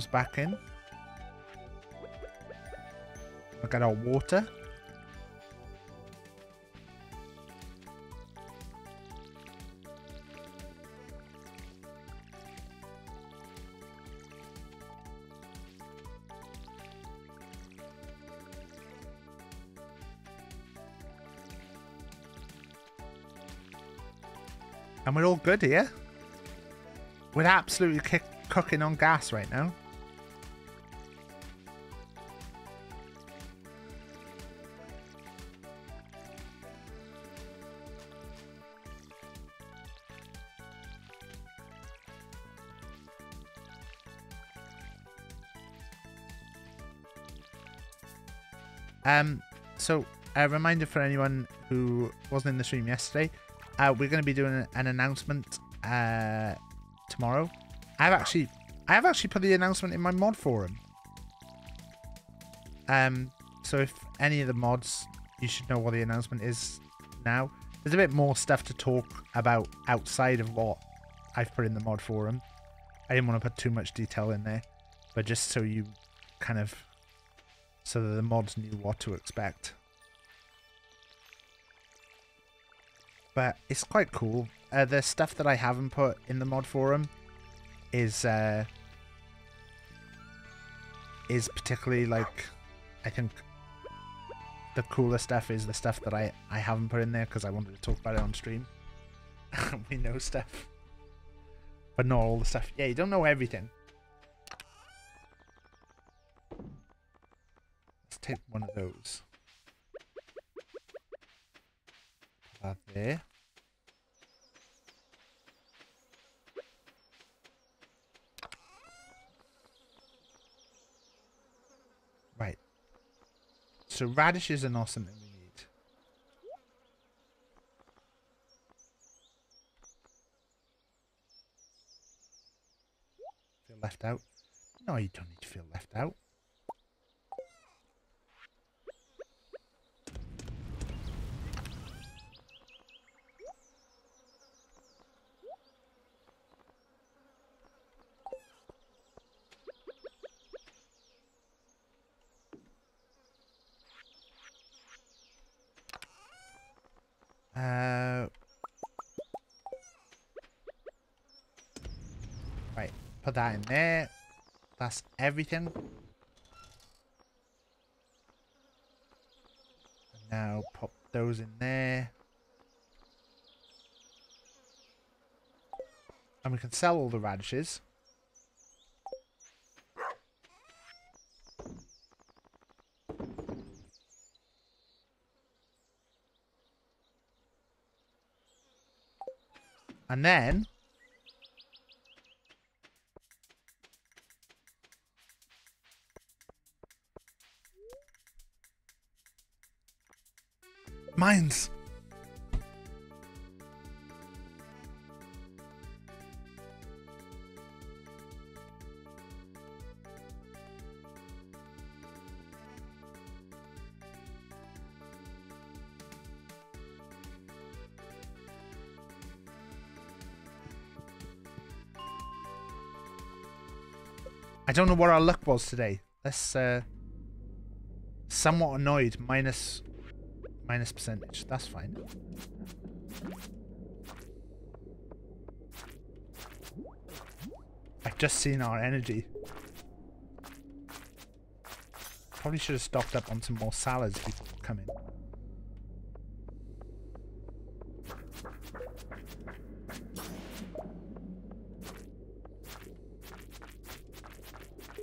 Those back in. Look at our water. And we're all good here. We're absolutely cooking on gas right now. Um, so a reminder for anyone who wasn't in the stream yesterday, uh, we're going to be doing an announcement uh, tomorrow. I've actually, I have actually put the announcement in my mod forum. Um, so if any of the mods, you should know what the announcement is now. There's a bit more stuff to talk about outside of what I've put in the mod forum. I didn't want to put too much detail in there, but just so you kind of, so that the mods knew what to expect. but it's quite cool. Uh, the stuff that I haven't put in the mod forum is uh, is particularly like I think the cooler stuff is the stuff that I I haven't put in there because I wanted to talk about it on stream. we know stuff, but not all the stuff. Yeah, you don't know everything. Let's one of those. That there. Right. So radishes are not something we need. Feel left out? No, you don't need to feel left out. That in there. That's everything. Now pop those in there. And we can sell all the radishes. And then mines. I don't know what our luck was today. Let's uh somewhat annoyed minus minus percentage. That's fine. I've just seen our energy. Probably should have stocked up on some more salads before coming.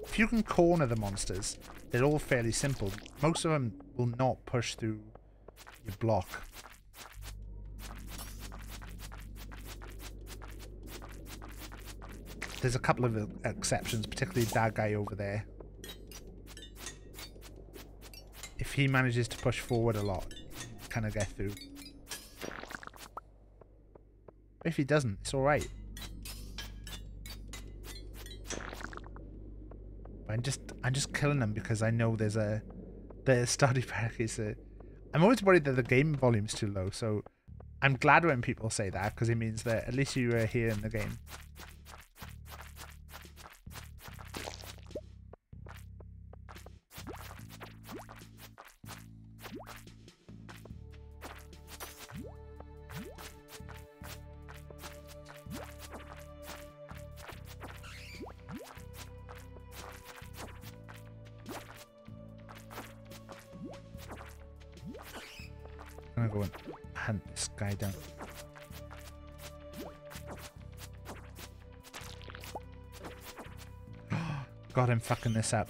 If you can corner the monsters, they're all fairly simple. Most of them will not push through block. There's a couple of exceptions, particularly that guy over there. If he manages to push forward a lot, kind of get through. If he doesn't, it's alright. I'm just I'm just killing them because I know there's a the study pack is a I'm always worried that the game volume's too low, so I'm glad when people say that because it means that at least you are here in the game. Fucking this up.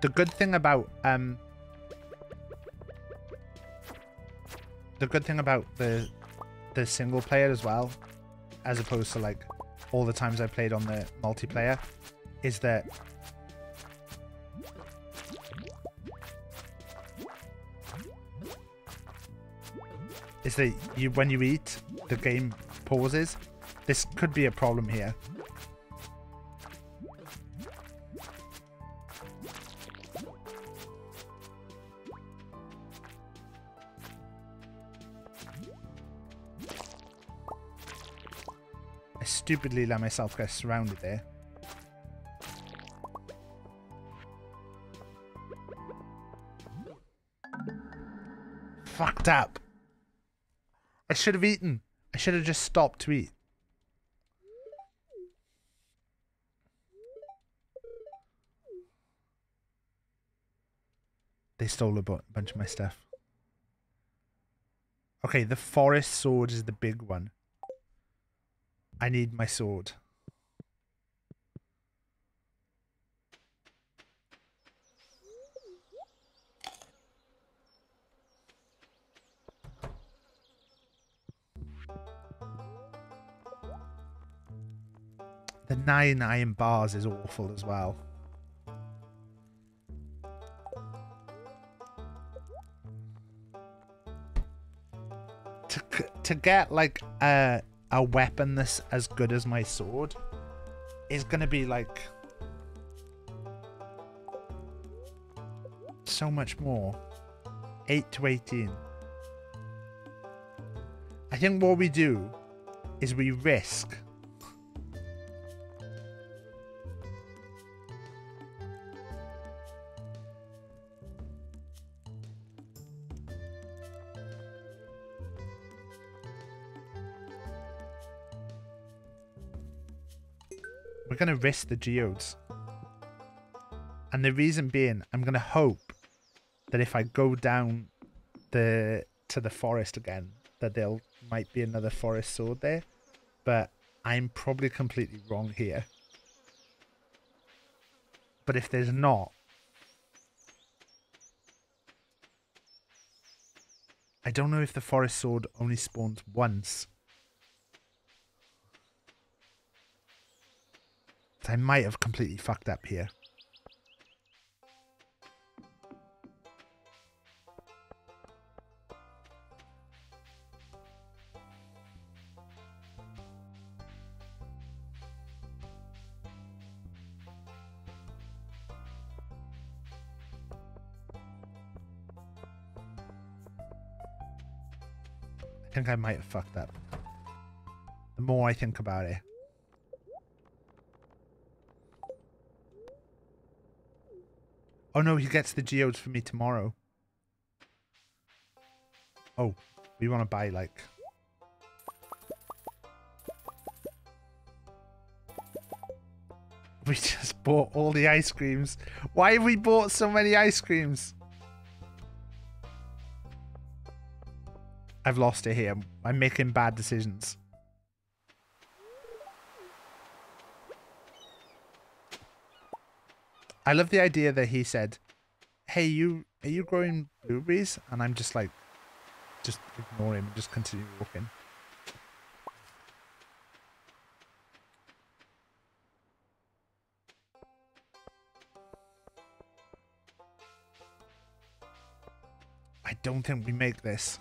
The good thing about um the good thing about the the single player as well, as opposed to like all the times I played on the multiplayer, is that is that you when you eat, the game pauses. This could be a problem here. I stupidly let myself get surrounded there. Fucked up. I should have eaten. I should have just stopped to eat. They stole a bunch of my stuff. Okay, the forest sword is the big one. I need my sword. The nine iron bars is awful as well. To get like a a weapon that's as good as my sword is gonna be like so much more. Eight to eighteen. I think what we do is we risk going to risk the geodes. And the reason being, I'm going to hope that if I go down the to the forest again, that there might be another forest sword there, but I'm probably completely wrong here. But if there's not, I don't know if the forest sword only spawns once. I might have completely fucked up here. I think I might have fucked up. The more I think about it. Oh no, he gets the geodes for me tomorrow. Oh, we want to buy like... We just bought all the ice creams. Why have we bought so many ice creams? I've lost it here. I'm making bad decisions. I love the idea that he said, "Hey, you are you growing blueberries?" And I'm just like, just ignore him and just continue walking. I don't think we make this.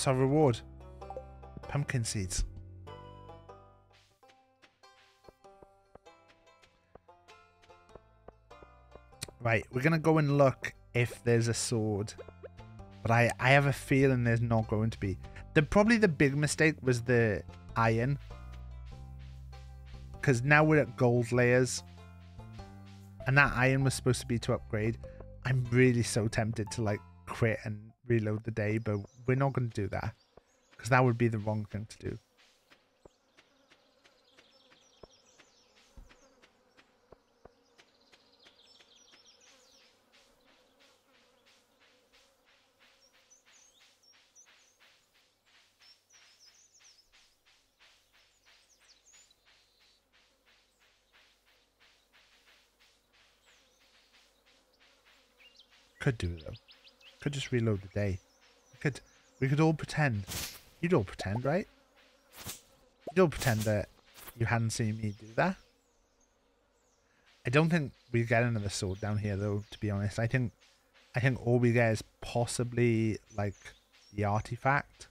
What's our reward? Pumpkin seeds. Right, we're gonna go and look if there's a sword. But I, I have a feeling there's not going to be. The probably the big mistake was the iron. Because now we're at gold layers. And that iron was supposed to be to upgrade. I'm really so tempted to like quit and reload the day, but we're not going to do that. Because that would be the wrong thing to do. Could do though. Could just reload the day. Could we could all pretend. You'd all pretend, right? You'd all pretend that you hadn't seen me do that. I don't think we get another sword down here though, to be honest. I think I think all we get is possibly like the artifact.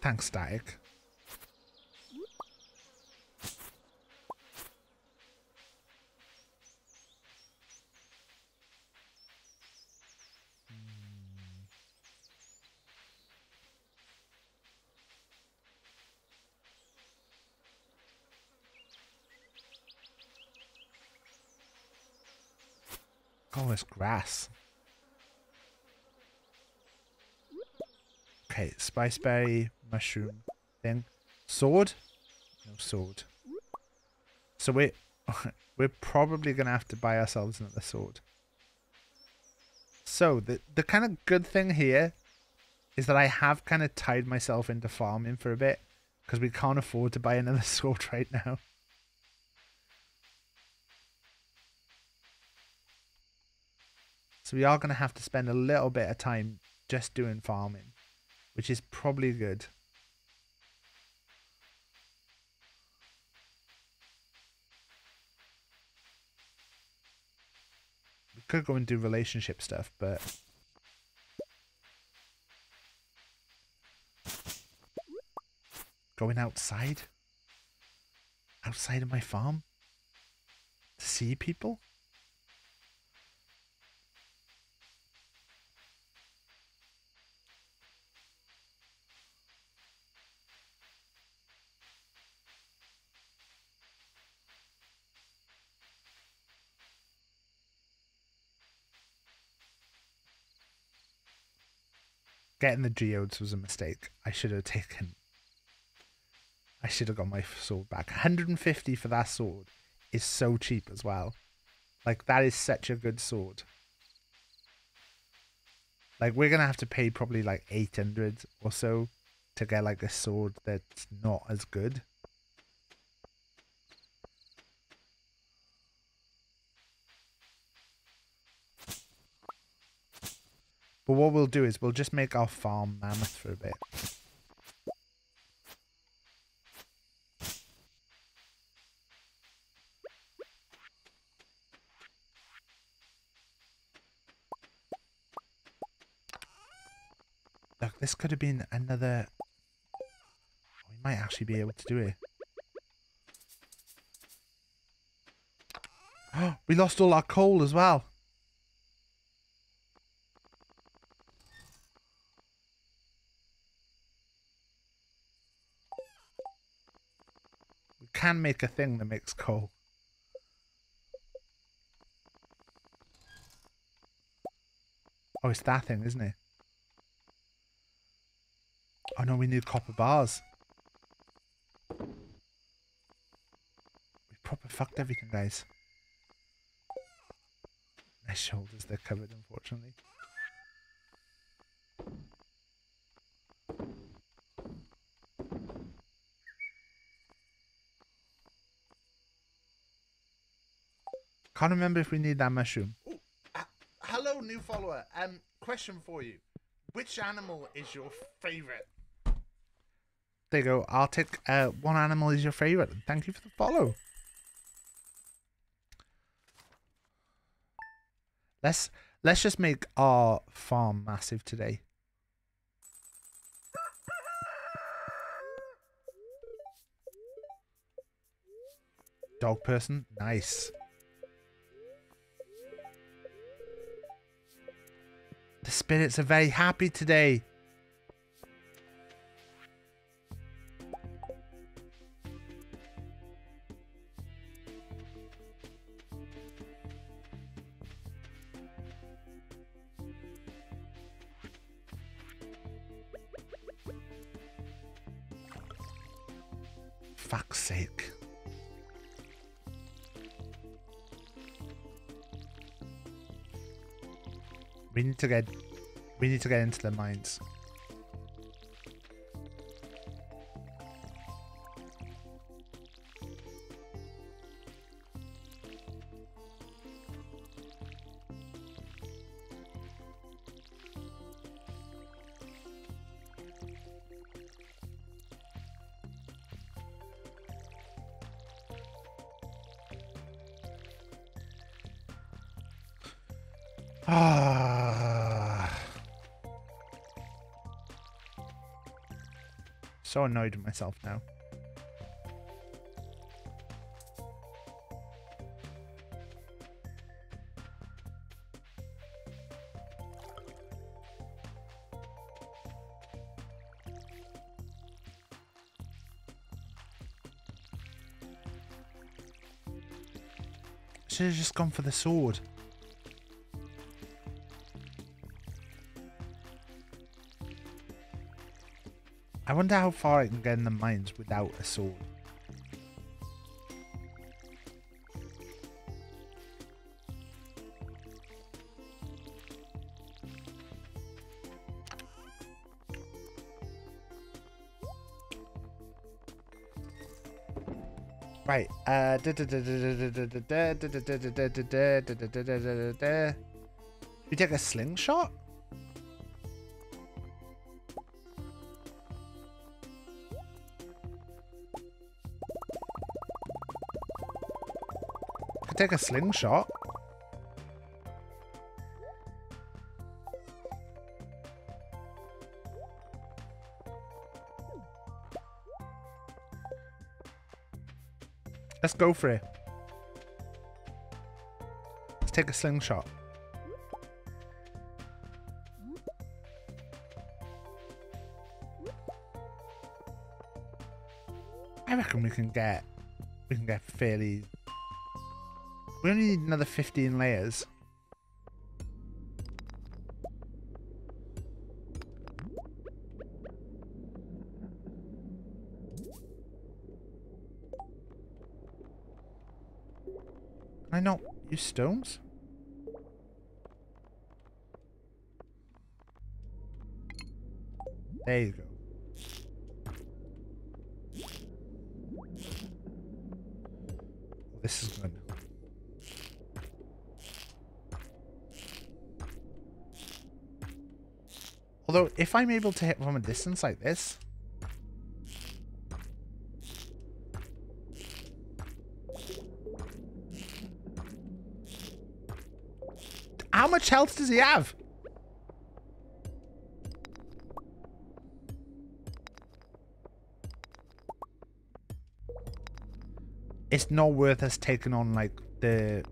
Thanks, Static. It's grass. Okay, spiceberry, mushroom thing. Sword? No sword. So we we're probably gonna have to buy ourselves another sword. So the the kind of good thing here is that I have kind of tied myself into farming for a bit because we can't afford to buy another sword right now. So we are going to have to spend a little bit of time just doing farming, which is probably good. We could go and do relationship stuff, but... Going outside? Outside of my farm? To see people? Getting the geodes was a mistake. I should have taken. I should have got my sword back. 150 for that sword is so cheap as well. Like that is such a good sword. Like we're gonna have to pay probably like 800 or so to get like a sword that's not as good. But what we'll do is we'll just make our farm mammoth for a bit. Look, this could have been another... We might actually be able to do it. we lost all our coal as well. Can make a thing that makes coal. Oh, it's that thing, isn't it? Oh no, we need copper bars. We proper fucked everything, guys. My shoulders, they're covered, unfortunately. Can't remember if we need that mushroom. Hello, new follower. Um, question for you: Which animal is your favorite? There you go. I'll take uh, one animal is your favorite. Thank you for the follow. Let's let's just make our farm massive today. Dog person, nice. The spirits are very happy today. To get we need to get into the mines. So annoyed with myself now. Should have just gone for the sword. I wonder how far I can get in the mines without a sword. Right. Uh. We take a slingshot. Take a slingshot. Let's go for it. Let's take a slingshot. I reckon we can get we can get fairly we only need another 15 layers. Can I not use stones? There you if I'm able to hit from a distance like this... How much health does he have? It's not worth us taking on, like, the...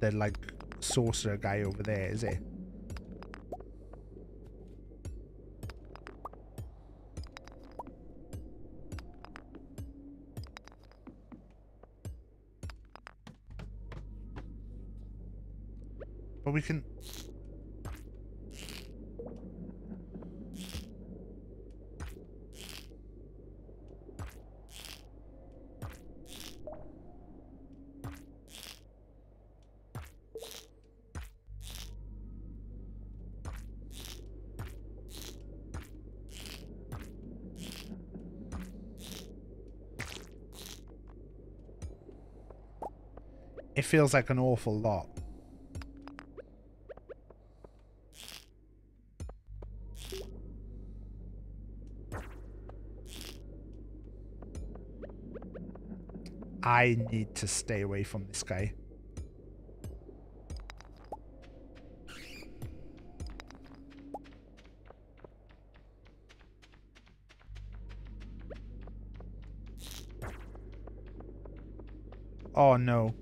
The, like, sorcerer guy over there, is it? But we can... It feels like an awful lot. I need to stay away from this guy. Oh no.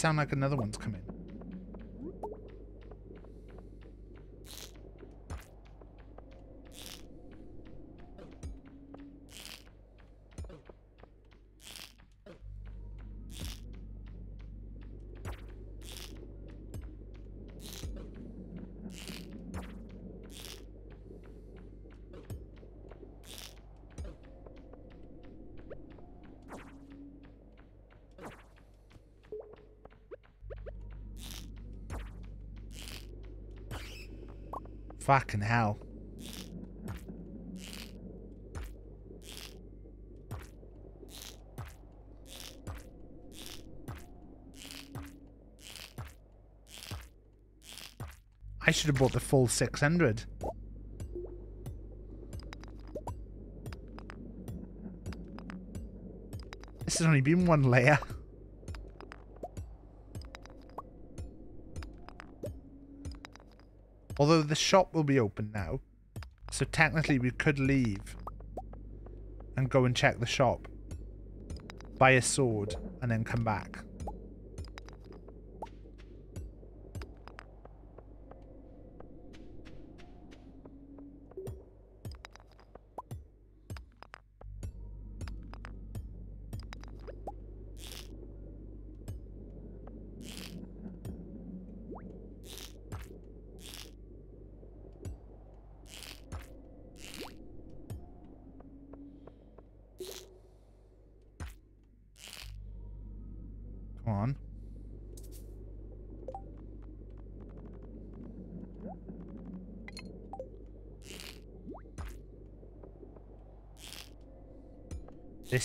Sound like another one's coming? Fucking hell. I should have bought the full 600. This has only been one layer. Although the shop will be open now. So technically we could leave. And go and check the shop. Buy a sword. And then come back.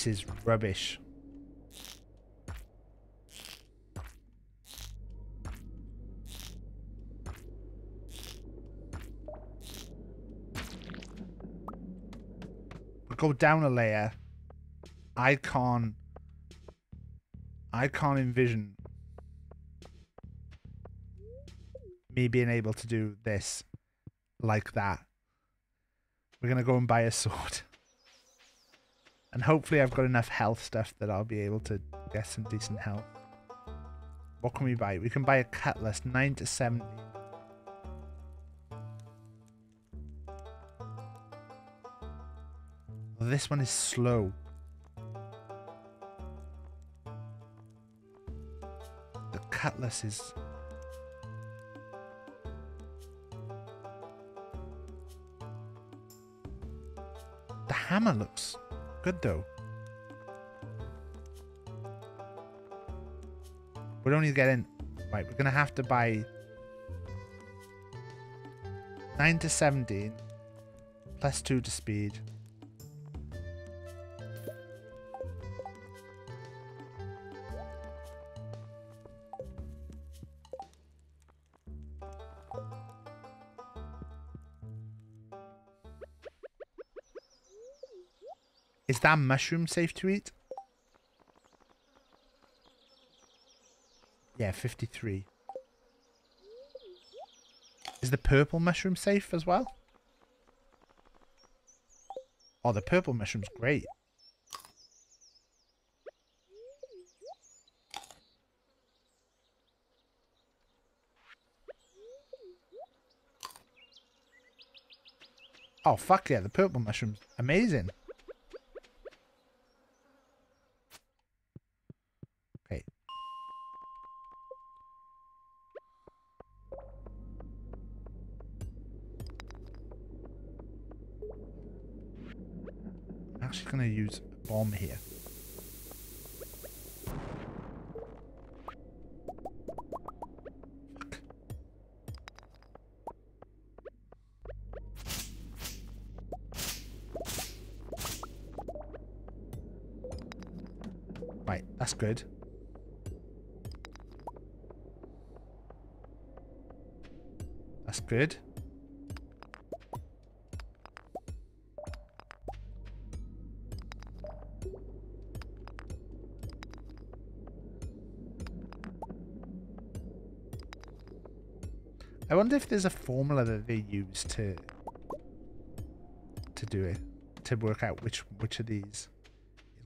This is rubbish. Go down a layer. I can't I can't envision me being able to do this like that. We're to go and buy a sword. And hopefully I've got enough health stuff that I'll be able to get some decent health. What can we buy? We can buy a cutlass, 9 to 70. Well, this one is slow. The cutlass is. The hammer looks good though. We're only getting. Right, we're gonna have to buy. 9 to 17. Plus 2 to speed. That mushroom safe to eat? Yeah, 53. Is the purple mushroom safe as well? Oh, the purple mushroom's great. Oh, fuck yeah, the purple mushroom's amazing. Okay. I'm actually going to bomb here. Right, that's good. That's good. Wonder if there's a formula that they use to to do it to work out which which of these is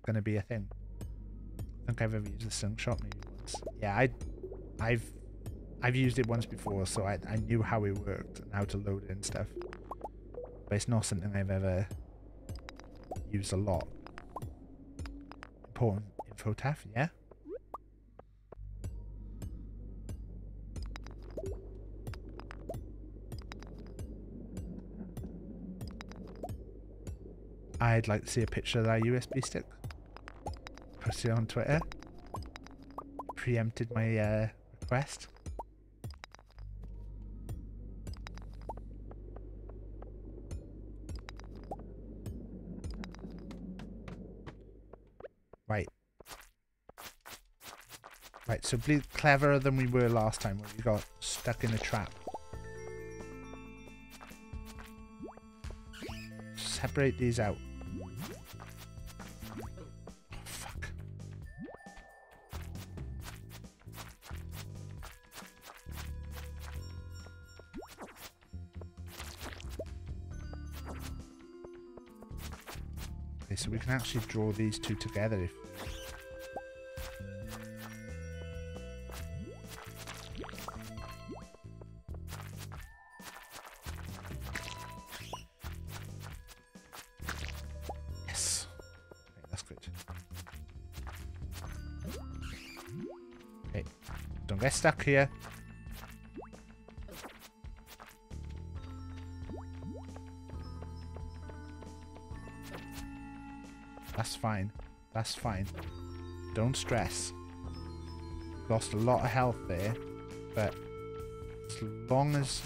going to be a thing. I think I've ever used the slingshot maybe once. Yeah, I I've I've used it once before, so I I knew how it worked and how to load it and stuff. But it's not something I've ever used a lot. Important info taff, yeah. I'd like to see a picture of that USB stick. Post it on Twitter. Preempted my uh, request. Right. Right, so be cleverer than we were last time when we got stuck in a trap. Separate these out. Actually draw these two together if Yes. That's good. Don't get stuck here. That's fine. Don't stress. Lost a lot of health there, but as long as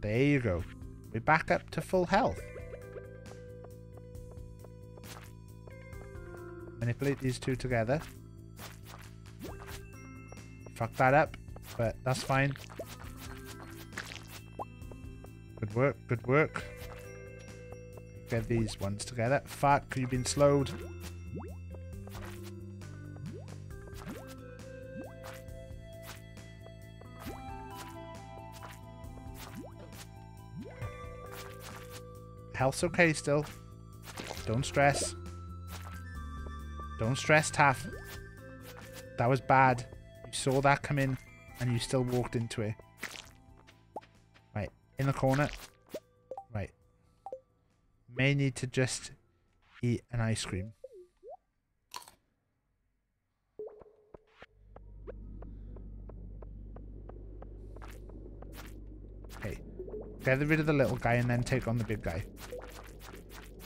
There you go. We're back up to full health. Manipulate these two together. Fuck that up, but that's fine. Work, good work. Get these ones together. Fuck, you've been slowed. Health's okay still. Don't stress. Don't stress, Taff. That was bad. You saw that come in and you still walked into it. In the corner. Right. may need to just eat an ice cream. Okay. Get rid of the little guy and then take on the big guy.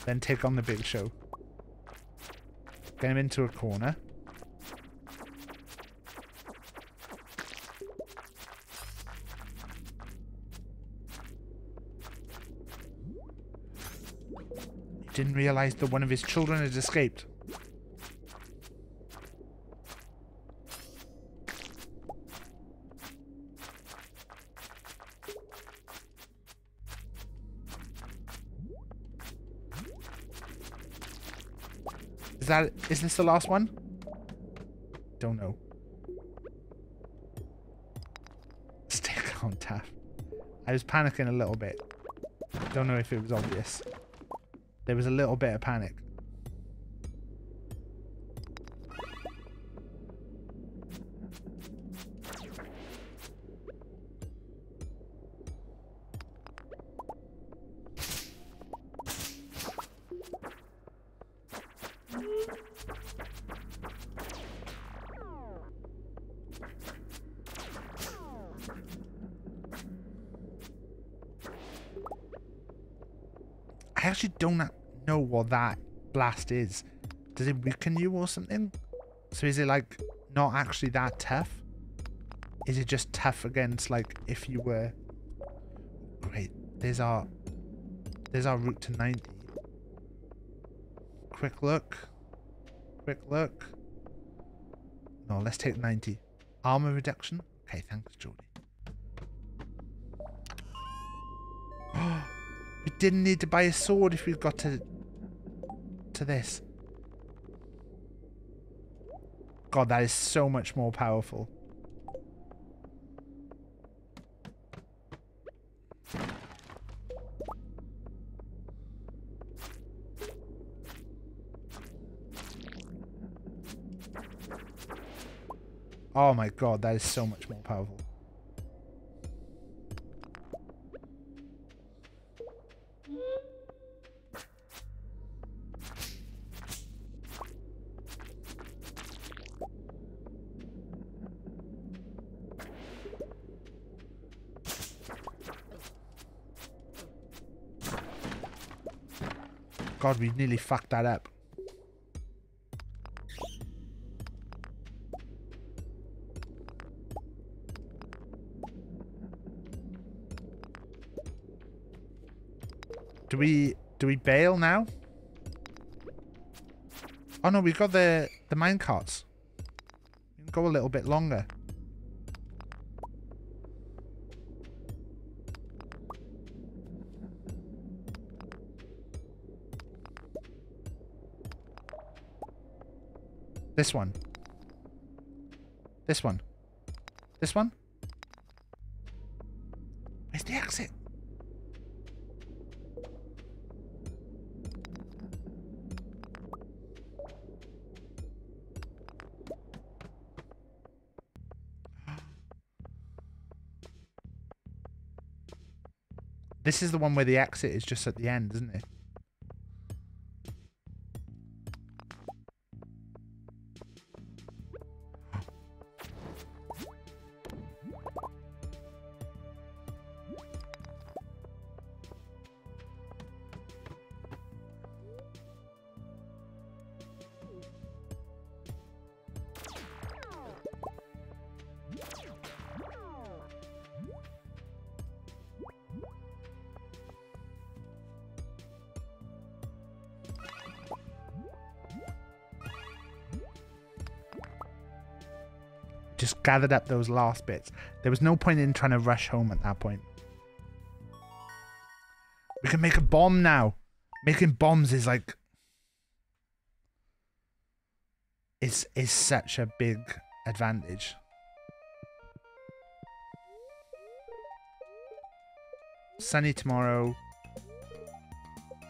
Then take on the big show. Get him into a corner. He didn't realize that one of his children had escaped. Is that is this the last one? Don't know. Stay calm, Taff. I was panicking a little bit. Don't know if it was obvious. There was a little bit of panic. I actually don't know what that blast is. Does it weaken you or something? So is it like not actually that tough? Is it just tough against like if you were Great. There's our there's our route to 90. Quick look. Quick look. No, let's take 90. Armor reduction? Okay, thanks, Jordy. we didn't need to buy a sword if we got to to this. God, that is so much more powerful. Oh my god, that is so much more powerful. God, we nearly fucked that up. Do we do we bail now? Oh no, we've got the the mine carts. We can go a little bit longer. This one. This one. This one. Where's the exit? This is the one where the exit is just at the end, isn't it? Gathered up those last bits. There was no point in trying to rush home at that point. We can make a bomb now. Making bombs is like is is such a big advantage. Sunny tomorrow.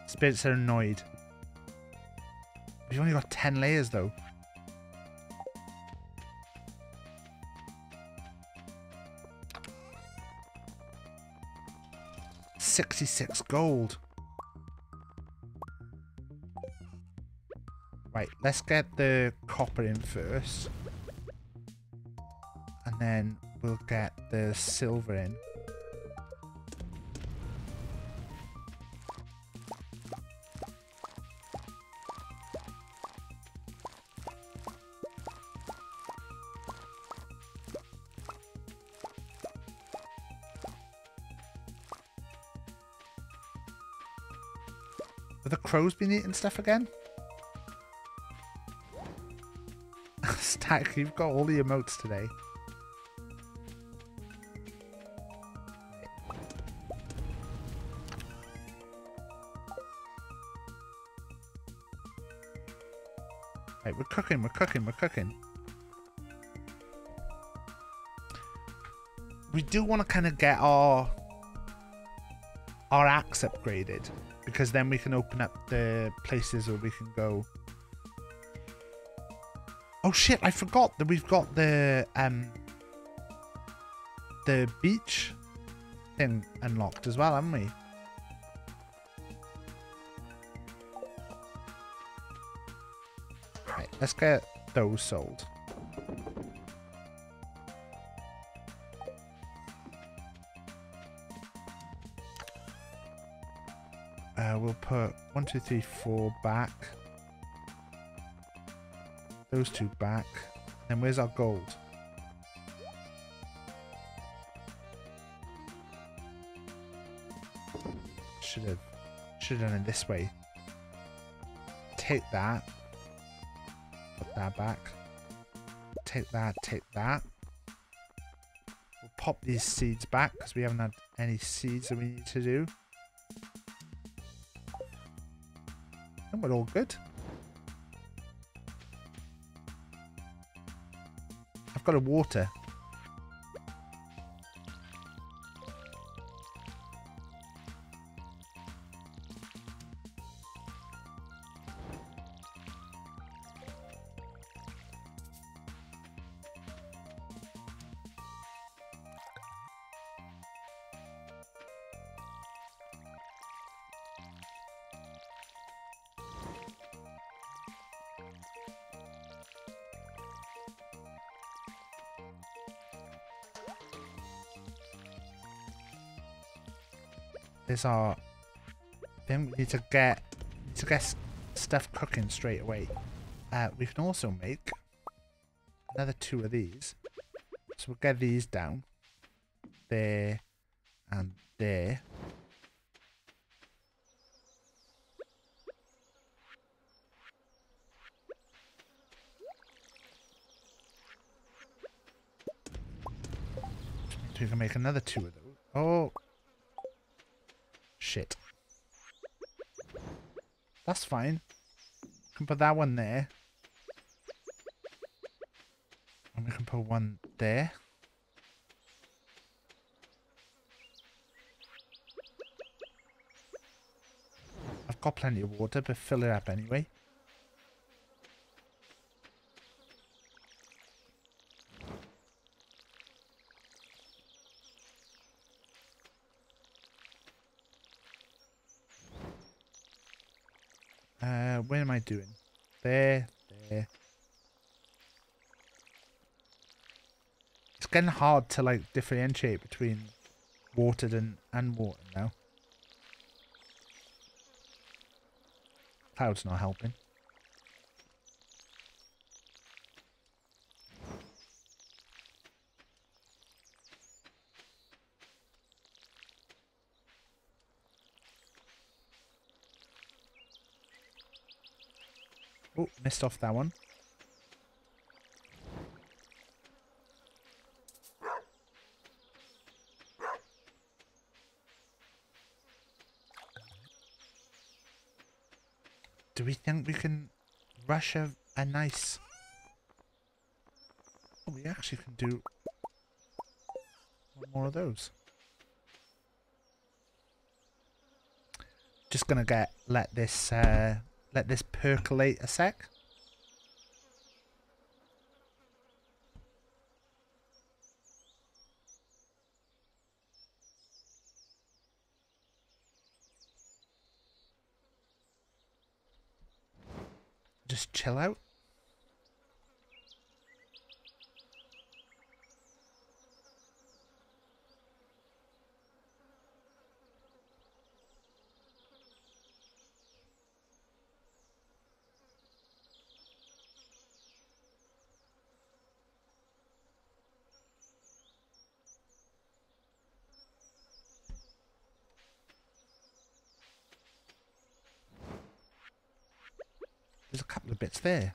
Spirits are annoyed. We've only got 10 layers though. 66 gold. Right, let's get the copper in first. And then we'll get the silver in. Crows been eating stuff again? Stack, you've got all the emotes today. Right, we're cooking, we're cooking, we're cooking. We do want to kind of get our our axe upgraded because then we can open up the places where we can go. Oh shit, I forgot that we've got the um the beach thing unlocked as well, haven't we? Right, let's get those sold. One, two, three, four back. Those two back. Then where's our gold? Should have should have done it this way. Take that. Put that back. Take that, take that. We'll pop these seeds back because we haven't had any seeds that we need to do. And we're all good. I've got a water. There's our thing. We need to get to get stuff cooking straight away. Uh, we can also make another two of these. So we'll get these down. There and there. So we can make another two of those. Shit. That's fine. can put that one there. And we can put one there. I've got plenty of water, but fill it up anyway. Uh, where am I doing? There, there. It's getting hard to like differentiate between watered and unwatered now. Cloud's not helping. Oh, missed off that one. We can rush a, a nice... Oh, we actually can do one more of those. Just gonna get let this uh, let this percolate a sec. Chill out. There's a of there.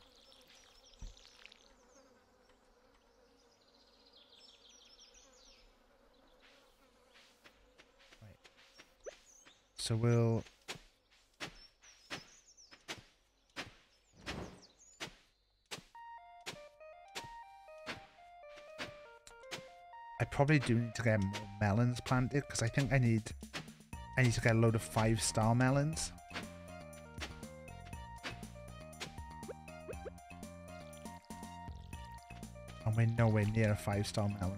So we'll I probably do need to get more melons planted because I think I need I need to get a load of five star melons. And near a five star melon.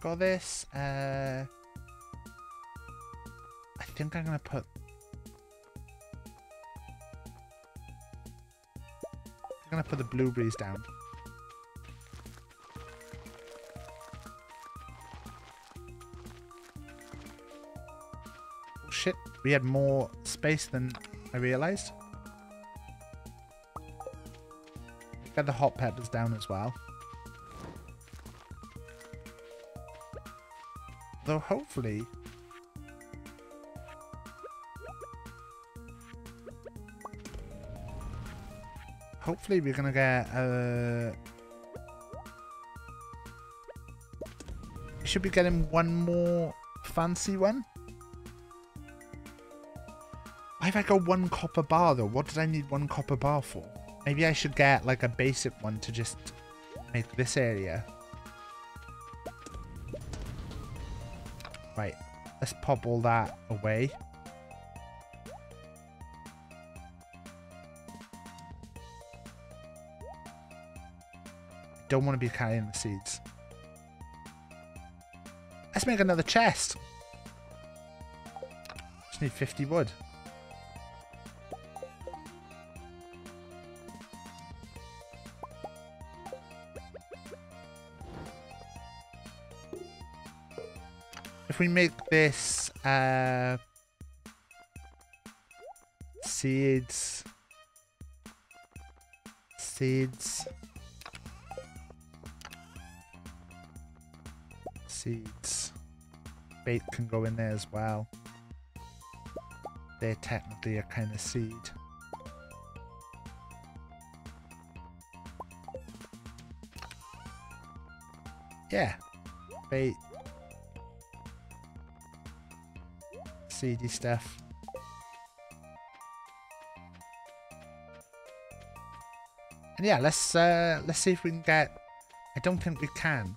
Got this. Uh, think I'm gonna put. I'm gonna put the blueberries down. Oh, shit, we had more space than I realized. Get the hot peppers down as well. Though hopefully Hopefully we're gonna get uh should be getting one more fancy one. Why have I got one copper bar though? What did I need one copper bar for? Maybe I should get like a basic one to just make this area. Right, let's pop all that away. Don't want to be carrying the seeds. Let's make another chest. Just need 50 wood. If we make this uh, seeds, seeds, seeds, bait can go in there as well. They're technically a kind of seed. Yeah, bait, seedy stuff. And yeah, let's uh, let's see if we can get. I don't think we can.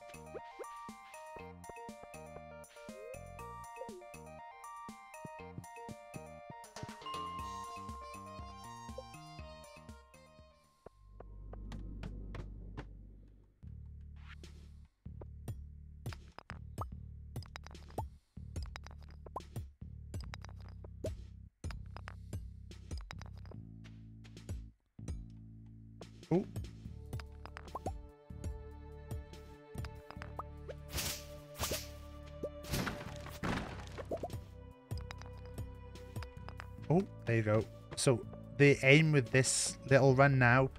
The aim with this little run now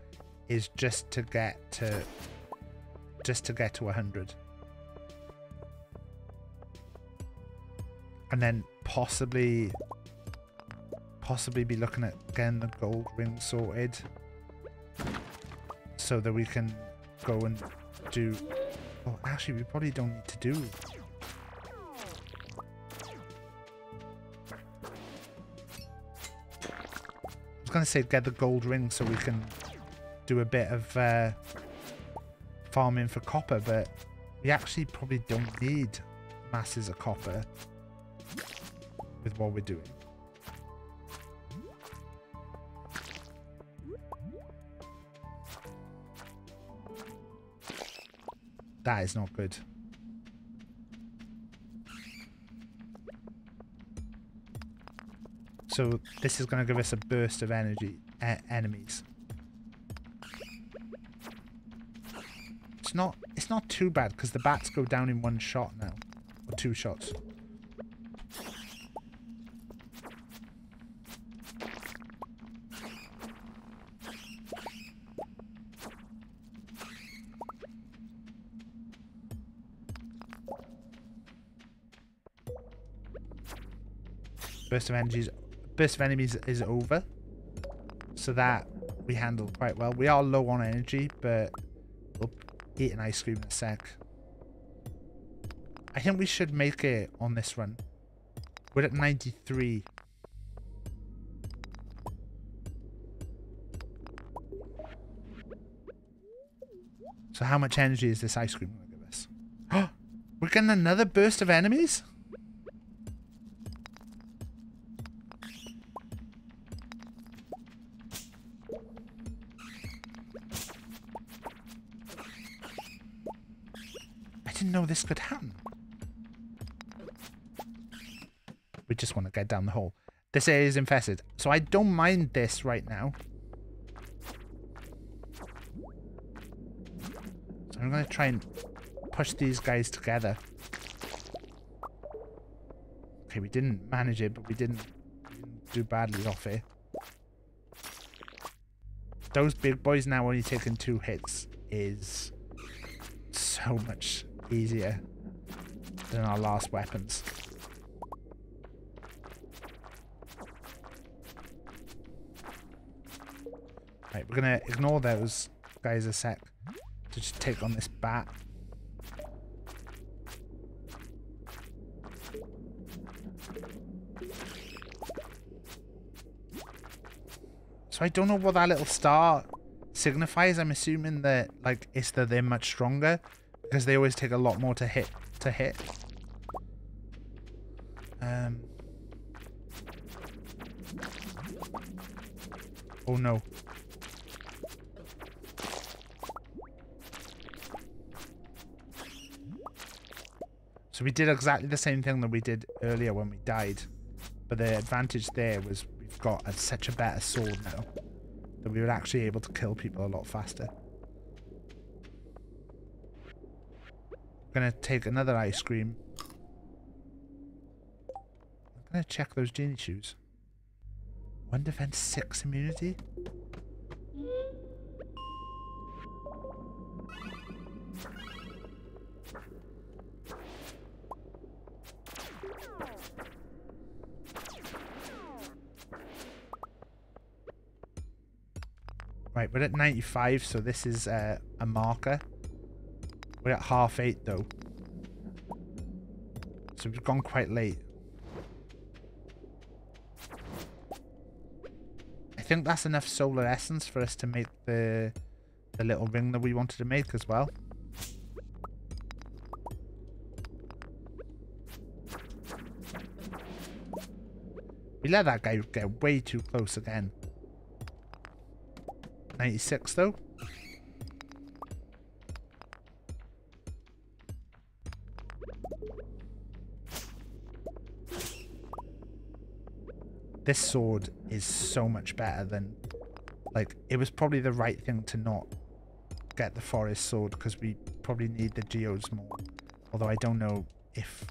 is just to get to just to get to 100. And then possibly possibly be looking at getting the gold ring sorted so that we can go and do oh actually we probably don't need to do Was gonna say get the gold ring so we can do a bit of uh, farming for copper but We actually probably don't need masses of copper with what we're doing. That is not good. So this is going to give us a burst of energy e enemies. It's not it's not too bad because the bats go down in one shot now. Or two shots. Burst of energies burst of enemies is over. So that we handled quite well. We are low on energy, but we'll eat an ice cream in a sec. I think we should make it on this run. We're at 93. So how much energy is this ice cream going to give us? We're getting another burst of enemies? Down the hole. This area is infested, so I don't mind this right now. So I'm going to try and push these guys together. Okay, we didn't manage it, but we didn't, do badly off it. Those big boys now only taking two hits is so much easier than our last weapons. We're gonna ignore those guys a sec to just take on this bat. So I don't know what that little star signifies. I'm assuming that like it's that they're much stronger because they always take a lot more to hit to hit. Um. Oh no. So we did exactly the same thing that we did earlier when we died. But the advantage there was we've got a, such a better sword now that we were actually able to kill people a lot faster. I'm gonna take another ice cream. I'm gonna check those genie shoes. One defense, six immunity. Right, we're at 95, so this is uh, a marker. We're at half eight though. So we've gone quite late. I think that's enough solar essence for us to make the the little ring that we wanted to make as well. We let that guy get way too close again. 96 though. This sword is so much better than... Like, it was probably the right thing to not get the forest sword because we probably need the geodes more. Although I don't know if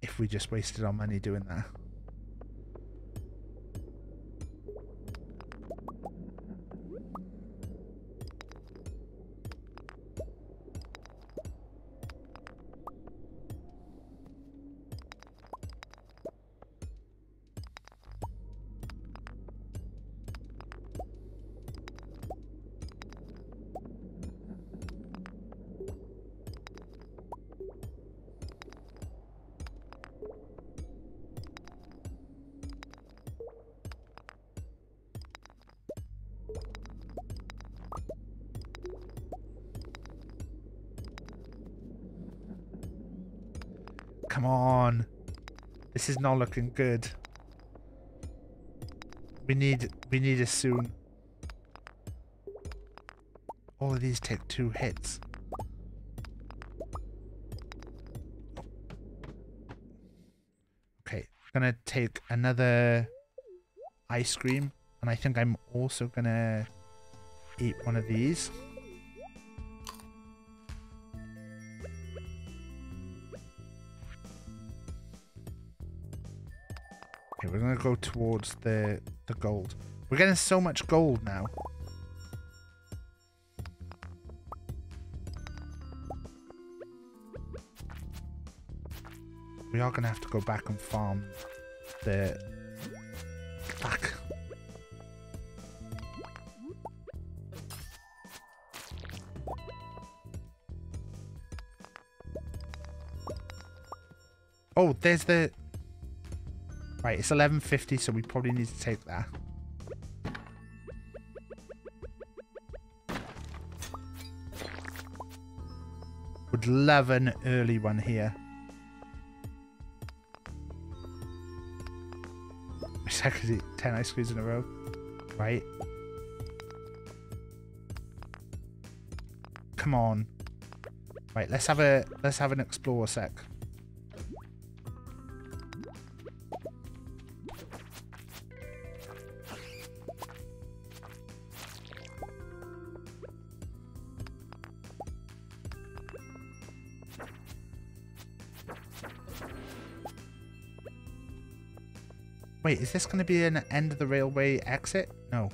if we just wasted our money doing that. This is not looking good. We need we need it soon. All of these take two hits. Okay, gonna take another ice cream, and I think I'm also gonna eat one of these. Go towards the the gold. We're getting so much gold now. We are gonna have to go back and farm the fuck. Oh, there's the Right, it's 11.50, so we probably need to take that. Would love an early one here. Eat 10 ice creams in a row. Right. Come on. Right, let's have a let's have an explore sec. Wait, is this going to be an end of the railway exit? No.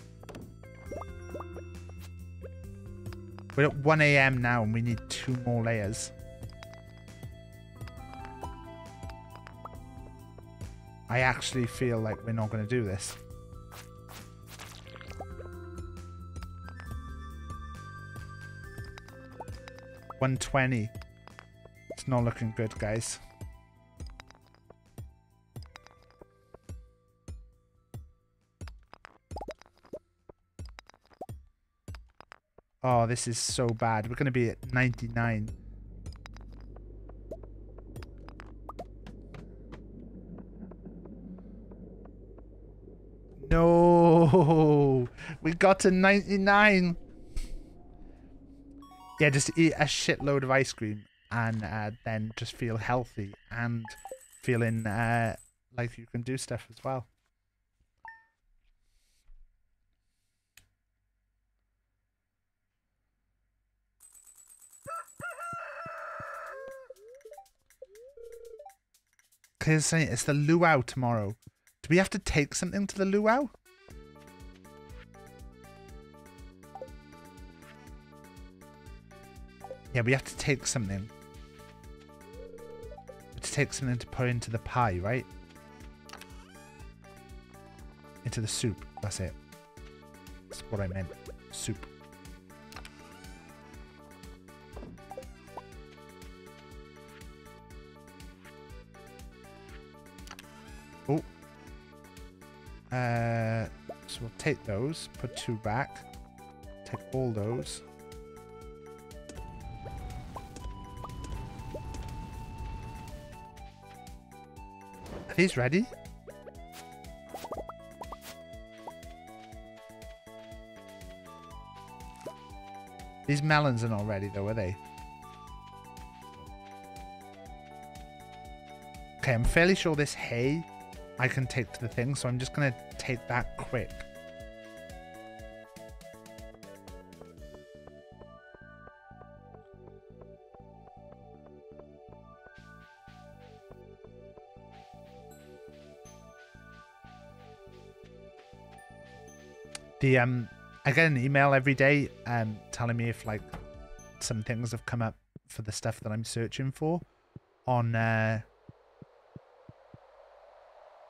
We're at 1 a.m. now and we need two more layers. I actually feel like we're not going to do this. One twenty. It's not looking good, guys. Oh, this is so bad. We're going to be at 99. No, we got to 99. Yeah, just eat a shitload of ice cream and uh, then just feel healthy and feeling uh, like you can do stuff as well. Clear's saying it's the luau tomorrow. Do we have to take something to the luau? Yeah, we have to take something. To take something to put into the pie, right? Into the soup. That's it. That's what I meant. Soup. Take those, put two back, take all those. Are these ready? These melons are not ready though, are they? Okay, I'm fairly sure this hay I can take to the thing, so I'm just going to take that quick. The um I get an email every day um telling me if like some things have come up for the stuff that I'm searching for on uh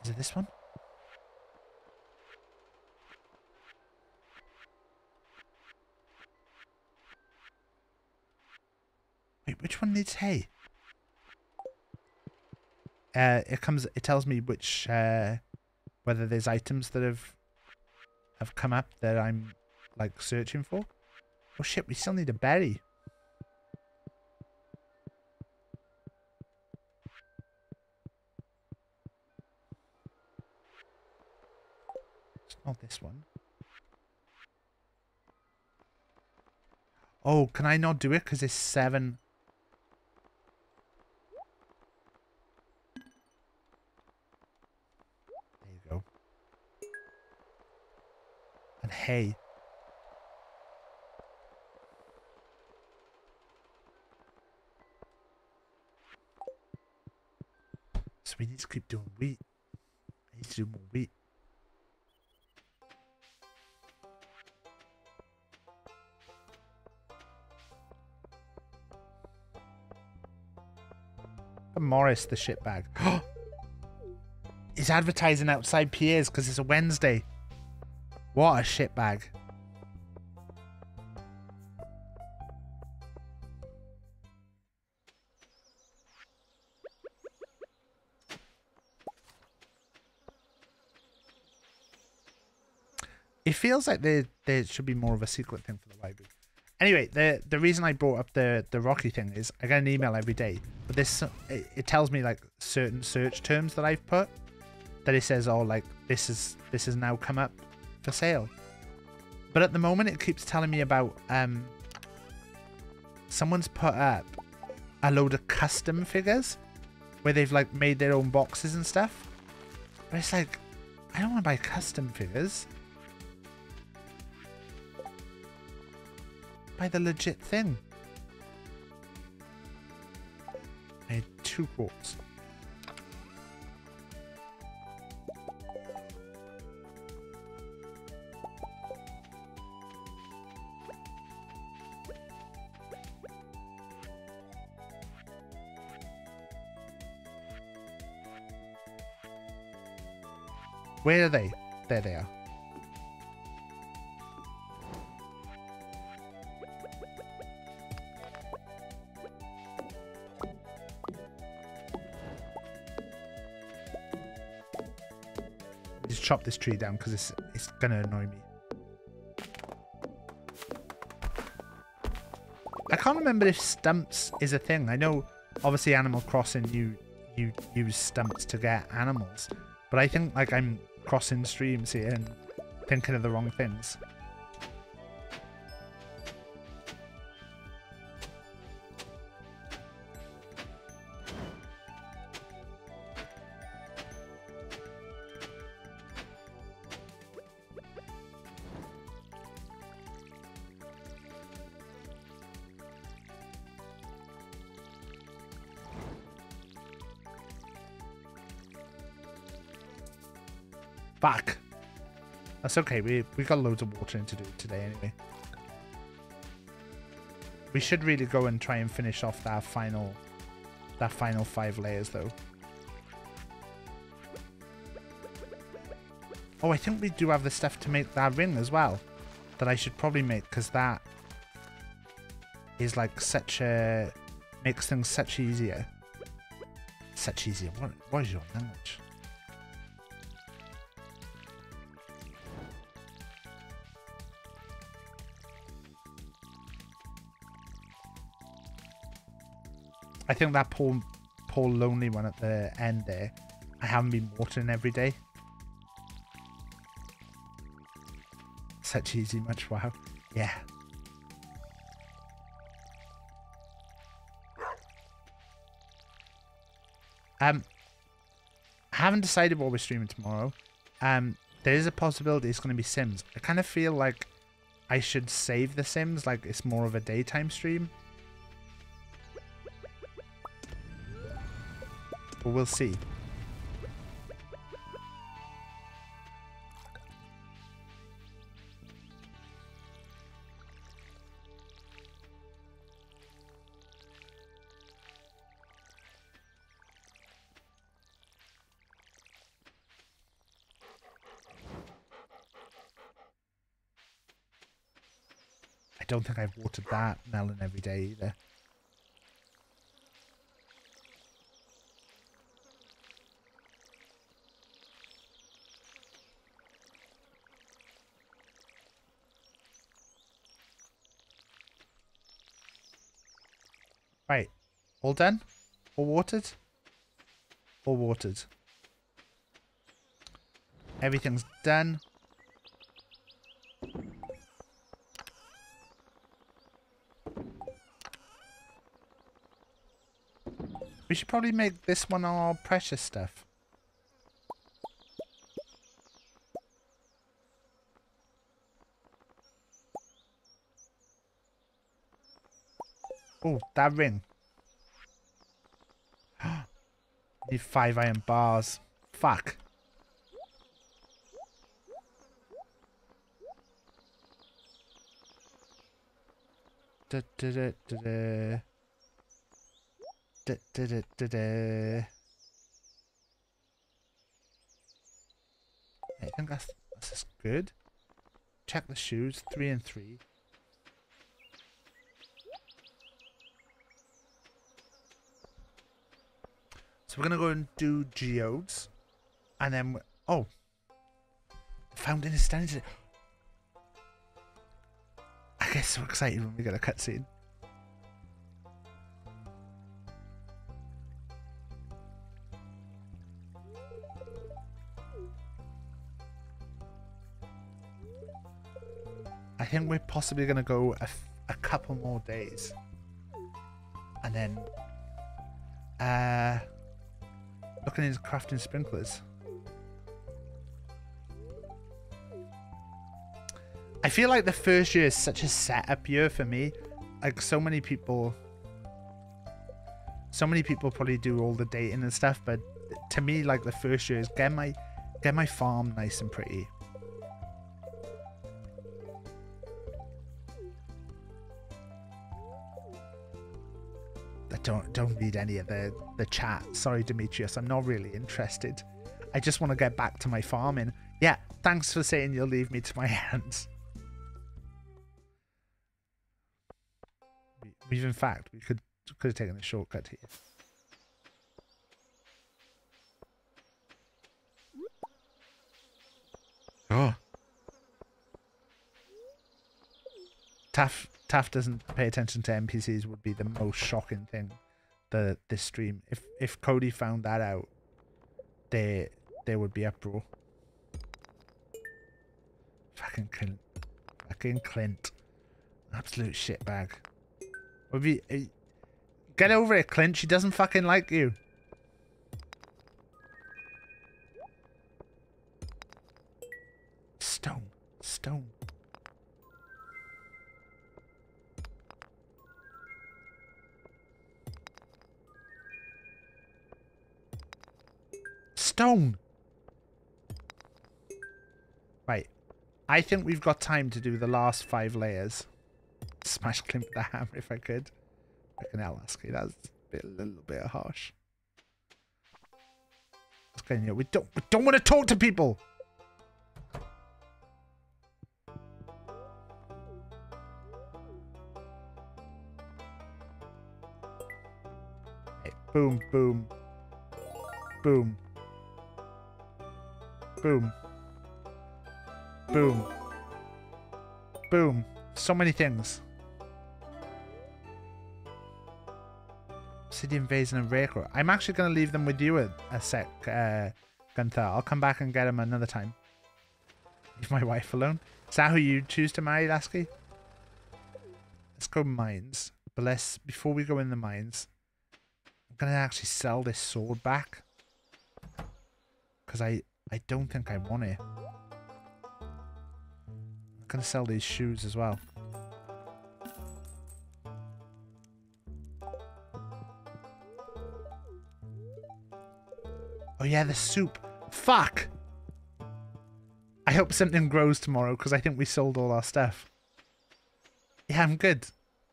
is it this one? Wait, which one needs hay? Uh, it comes. It tells me which uh, whether there's items that have have come up that I'm like searching for. Oh shit, we still need a berry. It's not this one. Oh, can I not do it? Because it's seven hay. So we need to keep doing wheat. I need to do more wheat. Morris, the shitbag. He's advertising outside Pierre's because it's a Wednesday. What a shitbag. It feels like there there should be more of a secret thing for the library. Anyway, the the reason I brought up the the Rocky thing is I get an email every day, but this it, it tells me like certain search terms that I've put that it says oh like this is this has now come up for sale. But at the moment it keeps telling me about um someone's put up a load of custom figures where they've like made their own boxes and stuff. But it's like I don't want to buy custom figures. Buy the legit thing. I had two quartz. Where are they? There they are. Just chop this tree down because it's it's gonna annoy me. I can't remember if stumps is a thing. I know obviously Animal Crossing you you use stumps to get animals, but I think like I'm crossing streams here and thinking of the wrong things. That's okay. We we got loads of watering to do today anyway. We should really go and try and finish off that final that final five layers though. Oh, I think we do have the stuff to make that ring as well. That I should probably make because that is like such a makes things such easier. Such easier. What what is your language? Think that poor, poor lonely one at the end there. I haven't been watering every day. Such easy much wow. Yeah. Um, I haven't decided what we're streaming tomorrow. Um, there is a possibility it's going to be Sims. I kind of feel like I should save the Sims, like it's more of a daytime stream. But we'll see. I don't think I've watered that melon every day either. All done? All watered? All watered. Everything's done. We should probably make this one our precious stuff. Oh, that ring. Need five iron bars. Fuck. Da, da, da, da, da. Da, da, da, da, da. I think that's, that's good. Check the shoes. Three and three. So we're gonna go and do geodes, and then oh, fountain is standing. I get so excited when we get a cutscene. I think we're possibly gonna go a, a couple more days, and then uh, looking into crafting sprinklers. I feel like the first year is such a setup year for me. Like so many people so many people probably do all the dating and stuff, but to me like the first year is get my get my farm nice and pretty. Don't don't read any of the the chat. Sorry, Demetrius, I'm not really interested. I just want to get back to my farming. Yeah, thanks for saying you'll leave me to my hands. We- We've in fact we could could have taken a shortcut here. Oh. Taff Taff doesn't pay attention to NPCs would be the most shocking thing the this stream. If if Cody found that out, there there would be uproar. Fucking Clint. Fucking Clint. Absolute shitbag. Would be eh, Get over it, Clint. She doesn't fucking like you. Stone. Stone. Stone. Right. I think we've got time to do the last five layers. Smash Clint with the hammer if I could. Fucking hell, Lasky. That's a, bit, a little bit harsh. What's going on? We don't, we don't want to talk to people. Boom, boom. Boom. Boom. Boom. Boom. So many things. City Invasion and Raker. I'm actually going to leave them with you a, a sec, uh, Gunther. I'll come back and get them another time. Leave my wife alone. Is that who you choose to marry, Lasky? Let's go mines. But let's, before we go in the mines, I'm going to actually sell this sword back. Because I, I don't think I want it. I'm going to sell these shoes as well. Oh yeah, the soup. Fuck! I hope something grows tomorrow because I think we sold all our stuff. Yeah, I'm good.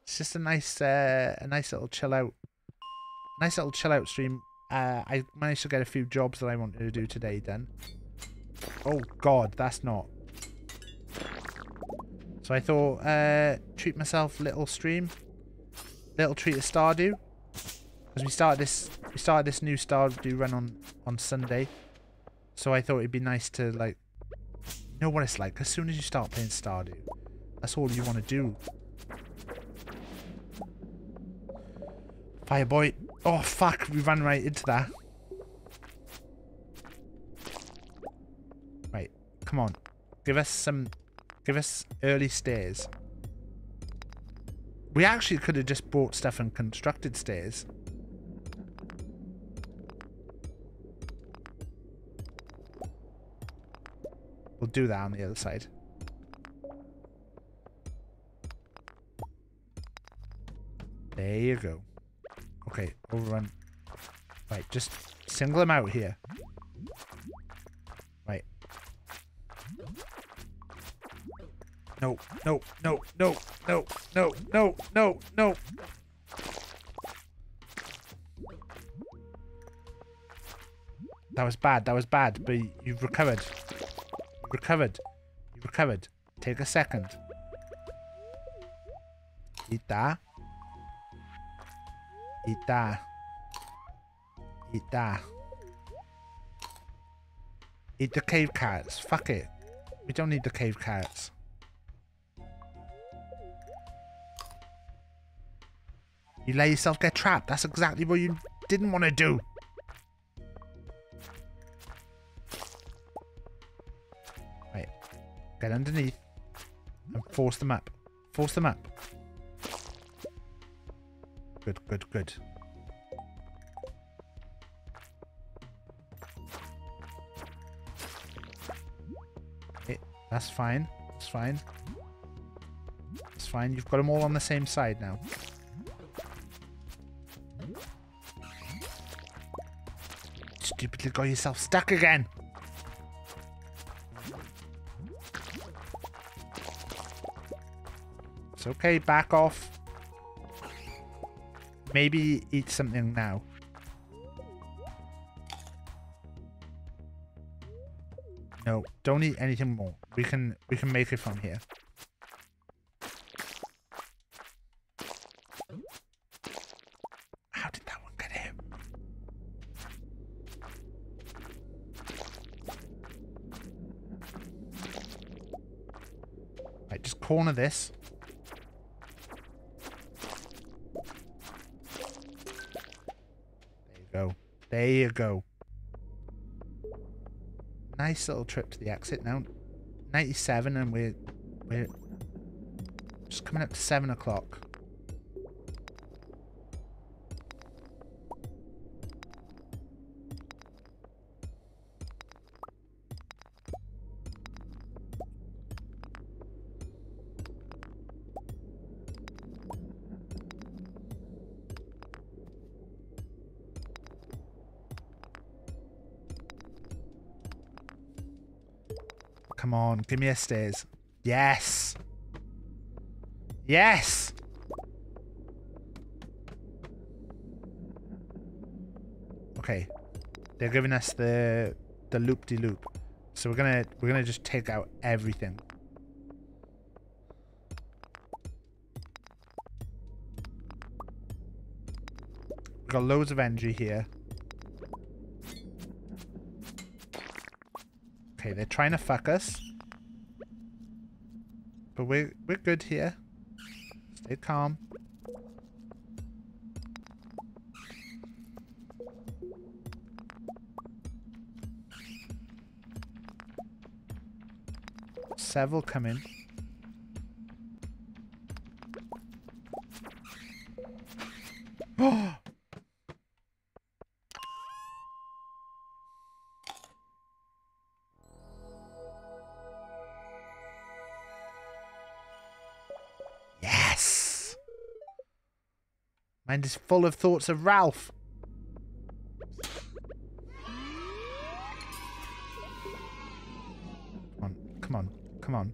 It's just a nice, uh, a nice little chill out, nice little chill out stream. Uh, I managed to get a few jobs that I wanted to do today then. Oh God, that's not. So I thought, uh, treat myself little stream, little treat of Stardew, because we started this, we started this new Stardew run on on Sunday. So I thought it'd be nice to like, know what it's like. As soon as you start playing Stardew, that's all you want to do. Fireboy. Oh, fuck. We ran right into that. Right. Come on. Give us some... Give us early stairs. We actually could have just bought stuff and constructed stairs. We'll do that on the other side. There you go. Okay, overrun. Right, just single them out here. Right. No, no, no, no, no, no, no, no, no. That was bad, that was bad, but you've recovered. You've recovered. You've recovered. Take a second. Eat that. Eat that. Eat that. Eat the cave cats. Fuck it. We don't need the cave cats. You let yourself get trapped. That's exactly what you didn't want to do. Right. Get underneath. And force them up. Force them up. Good, good, good. Okay, that's fine. That's fine. That's fine. You've got them all on the same side now. Stupidly got yourself stuck again. It's okay. Back off. Maybe eat something now. No, don't eat anything more. We can we can make it from here. How did that one get? Right, just corner this. There you go. Nice little trip to the exit now. 97 and we're we're just coming up to seven o'clock. On, give me a stairs. Yes. Yes. Okay. They're giving us the the loop de loop. So we're gonna we're gonna just take out everything. We've got loads of energy here. Okay, they're trying to fuck us. But we're we're good here. Stay calm. Several come in. mind is full of thoughts of Ralph. Come on, come on, come on.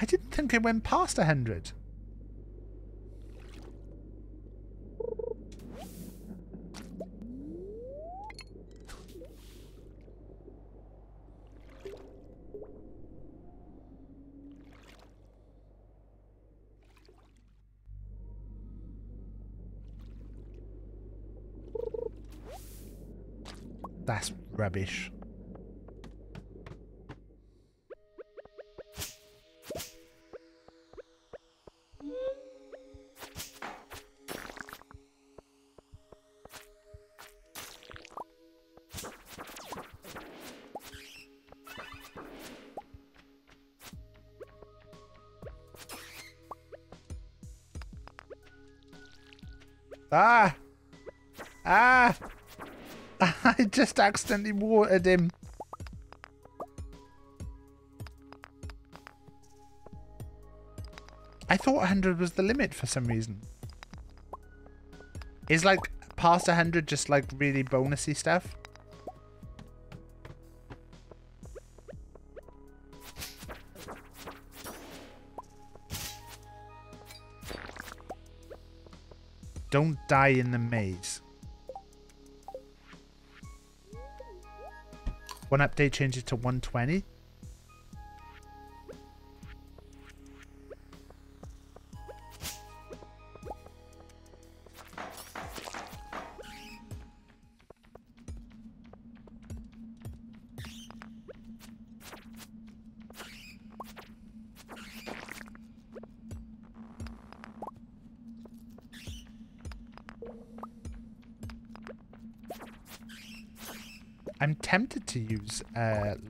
I didn't think it went past 100. bicho. Tá, Accidentally watered äh, him. I thought 100 was the limit for some reason. Is like past 100 just like really bonusy stuff? Don't die in the maze. One update changes to 120.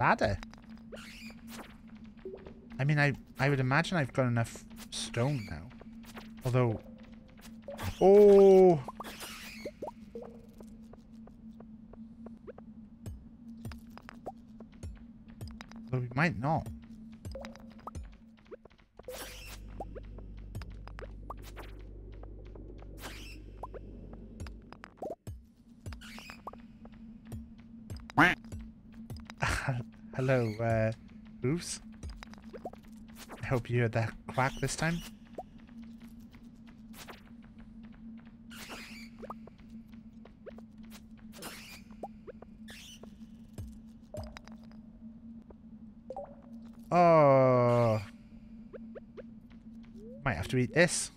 Ladder. I mean, I, I would imagine I've got enough stone now. Although... Oh! But we might not. Hello, uh, Hooves. I hope you heard that quack this time. Oh. Might have to eat this.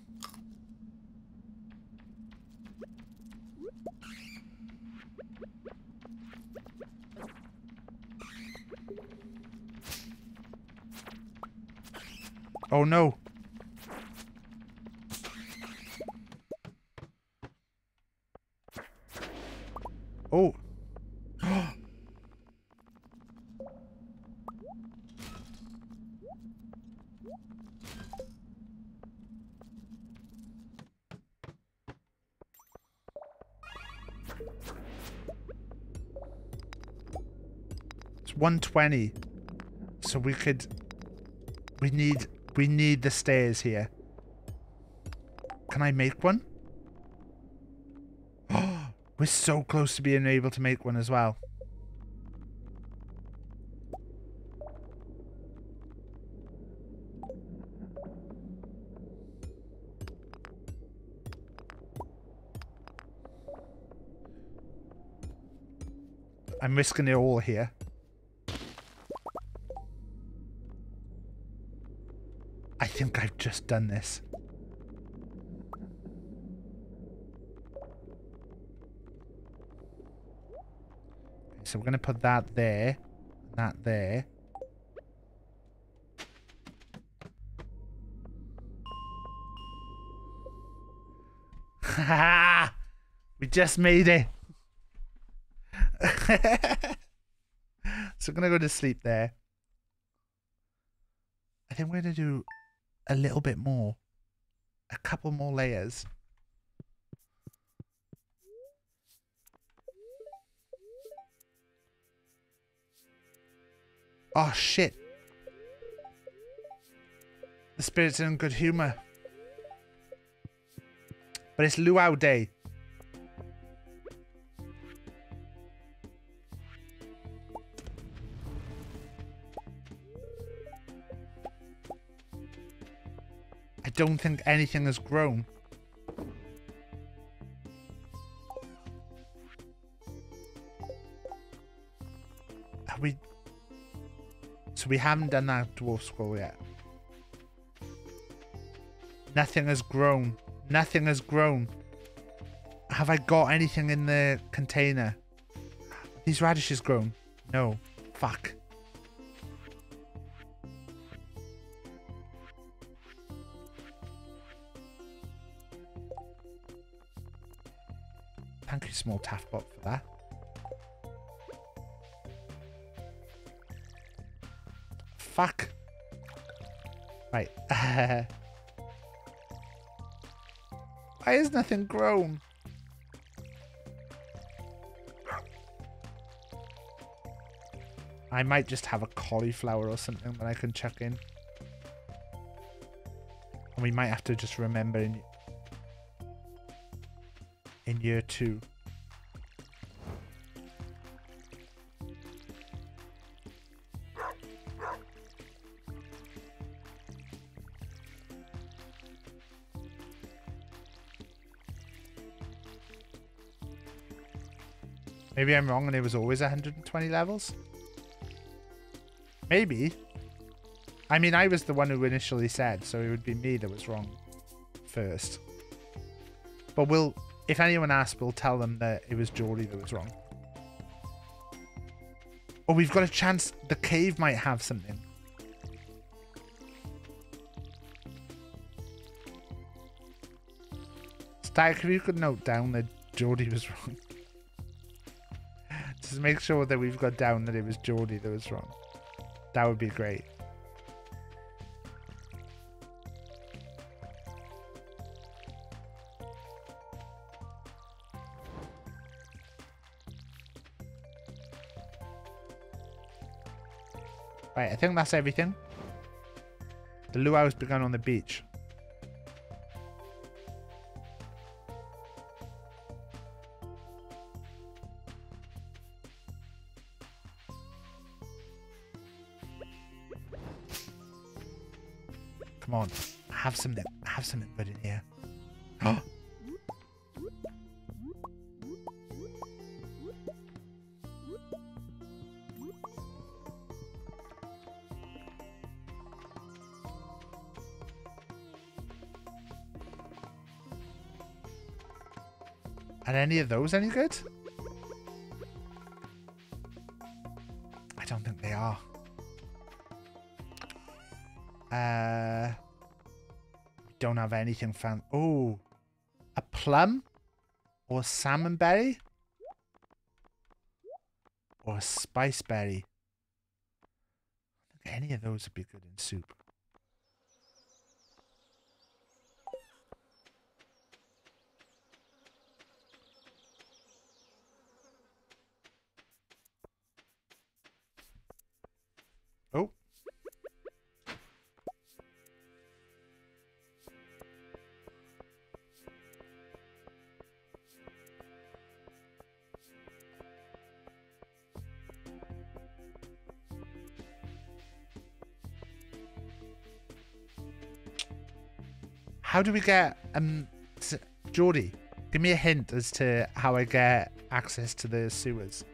Oh no. Oh. It's 120. So we could we need we need the stairs here. Can I make one? We're so close to being able to make one as well. I'm risking it all here. Done this. So we're going to put that there, that there. we just made it. so I'm going to go to sleep there. I think we're going to do a little bit more. A couple more layers. Oh shit. The spirit's are in good humor. But it's luau day. Don't think anything has grown. We... So we haven't done that dwarf scroll yet. Nothing has grown. Nothing has grown. Have I got anything in the container? These radishes grown? No. Fuck. small Taftbot for that. Fuck. Right. Why is nothing grown? I might just have a cauliflower or something that I can chuck in. And we might have to just remember in, in year two Maybe I'm wrong and it was always 120 levels? Maybe. I mean, I was the one who initially said, so it would be me that was wrong first. But we'll, if anyone asks, we'll tell them that it was Geordie that was wrong. Oh, we've got a chance. The cave might have something. Stack, if you could note down that Geordie was wrong. Just make sure that we've got down that it was Geordie that was wrong. That would be great. Right, I think that's everything. The luau's begun on the beach. Have something, have something good in here. Oh. Are any of those any good? Have anything fan. Oh, a plum or a salmon berry or a spice berry. I think any of those would be good in soup. How do we get um Geordie? Give me a hint as to how I get access to the sewers.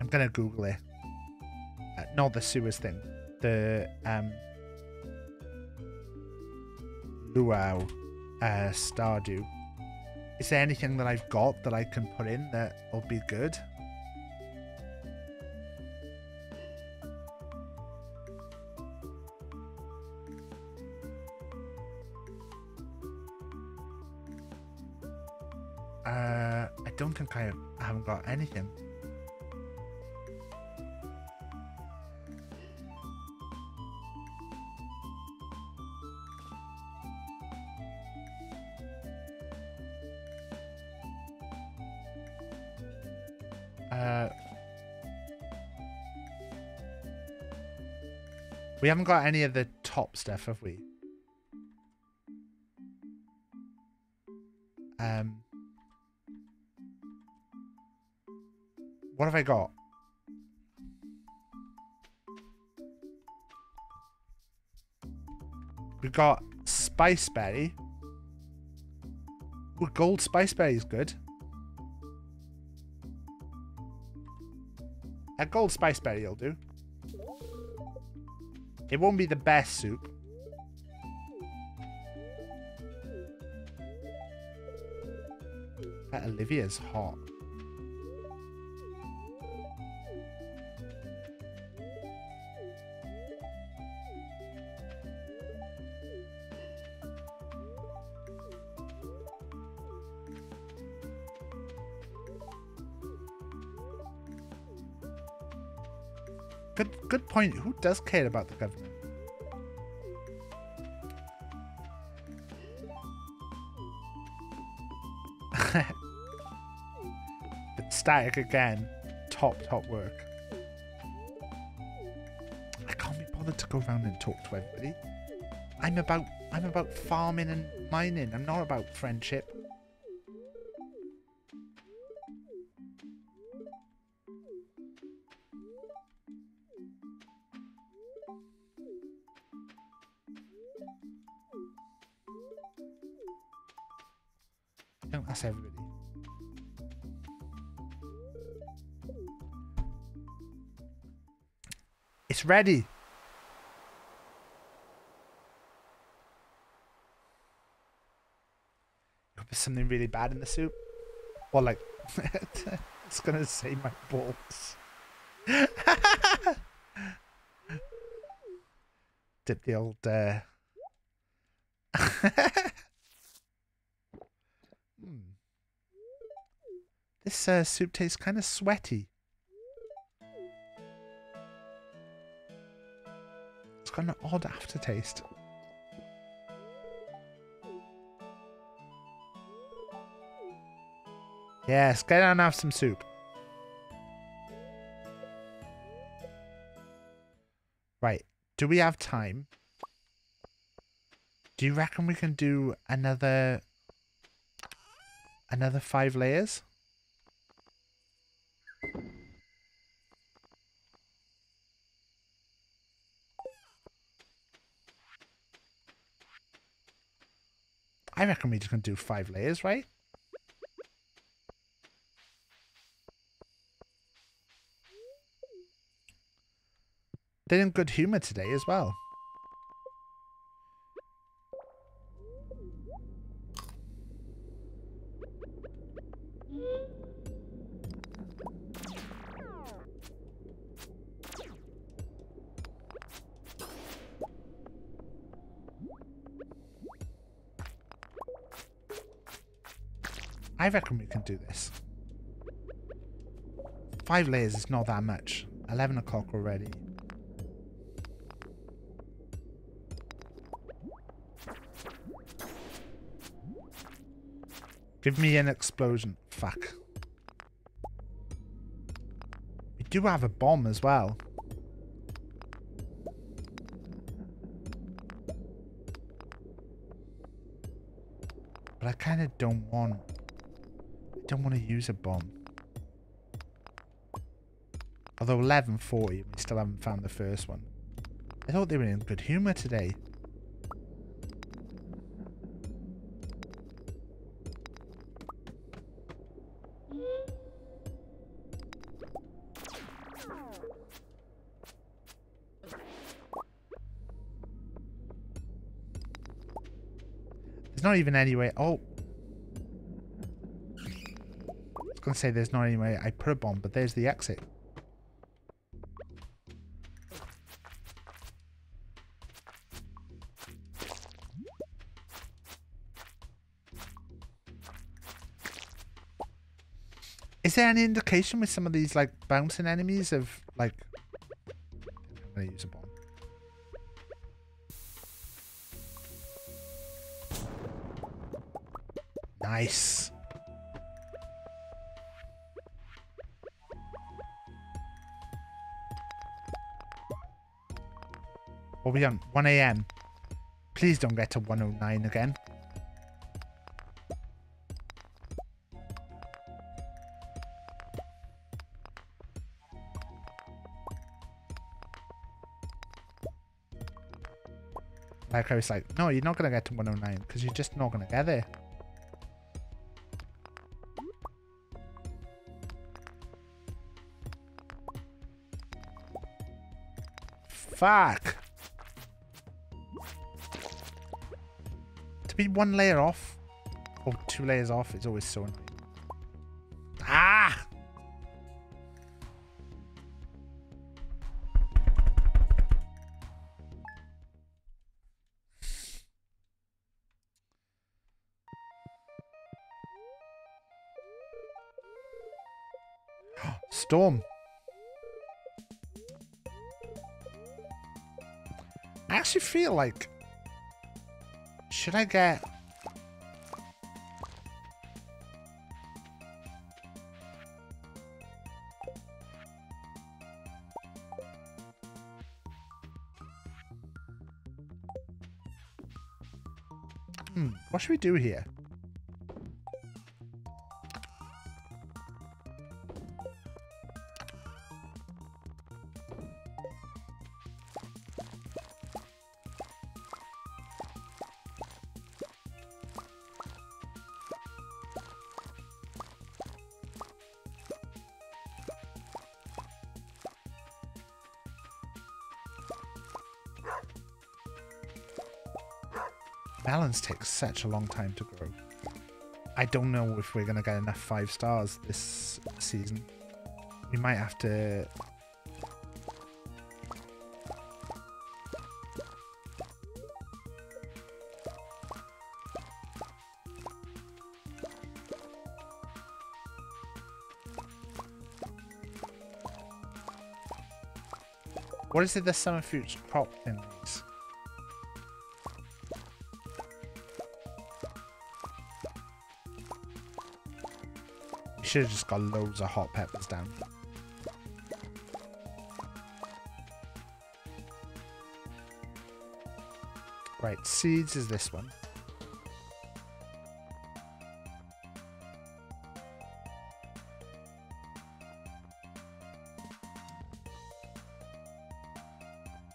I'm gonna Google it. Uh, not the sewers thing. The um luau uh, Stardew. Is there anything that I've got that I can put in that will be good? Uh, I don't think I, I haven't got anything. Haven't got any of the top stuff, have we? Um, what have I got? We've got Spiceberry. Well, gold Spiceberry is good. A gold Spiceberry will do. It won't be the best soup. That Olivia's hot. Point. Who does care about the government? but static again. Top top work. I can't be bothered to go around and talk to everybody. I'm about I'm about farming and mining. I'm not about friendship. Don't everybody. It's ready. Be something really bad in the soup. Or like, it's gonna say my balls. Dip the old. Uh... Hmm. This uh, soup tastes kind of sweaty. It's got an odd aftertaste. Yes, get down and have some soup. Right, do we have time? Do you reckon we can do another another five layers? I reckon we're just gonna do five layers, right? They're in good humor today as well. I reckon we can do this. Five layers is not that much. 11 o'clock already. Give me an explosion. Fuck. We do have a bomb as well. But I kind of don't want... Don't want to use a bomb. Although 11.40, we still haven't found the first one. I thought they were in good humour today. There's not even any way... Oh! I to say there's not any way I put a bomb, but there's the exit. Is there any indication with some of these like bouncing enemies of like I'm gonna use a bomb. Nice. What are we on? 1 a.m. Please don't get to 109 again. Like I was like, no, you're not gonna get to 109 because you're just not gonna get there. Fuck. Be one layer off or two layers off. It's always so annoying. Ah! Storm. I actually feel like should I get Hmm, what should we do here? Such a long time to grow. I don't know if we're going to get enough five stars this season. We might have to... What is it the summer fruits crop thing is? Should have just got loads of hot peppers down. Right, seeds is this one.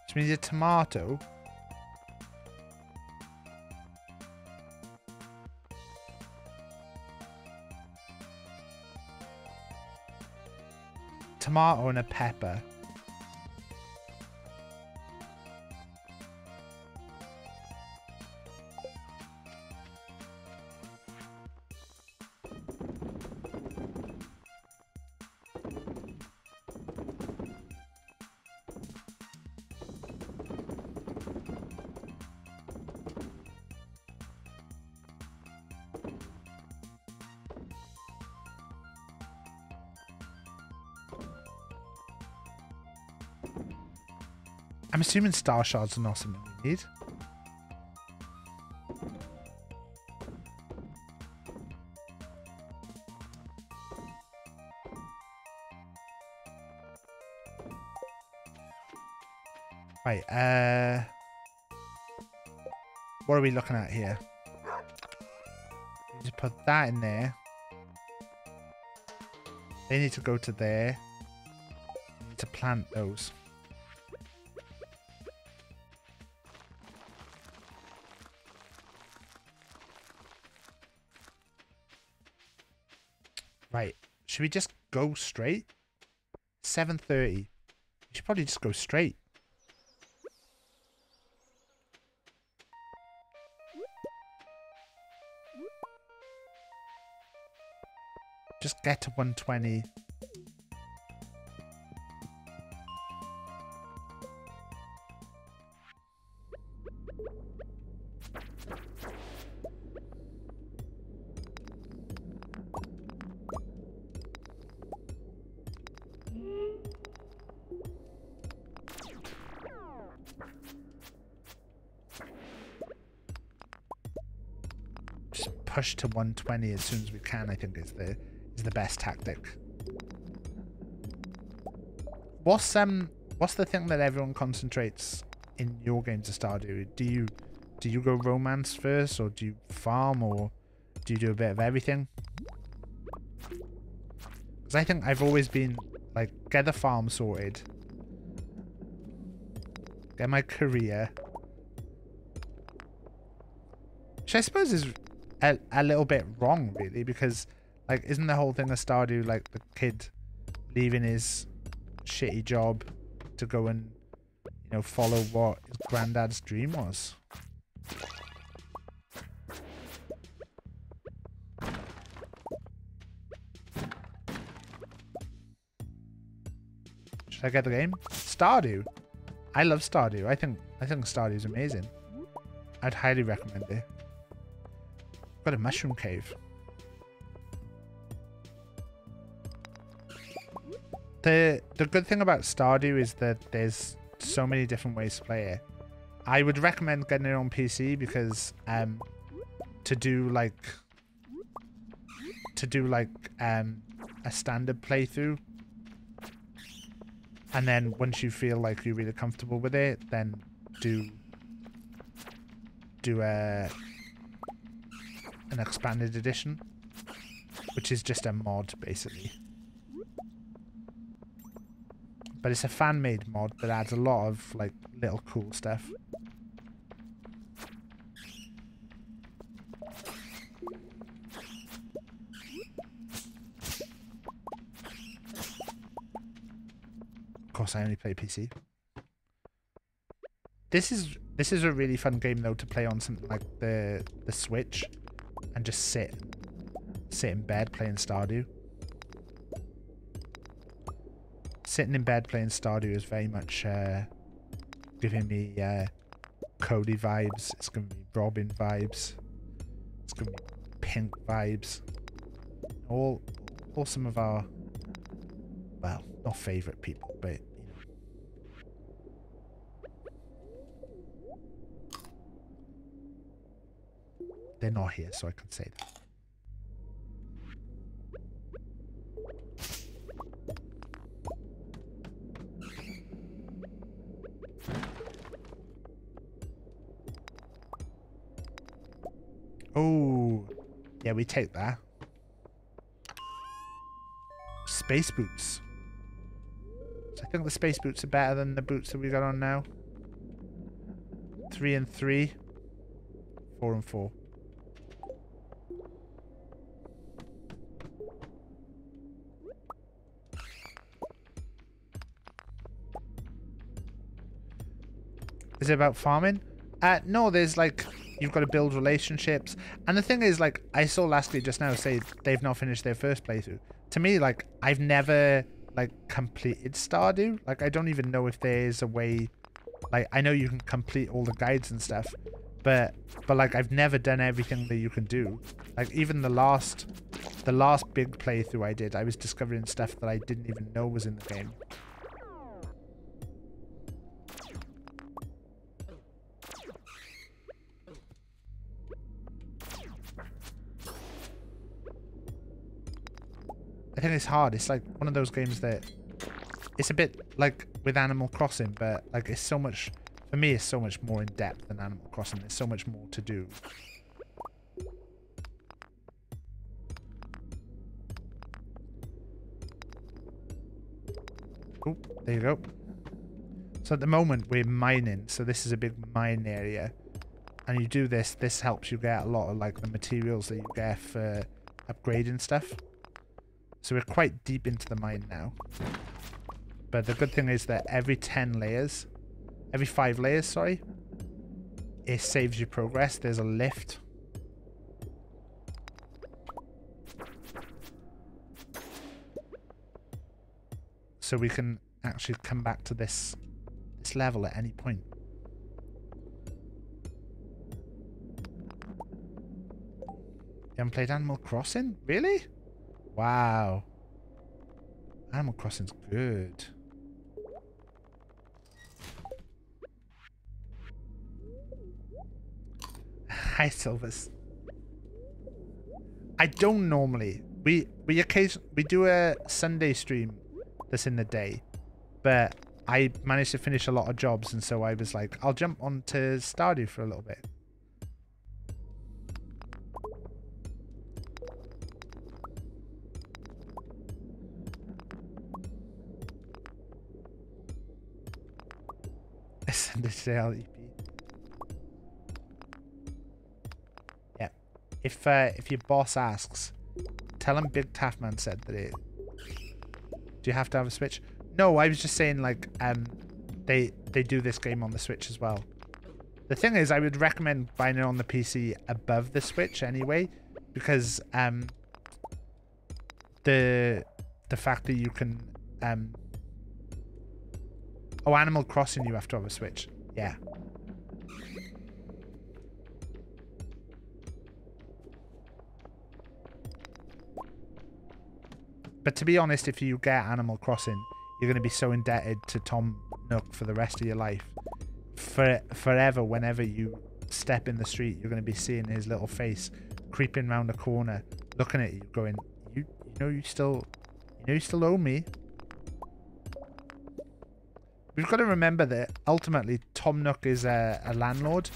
Which means a tomato. Tomato and a pepper. Assuming star shards are not something we need. Right, uh... What are we looking at here? Just put that in there. They need to go to there. To plant those. Should we just go straight? 7.30. We should probably just go straight. Just get to 120. 120 as soon as we can, I think is the is the best tactic. What's um what's the thing that everyone concentrates in your games of Stardew? Do you do you go romance first or do you farm or do you do a bit of everything? Because I think I've always been like get the farm sorted. Get my career. Which I suppose is a, a little bit wrong really because like isn't the whole thing of Stardew like the kid leaving his shitty job to go and you know follow what his granddad's dream was? Should I get the game? Stardew. I love Stardew. I think I think Stardew is amazing. I'd highly recommend it. Got a mushroom cave. The the good thing about Stardew is that there's so many different ways to play it. I would recommend getting it on PC because um, to do like to do like um, a standard playthrough, and then once you feel like you're really comfortable with it, then do do a an expanded edition, which is just a mod basically. But it's a fan-made mod that adds a lot of like little cool stuff. Of course, I only play PC. This is this is a really fun game though to play on something like the the Switch, and just sit sit in bed playing Stardew. Sitting in bed playing Stardew is very much uh, giving me uh, Cody vibes. It's going to be Robin vibes. It's going to be Pink vibes. All all some of our well, not favourite people, but you know. They're not here, so I can say that. Oh, yeah, we take that. Space boots. So I think the space boots are better than the boots that we got on now. Three and three. Four and four. Is it about farming? Uh, no, there's like, you've got to build relationships. And the thing is, like, I saw Lastly just now say they've not finished their first playthrough. To me, like, I've never, like, completed Stardew. Like, I don't even know if there's a way, like, I know you can complete all the guides and stuff. But, but like, I've never done everything that you can do. Like, even the last, the last big playthrough I did, I was discovering stuff that I didn't even know was in the game. It's hard. It's like one of those games that it's a bit like with Animal Crossing, but like it's so much for me. It's so much more in depth than Animal Crossing. There's so much more to do. Oh, there you go. So at the moment we're mining, so this is a big mine area. And you do this, this helps you get a lot of like the materials that you get for upgrading stuff. So we're quite deep into the mine now. But the good thing is that every 10 layers, every 5 layers, sorry, it saves you progress. There's a lift. So we can actually come back to this this level at any point. You haven't played Animal Crossing? Really? Wow. Animal Crossing's good. Hi, Silvers. I don't normally. We we occasion we do a Sunday stream that's in the day, but I managed to finish a lot of jobs, and so I was like, I'll jump onto Stardew for a little bit. Sale EP. Yeah. If uh, if your boss asks, tell him Big Taffman said that it. Do you have to have a Switch? No, I was just saying like um, they they do this game on the Switch as well. The thing is, I would recommend buying it on the PC above the Switch anyway, because um, the the fact that you can um. Oh, Animal Crossing, you have to have a Switch. Yeah. But to be honest, if you get Animal Crossing, you're going to be so indebted to Tom Nook for the rest of your life. for forever, whenever you step in the street, you're going to be seeing his little face creeping round the corner, looking at you, going, "You, you know, you still, you know, you still owe me." We've got to remember that ultimately Tom Nook is a, a landlord,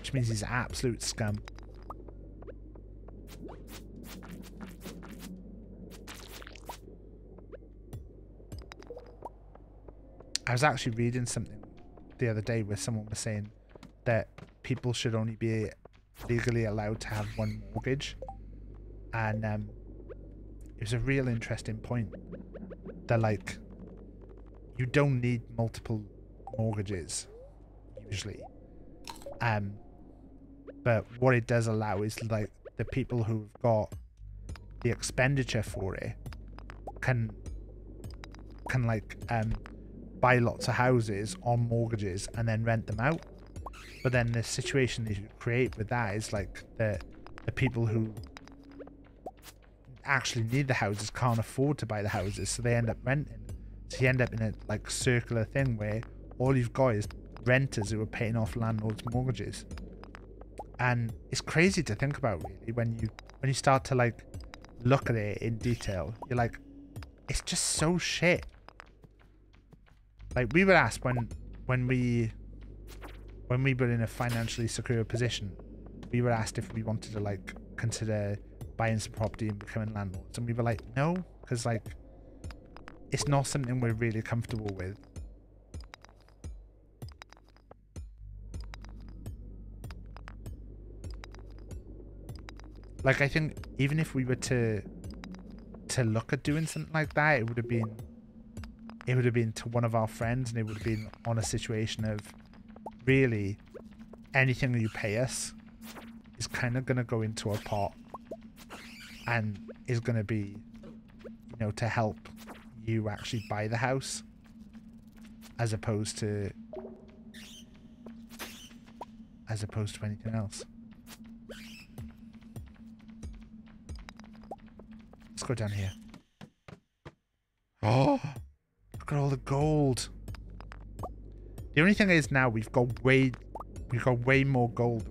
which means he's an absolute scum. I was actually reading something the other day where someone was saying that people should only be legally allowed to have one mortgage. And um, it was a real interesting point. They're like, you don't need multiple mortgages, usually. Um, but what it does allow is like the people who've got the expenditure for it can can like um buy lots of houses on mortgages and then rent them out. But then the situation that you create with that is like the the people who actually need the houses can't afford to buy the houses, so they end up renting. So you end up in a like circular thing where all you've got is renters who are paying off landlords' mortgages. And it's crazy to think about really when you when you start to like look at it in detail. You're like, it's just so shit. Like we were asked when when we when we were in a financially secure position, we were asked if we wanted to like consider buying some property and becoming landlords, and we were like, no, because like it's not something we're really comfortable with. Like I think even if we were to to look at doing something like that, it would have been it would have been to one of our friends and it would have been on a situation of really anything you pay us is kind of going to go into a pot and is going to be you know to help you actually buy the house as opposed to as opposed to anything else. Let's go down here. Oh! Look at all the gold. The only thing is now we've got way we've got way more gold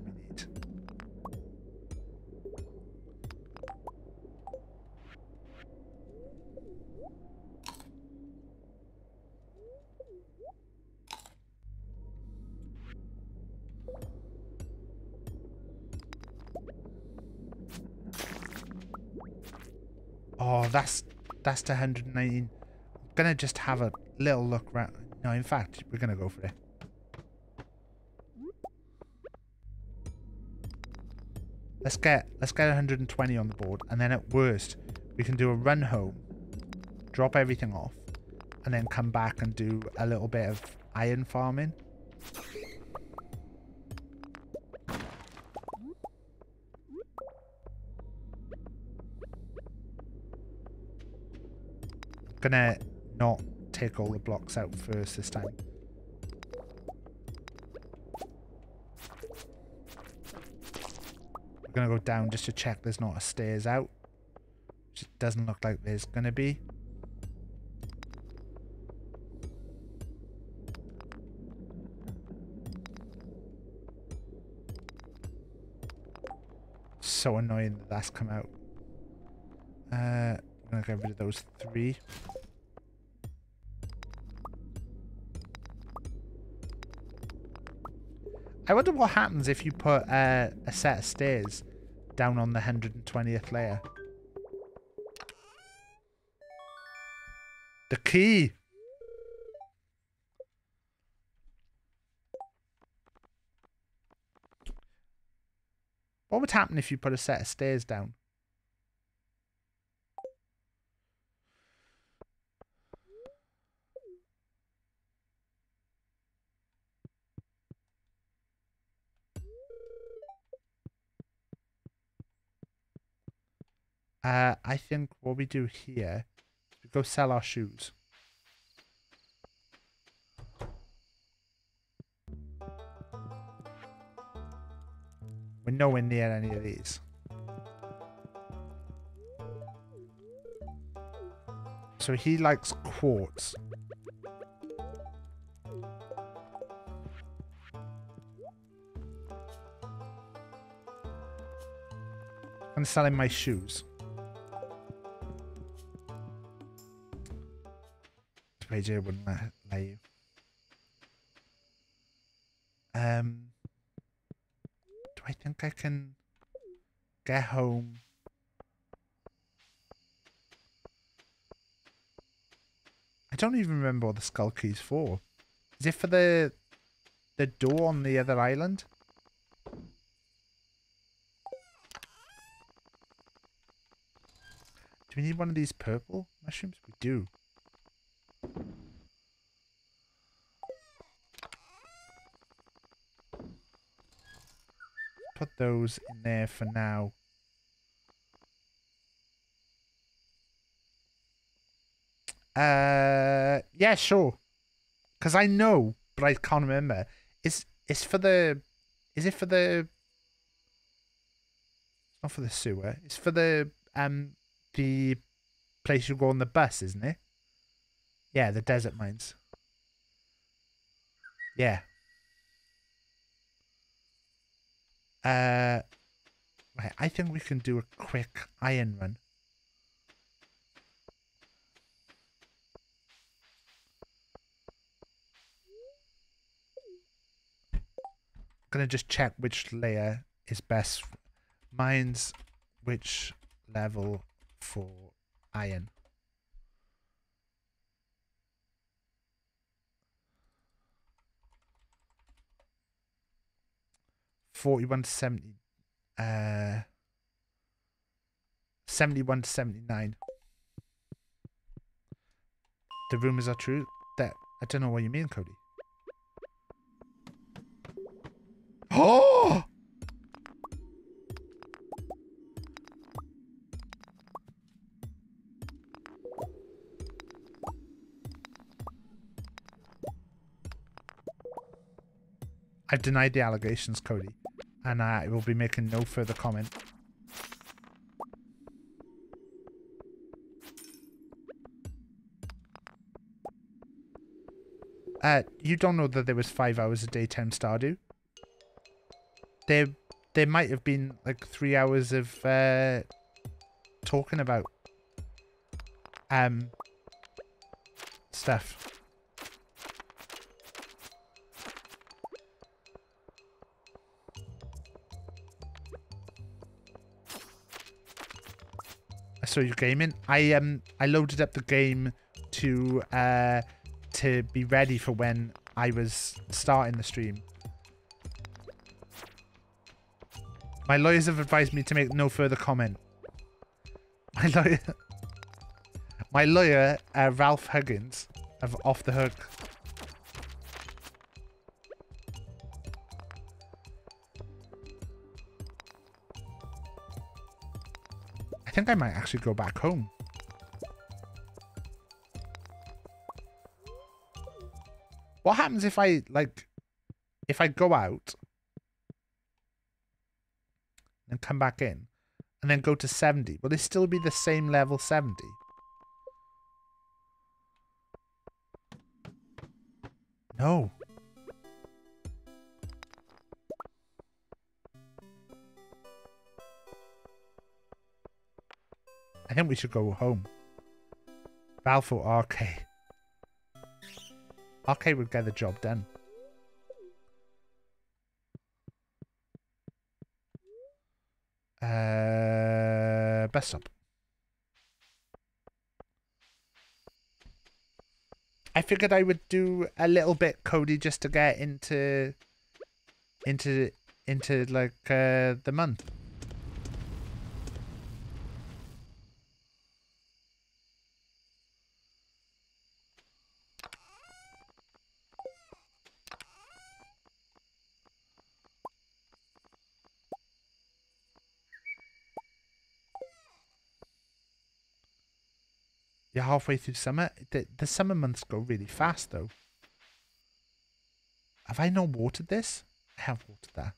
that's that's to 119 gonna just have a little look around. No, in fact, we're gonna go for it. Let's get let's get 120 on the board, and then at worst, we can do a run home, drop everything off, and then come back and do a little bit of iron farming. Gonna not take all the blocks out first this time. We're to go down just to check there's not a stairs out. Which it doesn't look like there's to be. So annoying that that's come out. Uh, I'm to get rid of those three. I wonder what happens if you put uh, a set of stairs down on the 120th layer. The key! What would happen if you put a set of stairs down? Uh, I think what we do here is we go sell our shoes. We're nowhere near any of these. So he likes quartz. I'm selling my shoes. Wouldn't let, let you. Um, do I think I can get home? I don't even remember what the skull key's for. Is it for the the door on the other island? Do we need one of these purple mushrooms? We do. Those in there for now. Uh, yeah, sure. Because I know, but I can't remember. It's it's for the. Is it for the? It's not for the sewer. It's for the um the place you go on the bus, isn't it? Yeah, the desert mines. Yeah. Uh, right. I think we can do a quick iron run. I'm gonna just check which layer is best. Mine's which level for iron. Forty-one to seventy. Uh, seventy-one to seventy-nine. The rumors are true. That I don't know what you mean, Cody. Oh! I've denied the allegations, Cody, and I will be making no further comment. Uh, you don't know that there was five hours of daytime Stardew? There, there might have been like three hours of uh, talking about um stuff. I saw you gaming. I um I loaded up the game to uh to be ready for when I was starting the stream. My lawyers have advised me to make no further comment. My lawyer, my lawyer, uh, Ralph Huggins, of off the hook. Think I might actually go back home. What happens if I like if I go out and come back in and then go to 70? Will it still be the same level 70? No. Think we should go home. Valve or RK? RK would get the job done. Uh, best up. I figured I would do a little bit, Cody, just to get into, into, into like uh, the month. Halfway through summer. The, the summer months go really fast, though. Have I not watered this? I have watered that.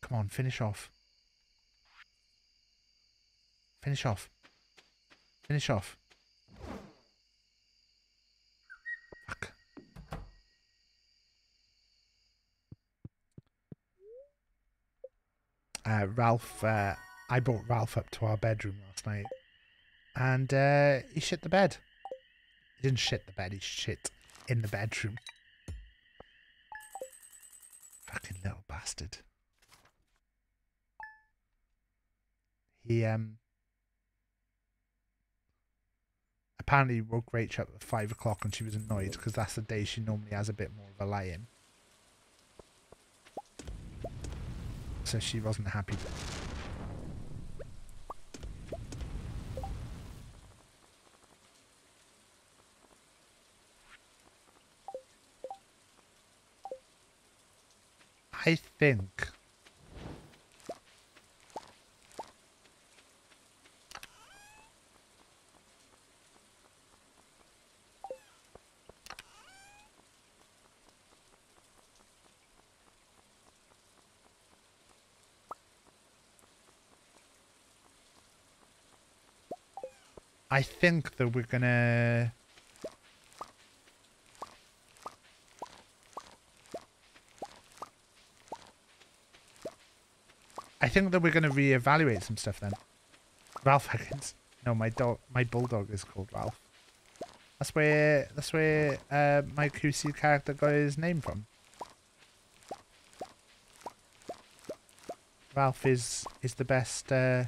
Come on, finish off. Finish off. Finish off. Fuck. uh, Ralph, uh, I brought Ralph up to our bedroom last night, and uh, he shit the bed. He didn't shit the bed. He shit in the bedroom. Fucking little bastard. He um apparently woke Rachel up at five o'clock and she was annoyed because that's the day she normally has a bit more of a lie in. So she wasn't happy. I think. I think that we're gonna think that we're gonna reevaluate some stuff then. Ralph Higgins. No, my dog my bulldog is called Ralph. That's where that's where uh, my QC character got his name from. Ralph is is the best uh,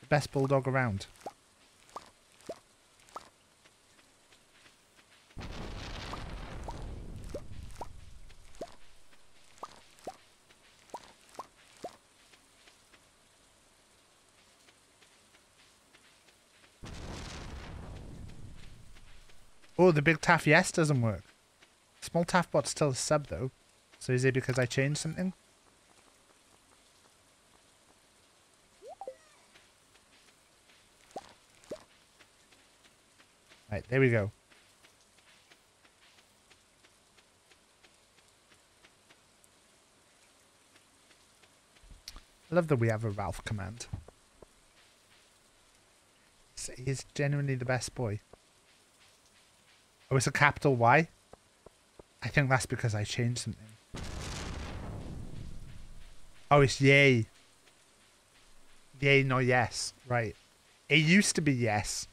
the best bulldog around. Oh, the big TAF yes doesn't work. Small TAF bot's still a sub though. So is it because I changed something? Right, there we go. I love that we have a Ralph command. He's genuinely the best boy. Oh, it's a capital Y? I think that's because I changed something. Oh, it's yay. Yay, no yes. Right. It used to be yes.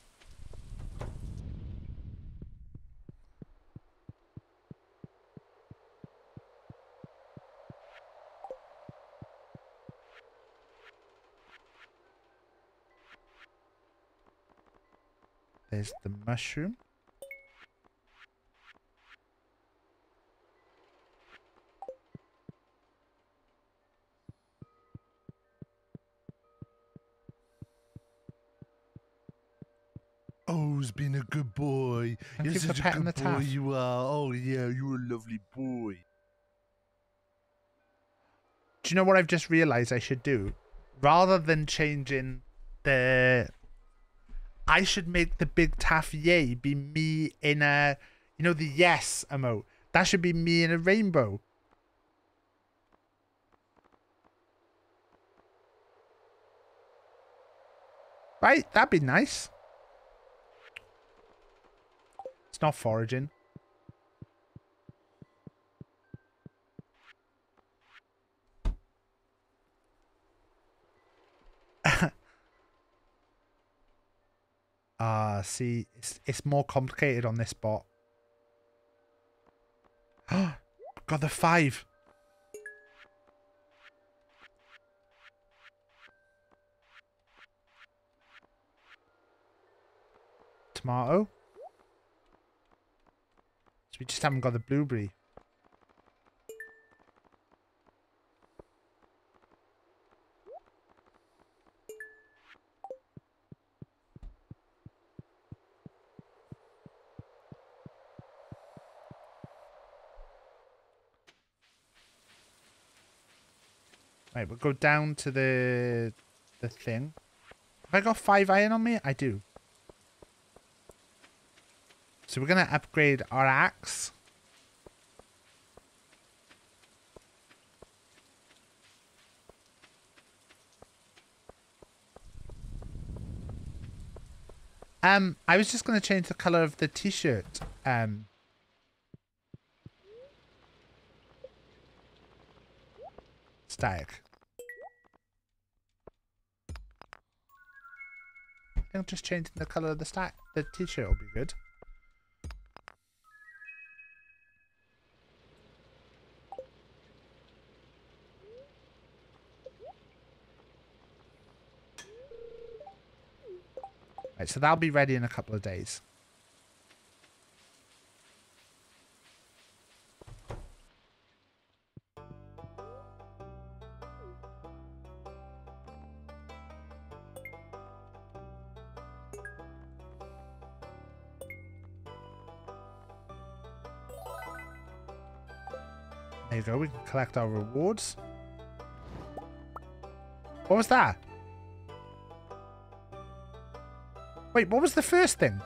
There's the mushroom. He's been a good boy. You're such a good boy, taff. you are. Oh, yeah, you're a lovely boy. Do you know what I've just realized I should do? Rather than changing the. I should make the big taff yay be me in a. You know, the yes emote. That should be me in a rainbow. Right? That'd be nice. It's not foraging. Ah, see, it's it's more complicated on this bot. Got the five. Tomato. So we just haven't got the blueberry. Right, we'll go down to the the thing. Have I got five iron on me? I do. So we're going to upgrade our axe. Um, I was just going to change the color of the t-shirt. Um. I think just changing the color of the stack, the t-shirt will be good. Right, so that'll be ready in a couple of days. There you go, we can collect our rewards. What was that? Wait, what was the first thing?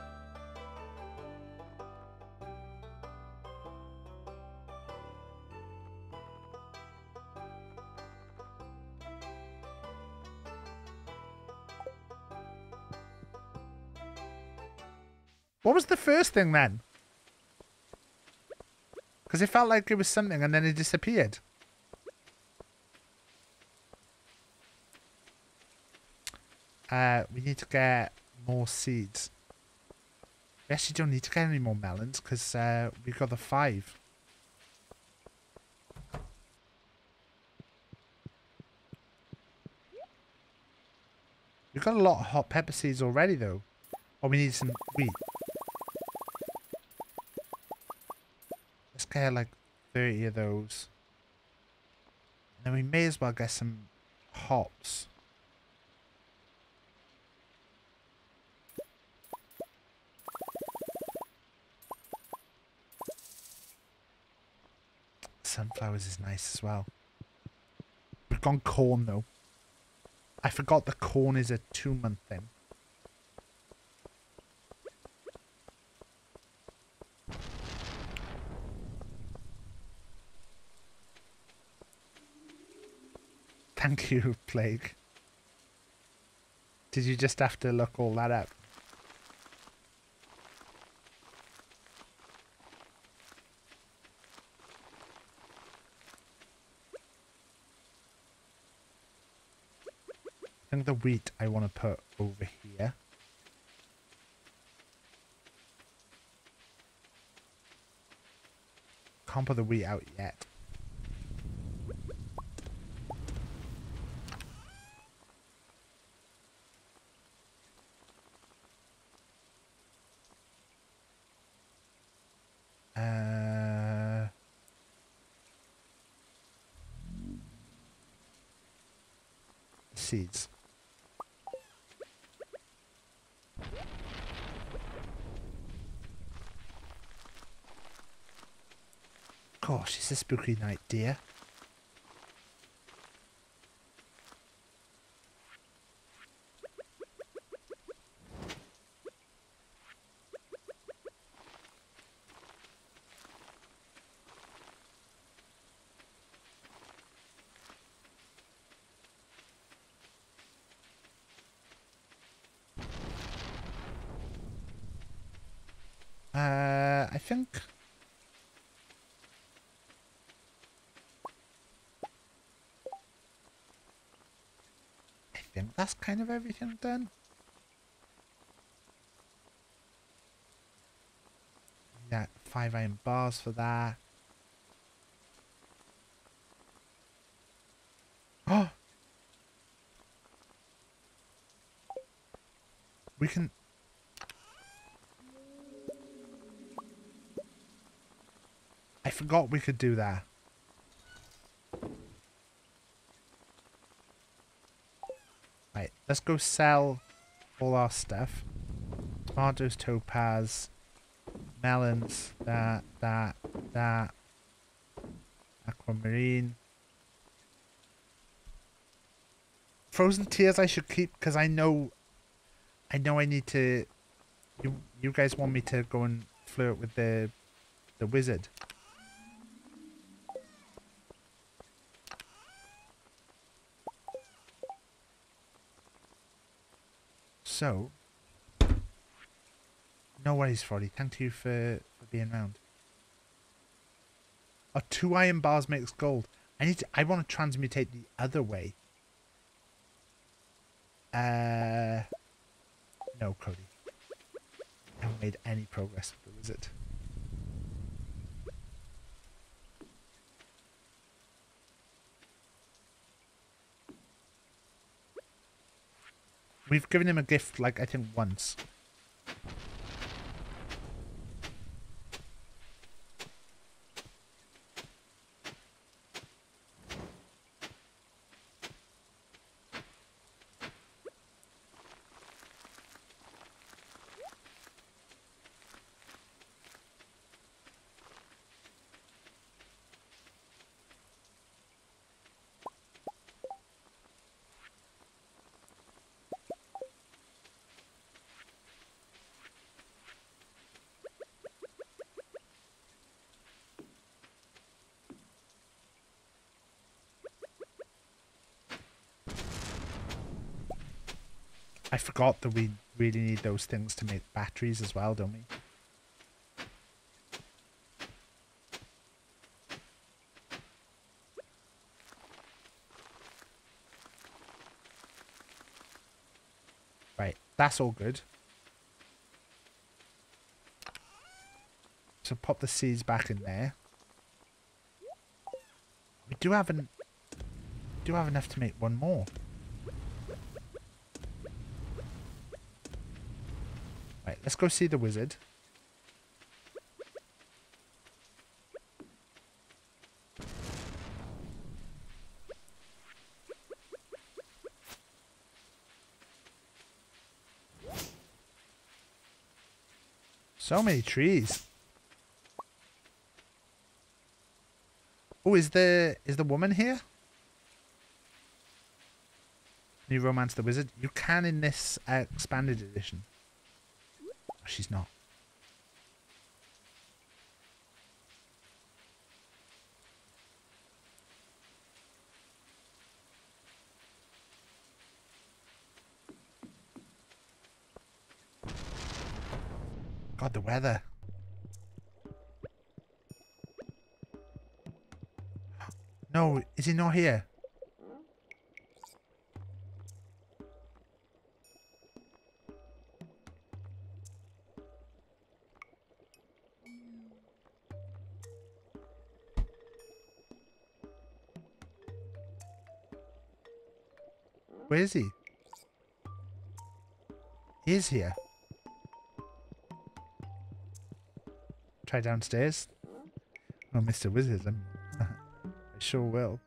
What was the first thing then? Because it felt like it was something and then it disappeared. Uh, we need to get more seeds. We actually don't need to get any more melons because uh, we've got the five. We've got a lot of hot pepper seeds already though. Oh, we need some wheat. Let's get like 30 of those. And then we may as well get some hops. Sunflowers is nice as well. We've gone corn though. I forgot the corn is a two month thing. Thank you, Plague. Did you just have to look all that up? Think the wheat I want to put over here. Can't put the wheat out yet. Uh, seeds. Gosh, it's a spooky night, dear. Uh, I think. I think that's kind of everything done. Yeah, five iron bars for that. Oh! We can I forgot we could do that. Right, let's go sell all our stuff. Tomatoes, topaz, melons, that, that, that, aquamarine. Frozen tears I should keep because I know, I know I need to. You, you guys want me to go and flirt with the, the wizard. So, no worries, Frotty. Thank you for, for being around. Oh, two iron bars makes gold. I need to, I want to transmutate the other way. Uh, No, Cody. I haven't made any progress with the wizard. We've given him a gift, like, I think once. Forgot that we really need those things to make batteries as well, don't we? Right, that's all good. So pop the seeds back in there. We do have an do have enough to make one more. Let's go see the wizard. So many trees. Oh, is the is the woman here? New Romance the Wizard. You can in this uh, expanded edition. She's not. God, the weather. No, is he not here? Is he? He is here. Try downstairs. Oh, Mr. Wizard. I sure will.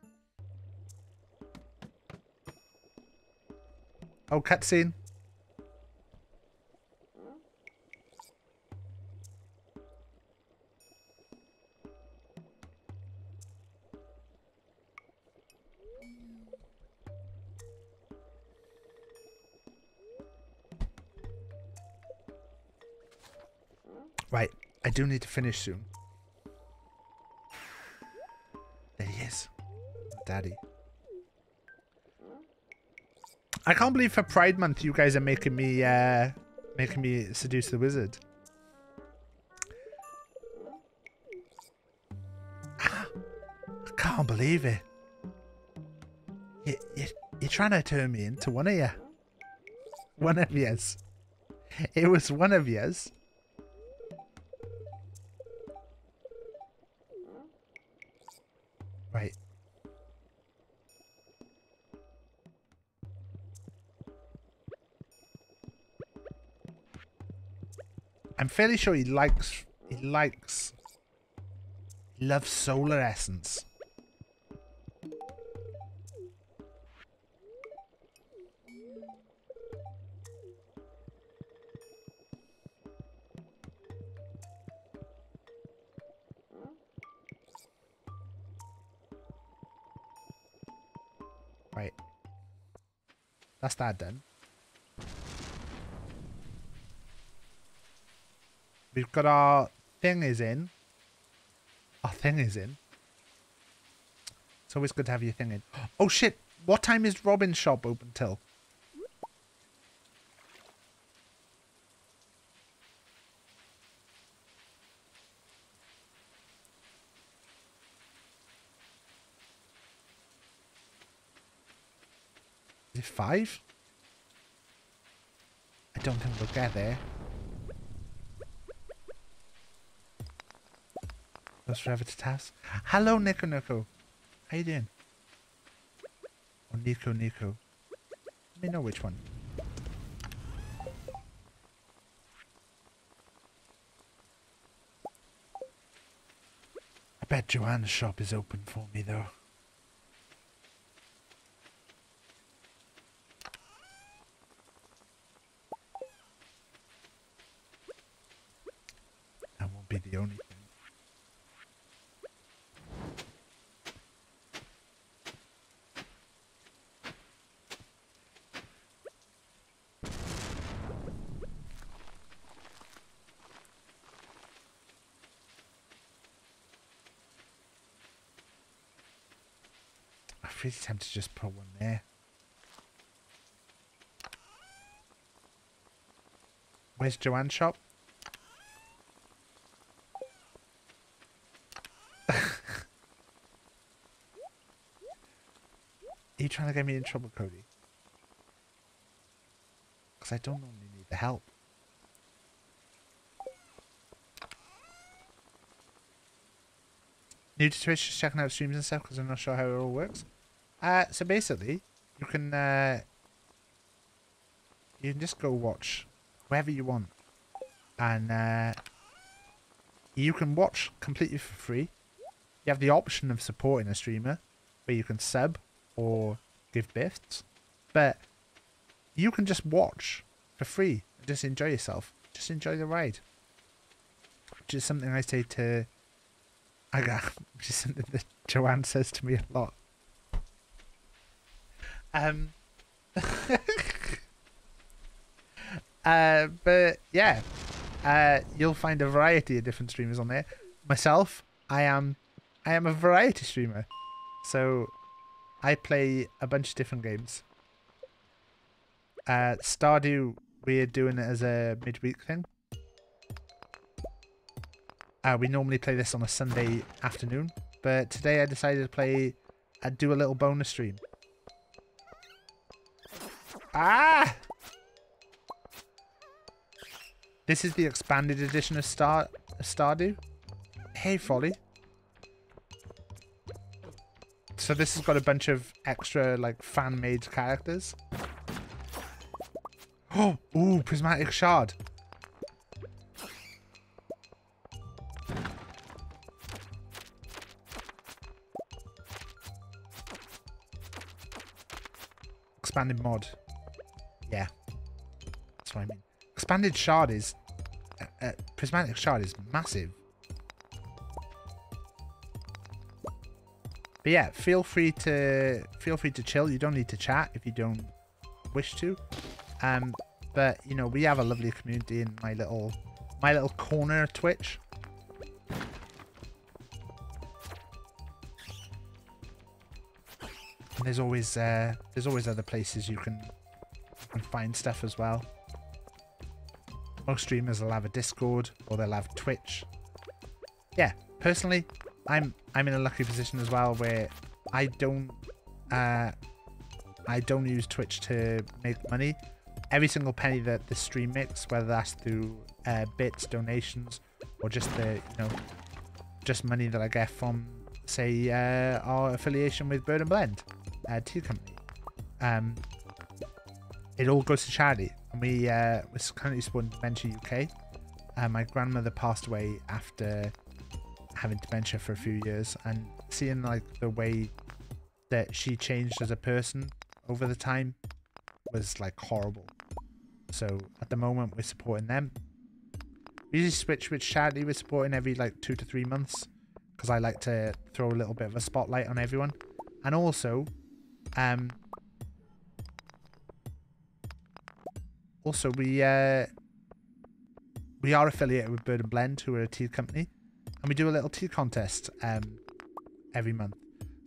Oh, cutscene. Do need to finish soon. There he is. Daddy. I can't believe for Pride Month you guys are making me uh making me seduce the wizard. Ah, I can't believe it. You, you, you're trying to turn me into one of you. One of yous. It was one of yous. Fairly sure he likes he likes he loves solar essence. Right. That's that done. We've got our thing is in. Our ah, thing is in. It's always good to have your thing in. Oh shit! What time is Robin's shop open till? Is it five? I don't think we'll get there. Goes forever to task. Hello, Nico Nico. How you doing? Or Nico Nico. Let me know which one. I bet Joanne's shop is open for me though. That won't be the only thing. I'm tempted to just put one there. Where's Joanne's shop? Are you trying to get me in trouble, Cody? Because I don't normally need the help. New to Twitch, just checking out streams and stuff because I'm not sure how it all works. Uh, so basically, you can uh, you can just go watch wherever you want, and uh, you can watch completely for free. You have the option of supporting a streamer, where you can sub or give bits, but you can just watch for free and just enjoy yourself. Just enjoy the ride. Which is something I say to I got which is something that Joanne says to me a lot. Um Uh but yeah. Uh you'll find a variety of different streamers on there. Myself, I am I am a variety streamer. So I play a bunch of different games. Uh Stardew we're doing it as a midweek thing. Uh, we normally play this on a Sunday afternoon, but today I decided to play, uh, do a little bonus stream. Ah! This is the expanded edition of Star Stardew. Hey, Folly. So this has got a bunch of extra, like, fan-made characters. Oh, ooh, prismatic shard. Expanded mod. Yeah. That's what I mean. Expanded shard is... Uh, uh, prismatic shard is massive. But yeah, feel free to feel free to chill. You don't need to chat if you don't wish to. Um, but you know we have a lovely community in my little my little corner Twitch. And there's always uh, there's always other places you can can find stuff as well. Most streamers will have a Discord or they'll have Twitch. Yeah, personally, I'm I'm in a lucky position as well where I don't uh, I don't use Twitch to make money. Every single penny that the stream makes, whether that's through uh, bits, donations, or just the you know just money that I get from say uh, our affiliation with Bird and Blend, uh, tea company. Um, it all goes to charity, and we uh, we're currently supporting Dementia UK. Uh, my grandmother passed away after having dementia for a few years, and seeing like the way that she changed as a person over the time was like horrible. So at the moment we're supporting them. We usually switch which charity we're supporting every like two to three months because I like to throw a little bit of a spotlight on everyone. And also, um, also we uh, we are affiliated with Bird and Blend, who are a tea company, and we do a little tea contest um every month.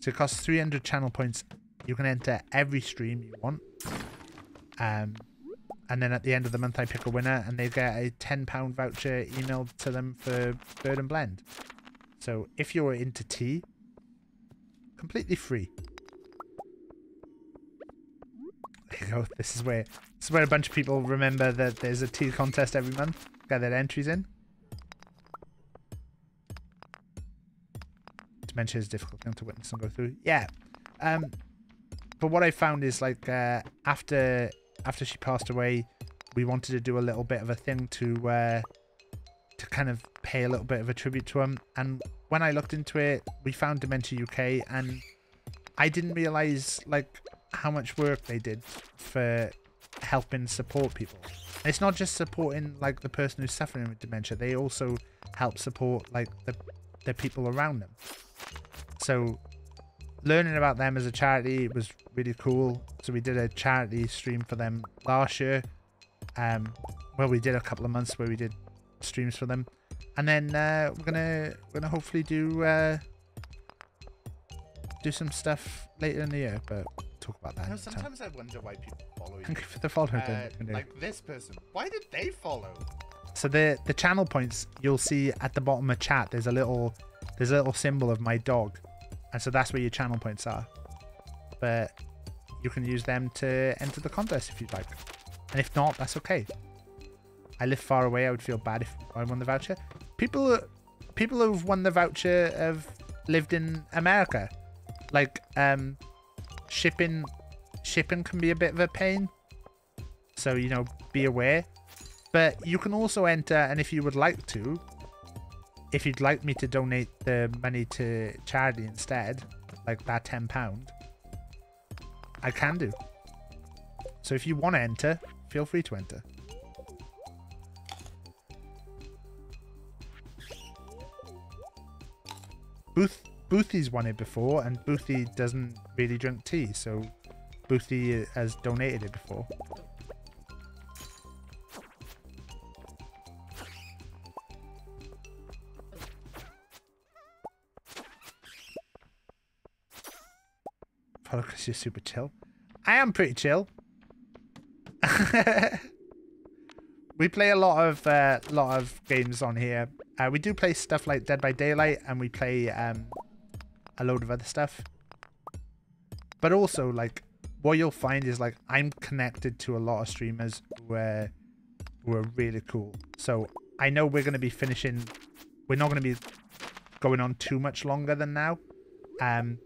So it costs 300 channel points. You can enter every stream you want. Um, and then at the end of the month, I pick a winner, and they get a £10 voucher emailed to them for Bird and Blend. So if you're into tea, completely free. Go. This is where this is where a bunch of people remember that there's a tea contest every month. Get their entries in. Dementia is difficult thing to witness and go through. Yeah. Um but what I found is like uh after after she passed away, we wanted to do a little bit of a thing to uh to kind of pay a little bit of a tribute to him. And when I looked into it, we found Dementia UK and I didn't realize like how much work they did for helping support people. It's not just supporting like the person who's suffering with dementia; they also help support like the the people around them. So learning about them as a charity was really cool. So we did a charity stream for them last year. Um, well, we did a couple of months where we did streams for them, and then uh, we're gonna we're gonna hopefully do uh, do some stuff later in the year, but talk about that. You know, sometimes I wonder why people follow you. Thank you for the follow. Uh, like this person. Why did they follow? So the the channel points you'll see at the bottom of chat. There's a little there's a little symbol of my dog, and so that's where your channel points are. But you can use them to enter the contest if you'd like, and if not, that's okay. I live far away. I would feel bad if I won the voucher. People people who've won the voucher have lived in America. Like um, shipping shipping can be a bit of a pain. So you know, be aware. But you can also enter, and if you would like to, if you'd like me to donate the money to charity instead, like that £10, I can do. So if you want to enter, feel free to enter. Booth Boothy's won it before, and Boothie doesn't really drink tea, so Boothie has donated it before. Probably because you're super chill. I am pretty chill. we play a lot of uh, lot of games on here. Uh, we do play stuff like Dead by Daylight, and we play um, a load of other stuff. But also, like, what you'll find is like I'm connected to a lot of streamers who are who are really cool. So I know we're going to be finishing. We're not going to be going on too much longer than now. Um,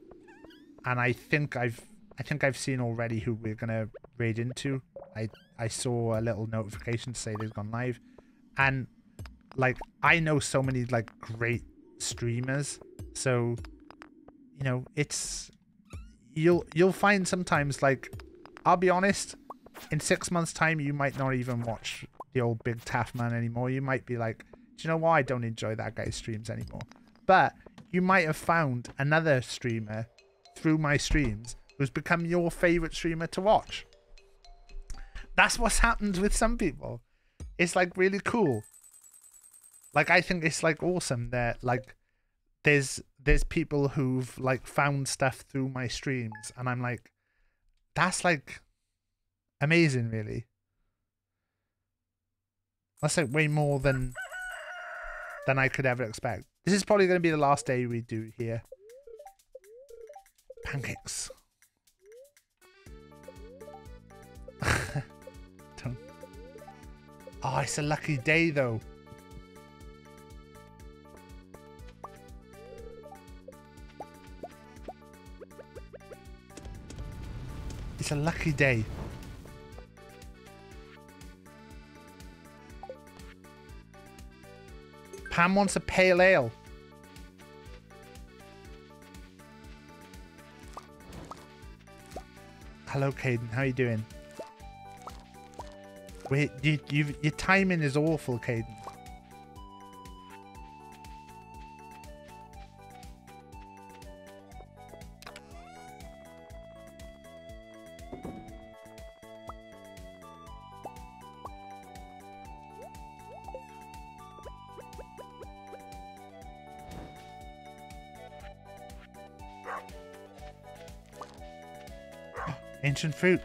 and I think I've I think I've seen already who we're gonna raid into. I I saw a little notification to say they've gone live, and like I know so many like great streamers. So you know it's you'll you'll find sometimes like I'll be honest, in six months' time you might not even watch the old Big Taff Man anymore. You might be like, do you know why I don't enjoy that guy's streams anymore? But you might have found another streamer through my streams who's become your favorite streamer to watch. That's what's happened with some people. It's like really cool. Like I think it's like awesome that like there's there's people who've like found stuff through my streams and I'm like that's like amazing really. That's like way more than than I could ever expect. This is probably going to be the last day we do here. Pancakes. Oh, it's a lucky day though. It's a lucky day. Pam wants a pale ale. Hello, Caden. How are you doing? Wait, you, you, your timing is awful, Caden. Ancient fruit.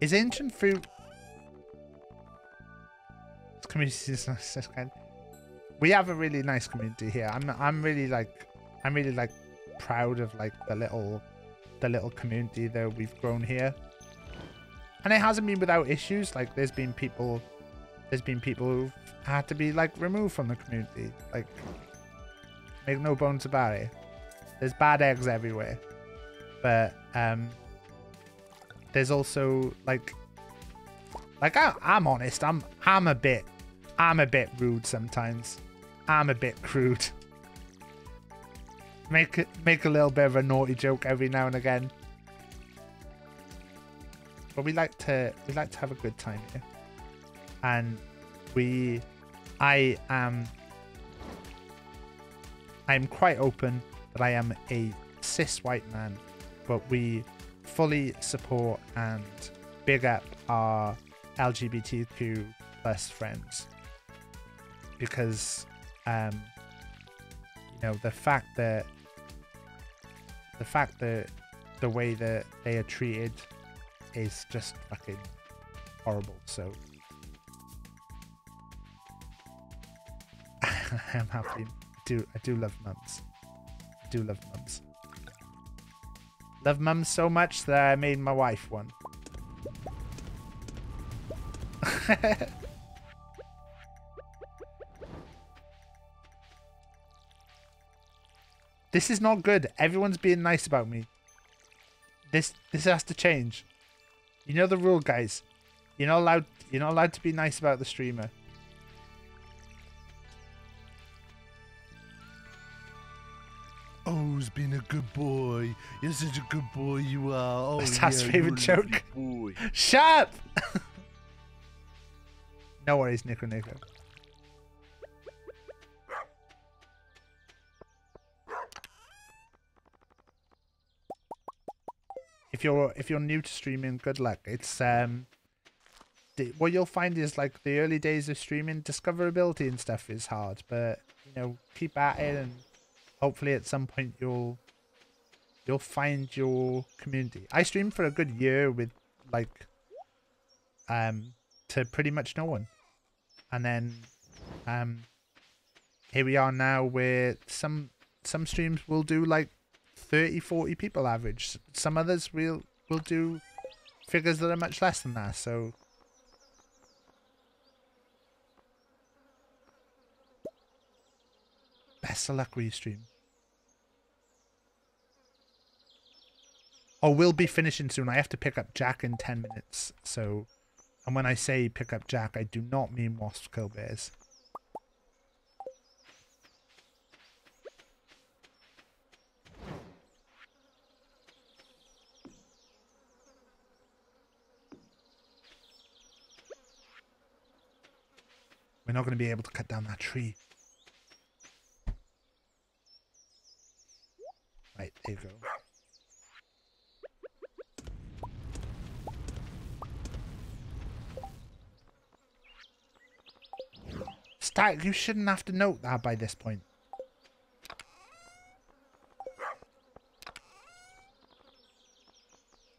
Is ancient fruit? This community is. We have a really nice community here. I'm I'm really like I'm really like proud of like the little the little community that we've grown here. And it hasn't been without issues. Like there's been people there's been people who've had to be like removed from the community. Like make no bones about it. There's bad eggs everywhere. But um there's also like like I, I'm honest, I'm I'm a bit I'm a bit rude sometimes. I'm a bit crude. Make make a little bit of a naughty joke every now and again. But we like to we like to have a good time here. And we I am I'm quite open that I am a cis white man, but we fully support and big up our LGBTQ plus friends. Because um you know the fact that the fact that the way that they are treated is just fucking horrible so. I'm happy. I do I do love mums I do love mums love mums so much that I made my wife one This is not good. Everyone's being nice about me. This this has to change. You know the rule, guys. You're not allowed you're not allowed to be nice about the streamer. O's been a good boy. You're such a good boy, you are. Oh, That's yeah, favourite joke. lovely Boy. Shut up! no worries, Nico Nico. If you're if you're new to streaming, good luck. It's um the, what you'll find is like the early days of streaming, discoverability and stuff is hard, but you know, keep at it and hopefully at some point you'll you'll find your community. I streamed for a good year with like um to pretty much no one. And then um here we are now where some some streams will do like 30 40 people average. Some others will will do figures that are much less than that. So best of luck with your stream. Oh, we'll be finishing soon. I have to pick up Jack in 10 minutes. So, and when I say pick up Jack, I do not mean Wasp Kill Bears. We're not going to be able to cut down that tree. Right, there you go. Stack, you shouldn't have to note that by this point.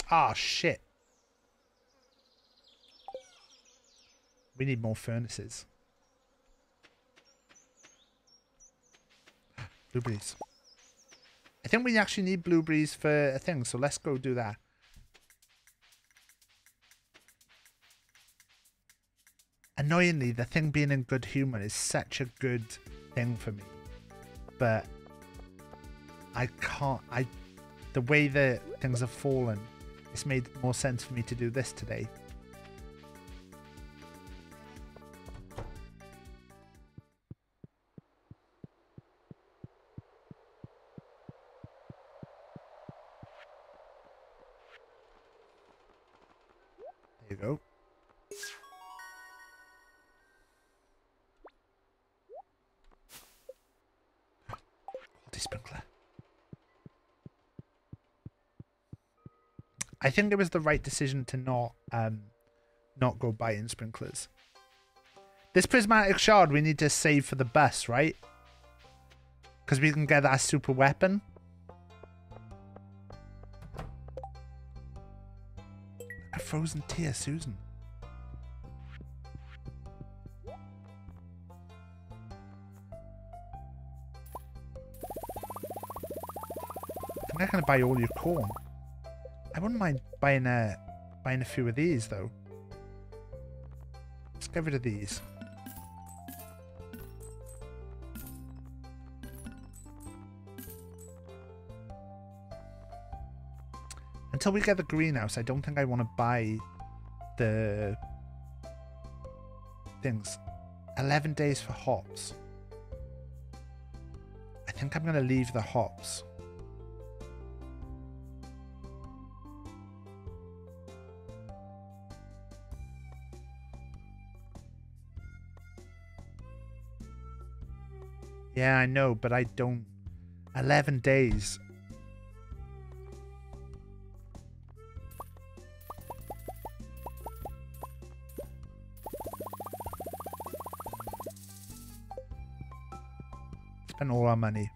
Ah, shit. We need more furnaces. Blueberries. I think we actually need blueberries for a thing, so let's go do that. Annoyingly, the thing being in good humor is such a good thing for me. But I can't I the way that things have fallen, it's made more sense for me to do this today. Think it was the right decision to not um not go buy in sprinklers. This prismatic shard we need to save for the bus, right? Because we can get that super weapon. A frozen tear, Susan. I'm not gonna buy all your corn. I wouldn't mind buying a buying a few of these though. Let's get rid of these. Until we get the greenhouse, I don't think I want to buy the things. 11 days for hops. I think I'm going to leave the hops. Yeah, I know, but I don't. 11 days. Spend all our money.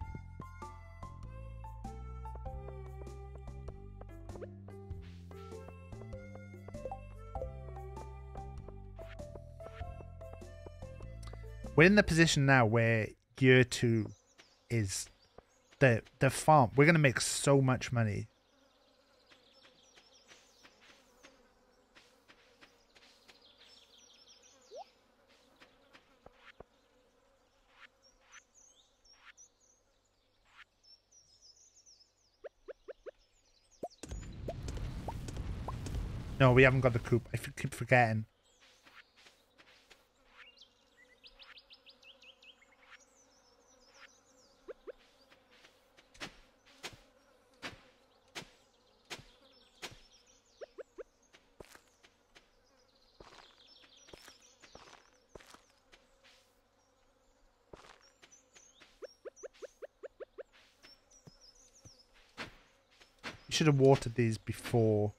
We're in the position now where year two is the the farm. We're gonna make so much money. No, we haven't got the coop. I keep forgetting. Should have watered these before.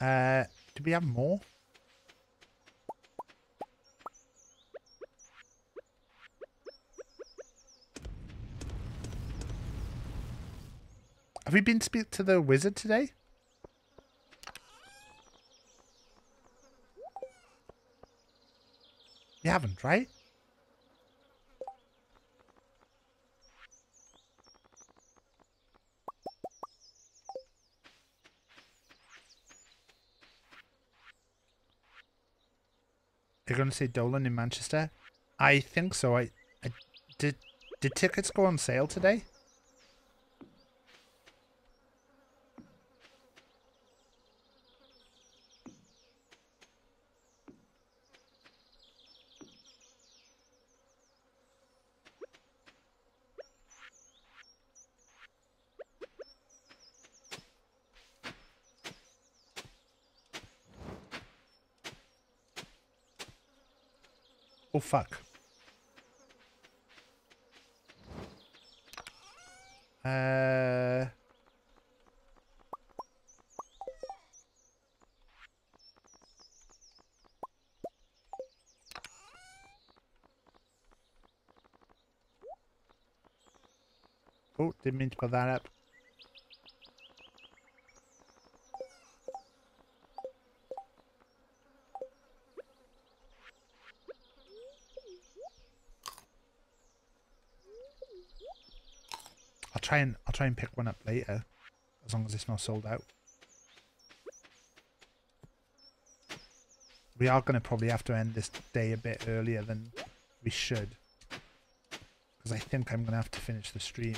Uh, do we have more? Have we been to speak to the wizard today? You haven't, right? Say Dolan in Manchester. I think so. I, I did. Did tickets go on sale today? Oh fuck. Uh. Oh, didn't mean to put that up. Try and I'll try and pick one up later, as long as it's not sold out. We are going to probably have to end this day a bit earlier than we should, because I think I'm going to have to finish the stream.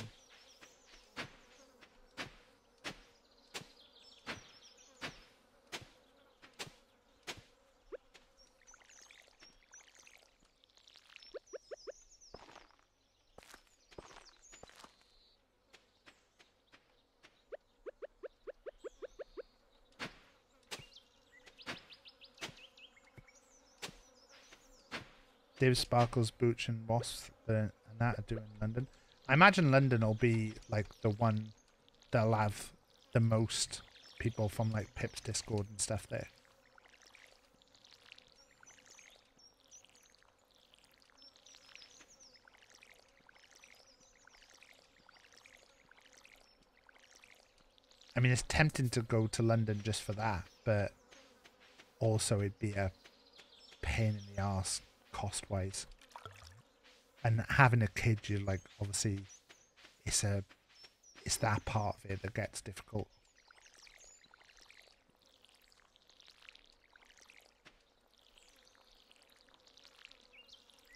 Div, Sparkles, Booch, and uh, and that are doing London. I imagine London will be like the one that'll have the most people from like Pip's Discord and stuff there. I mean, it's tempting to go to London just for that, but also it'd be a pain in the ass cost wise. And having a kid, you like obviously, it's a, it's that part of it that gets difficult.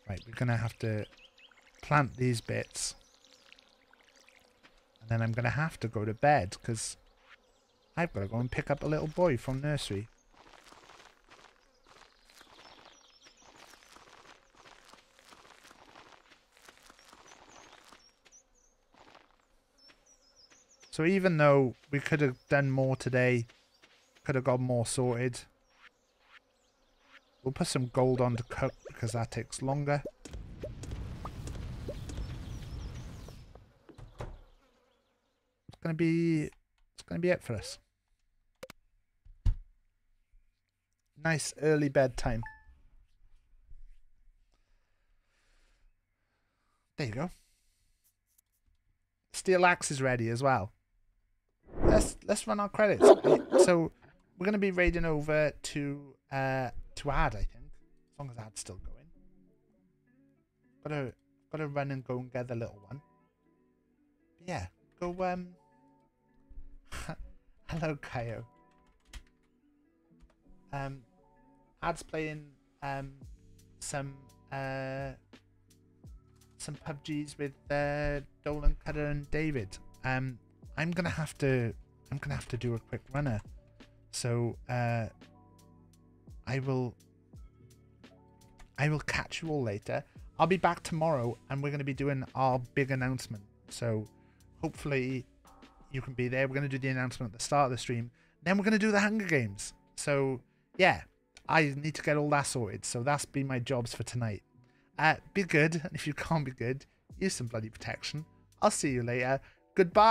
Right, we're gonna have to plant these bits. And then I'm gonna have to go to bed because I've got to go and pick up a little boy from nursery. So even though we could have done more today, could have got more sorted, we'll put some gold on to cook because that takes longer. It's gonna be it's gonna be it for us. Nice early bedtime. There you go. Steel axe is ready as well. Let's let's run our credits. So we're gonna be raiding over to uh to ad, I think. As long as ad's still going. Gotta gotta run and go and get the little one. But yeah, go um Hello Kaio. Um ad's playing um some uh some PUBGs with uh, Dolan Cutter and David. Um, I'm gonna have to I'm gonna have to do a quick runner, so uh, I will I will catch you all later. I'll be back tomorrow, and we're gonna be doing our big announcement. So hopefully you can be there. We're gonna do the announcement at the start of the stream. Then we're gonna do the Hunger Games. So yeah, I need to get all that sorted. So that's been my jobs for tonight. Uh, be good, and if you can't be good, use some bloody protection. I'll see you later. Goodbye.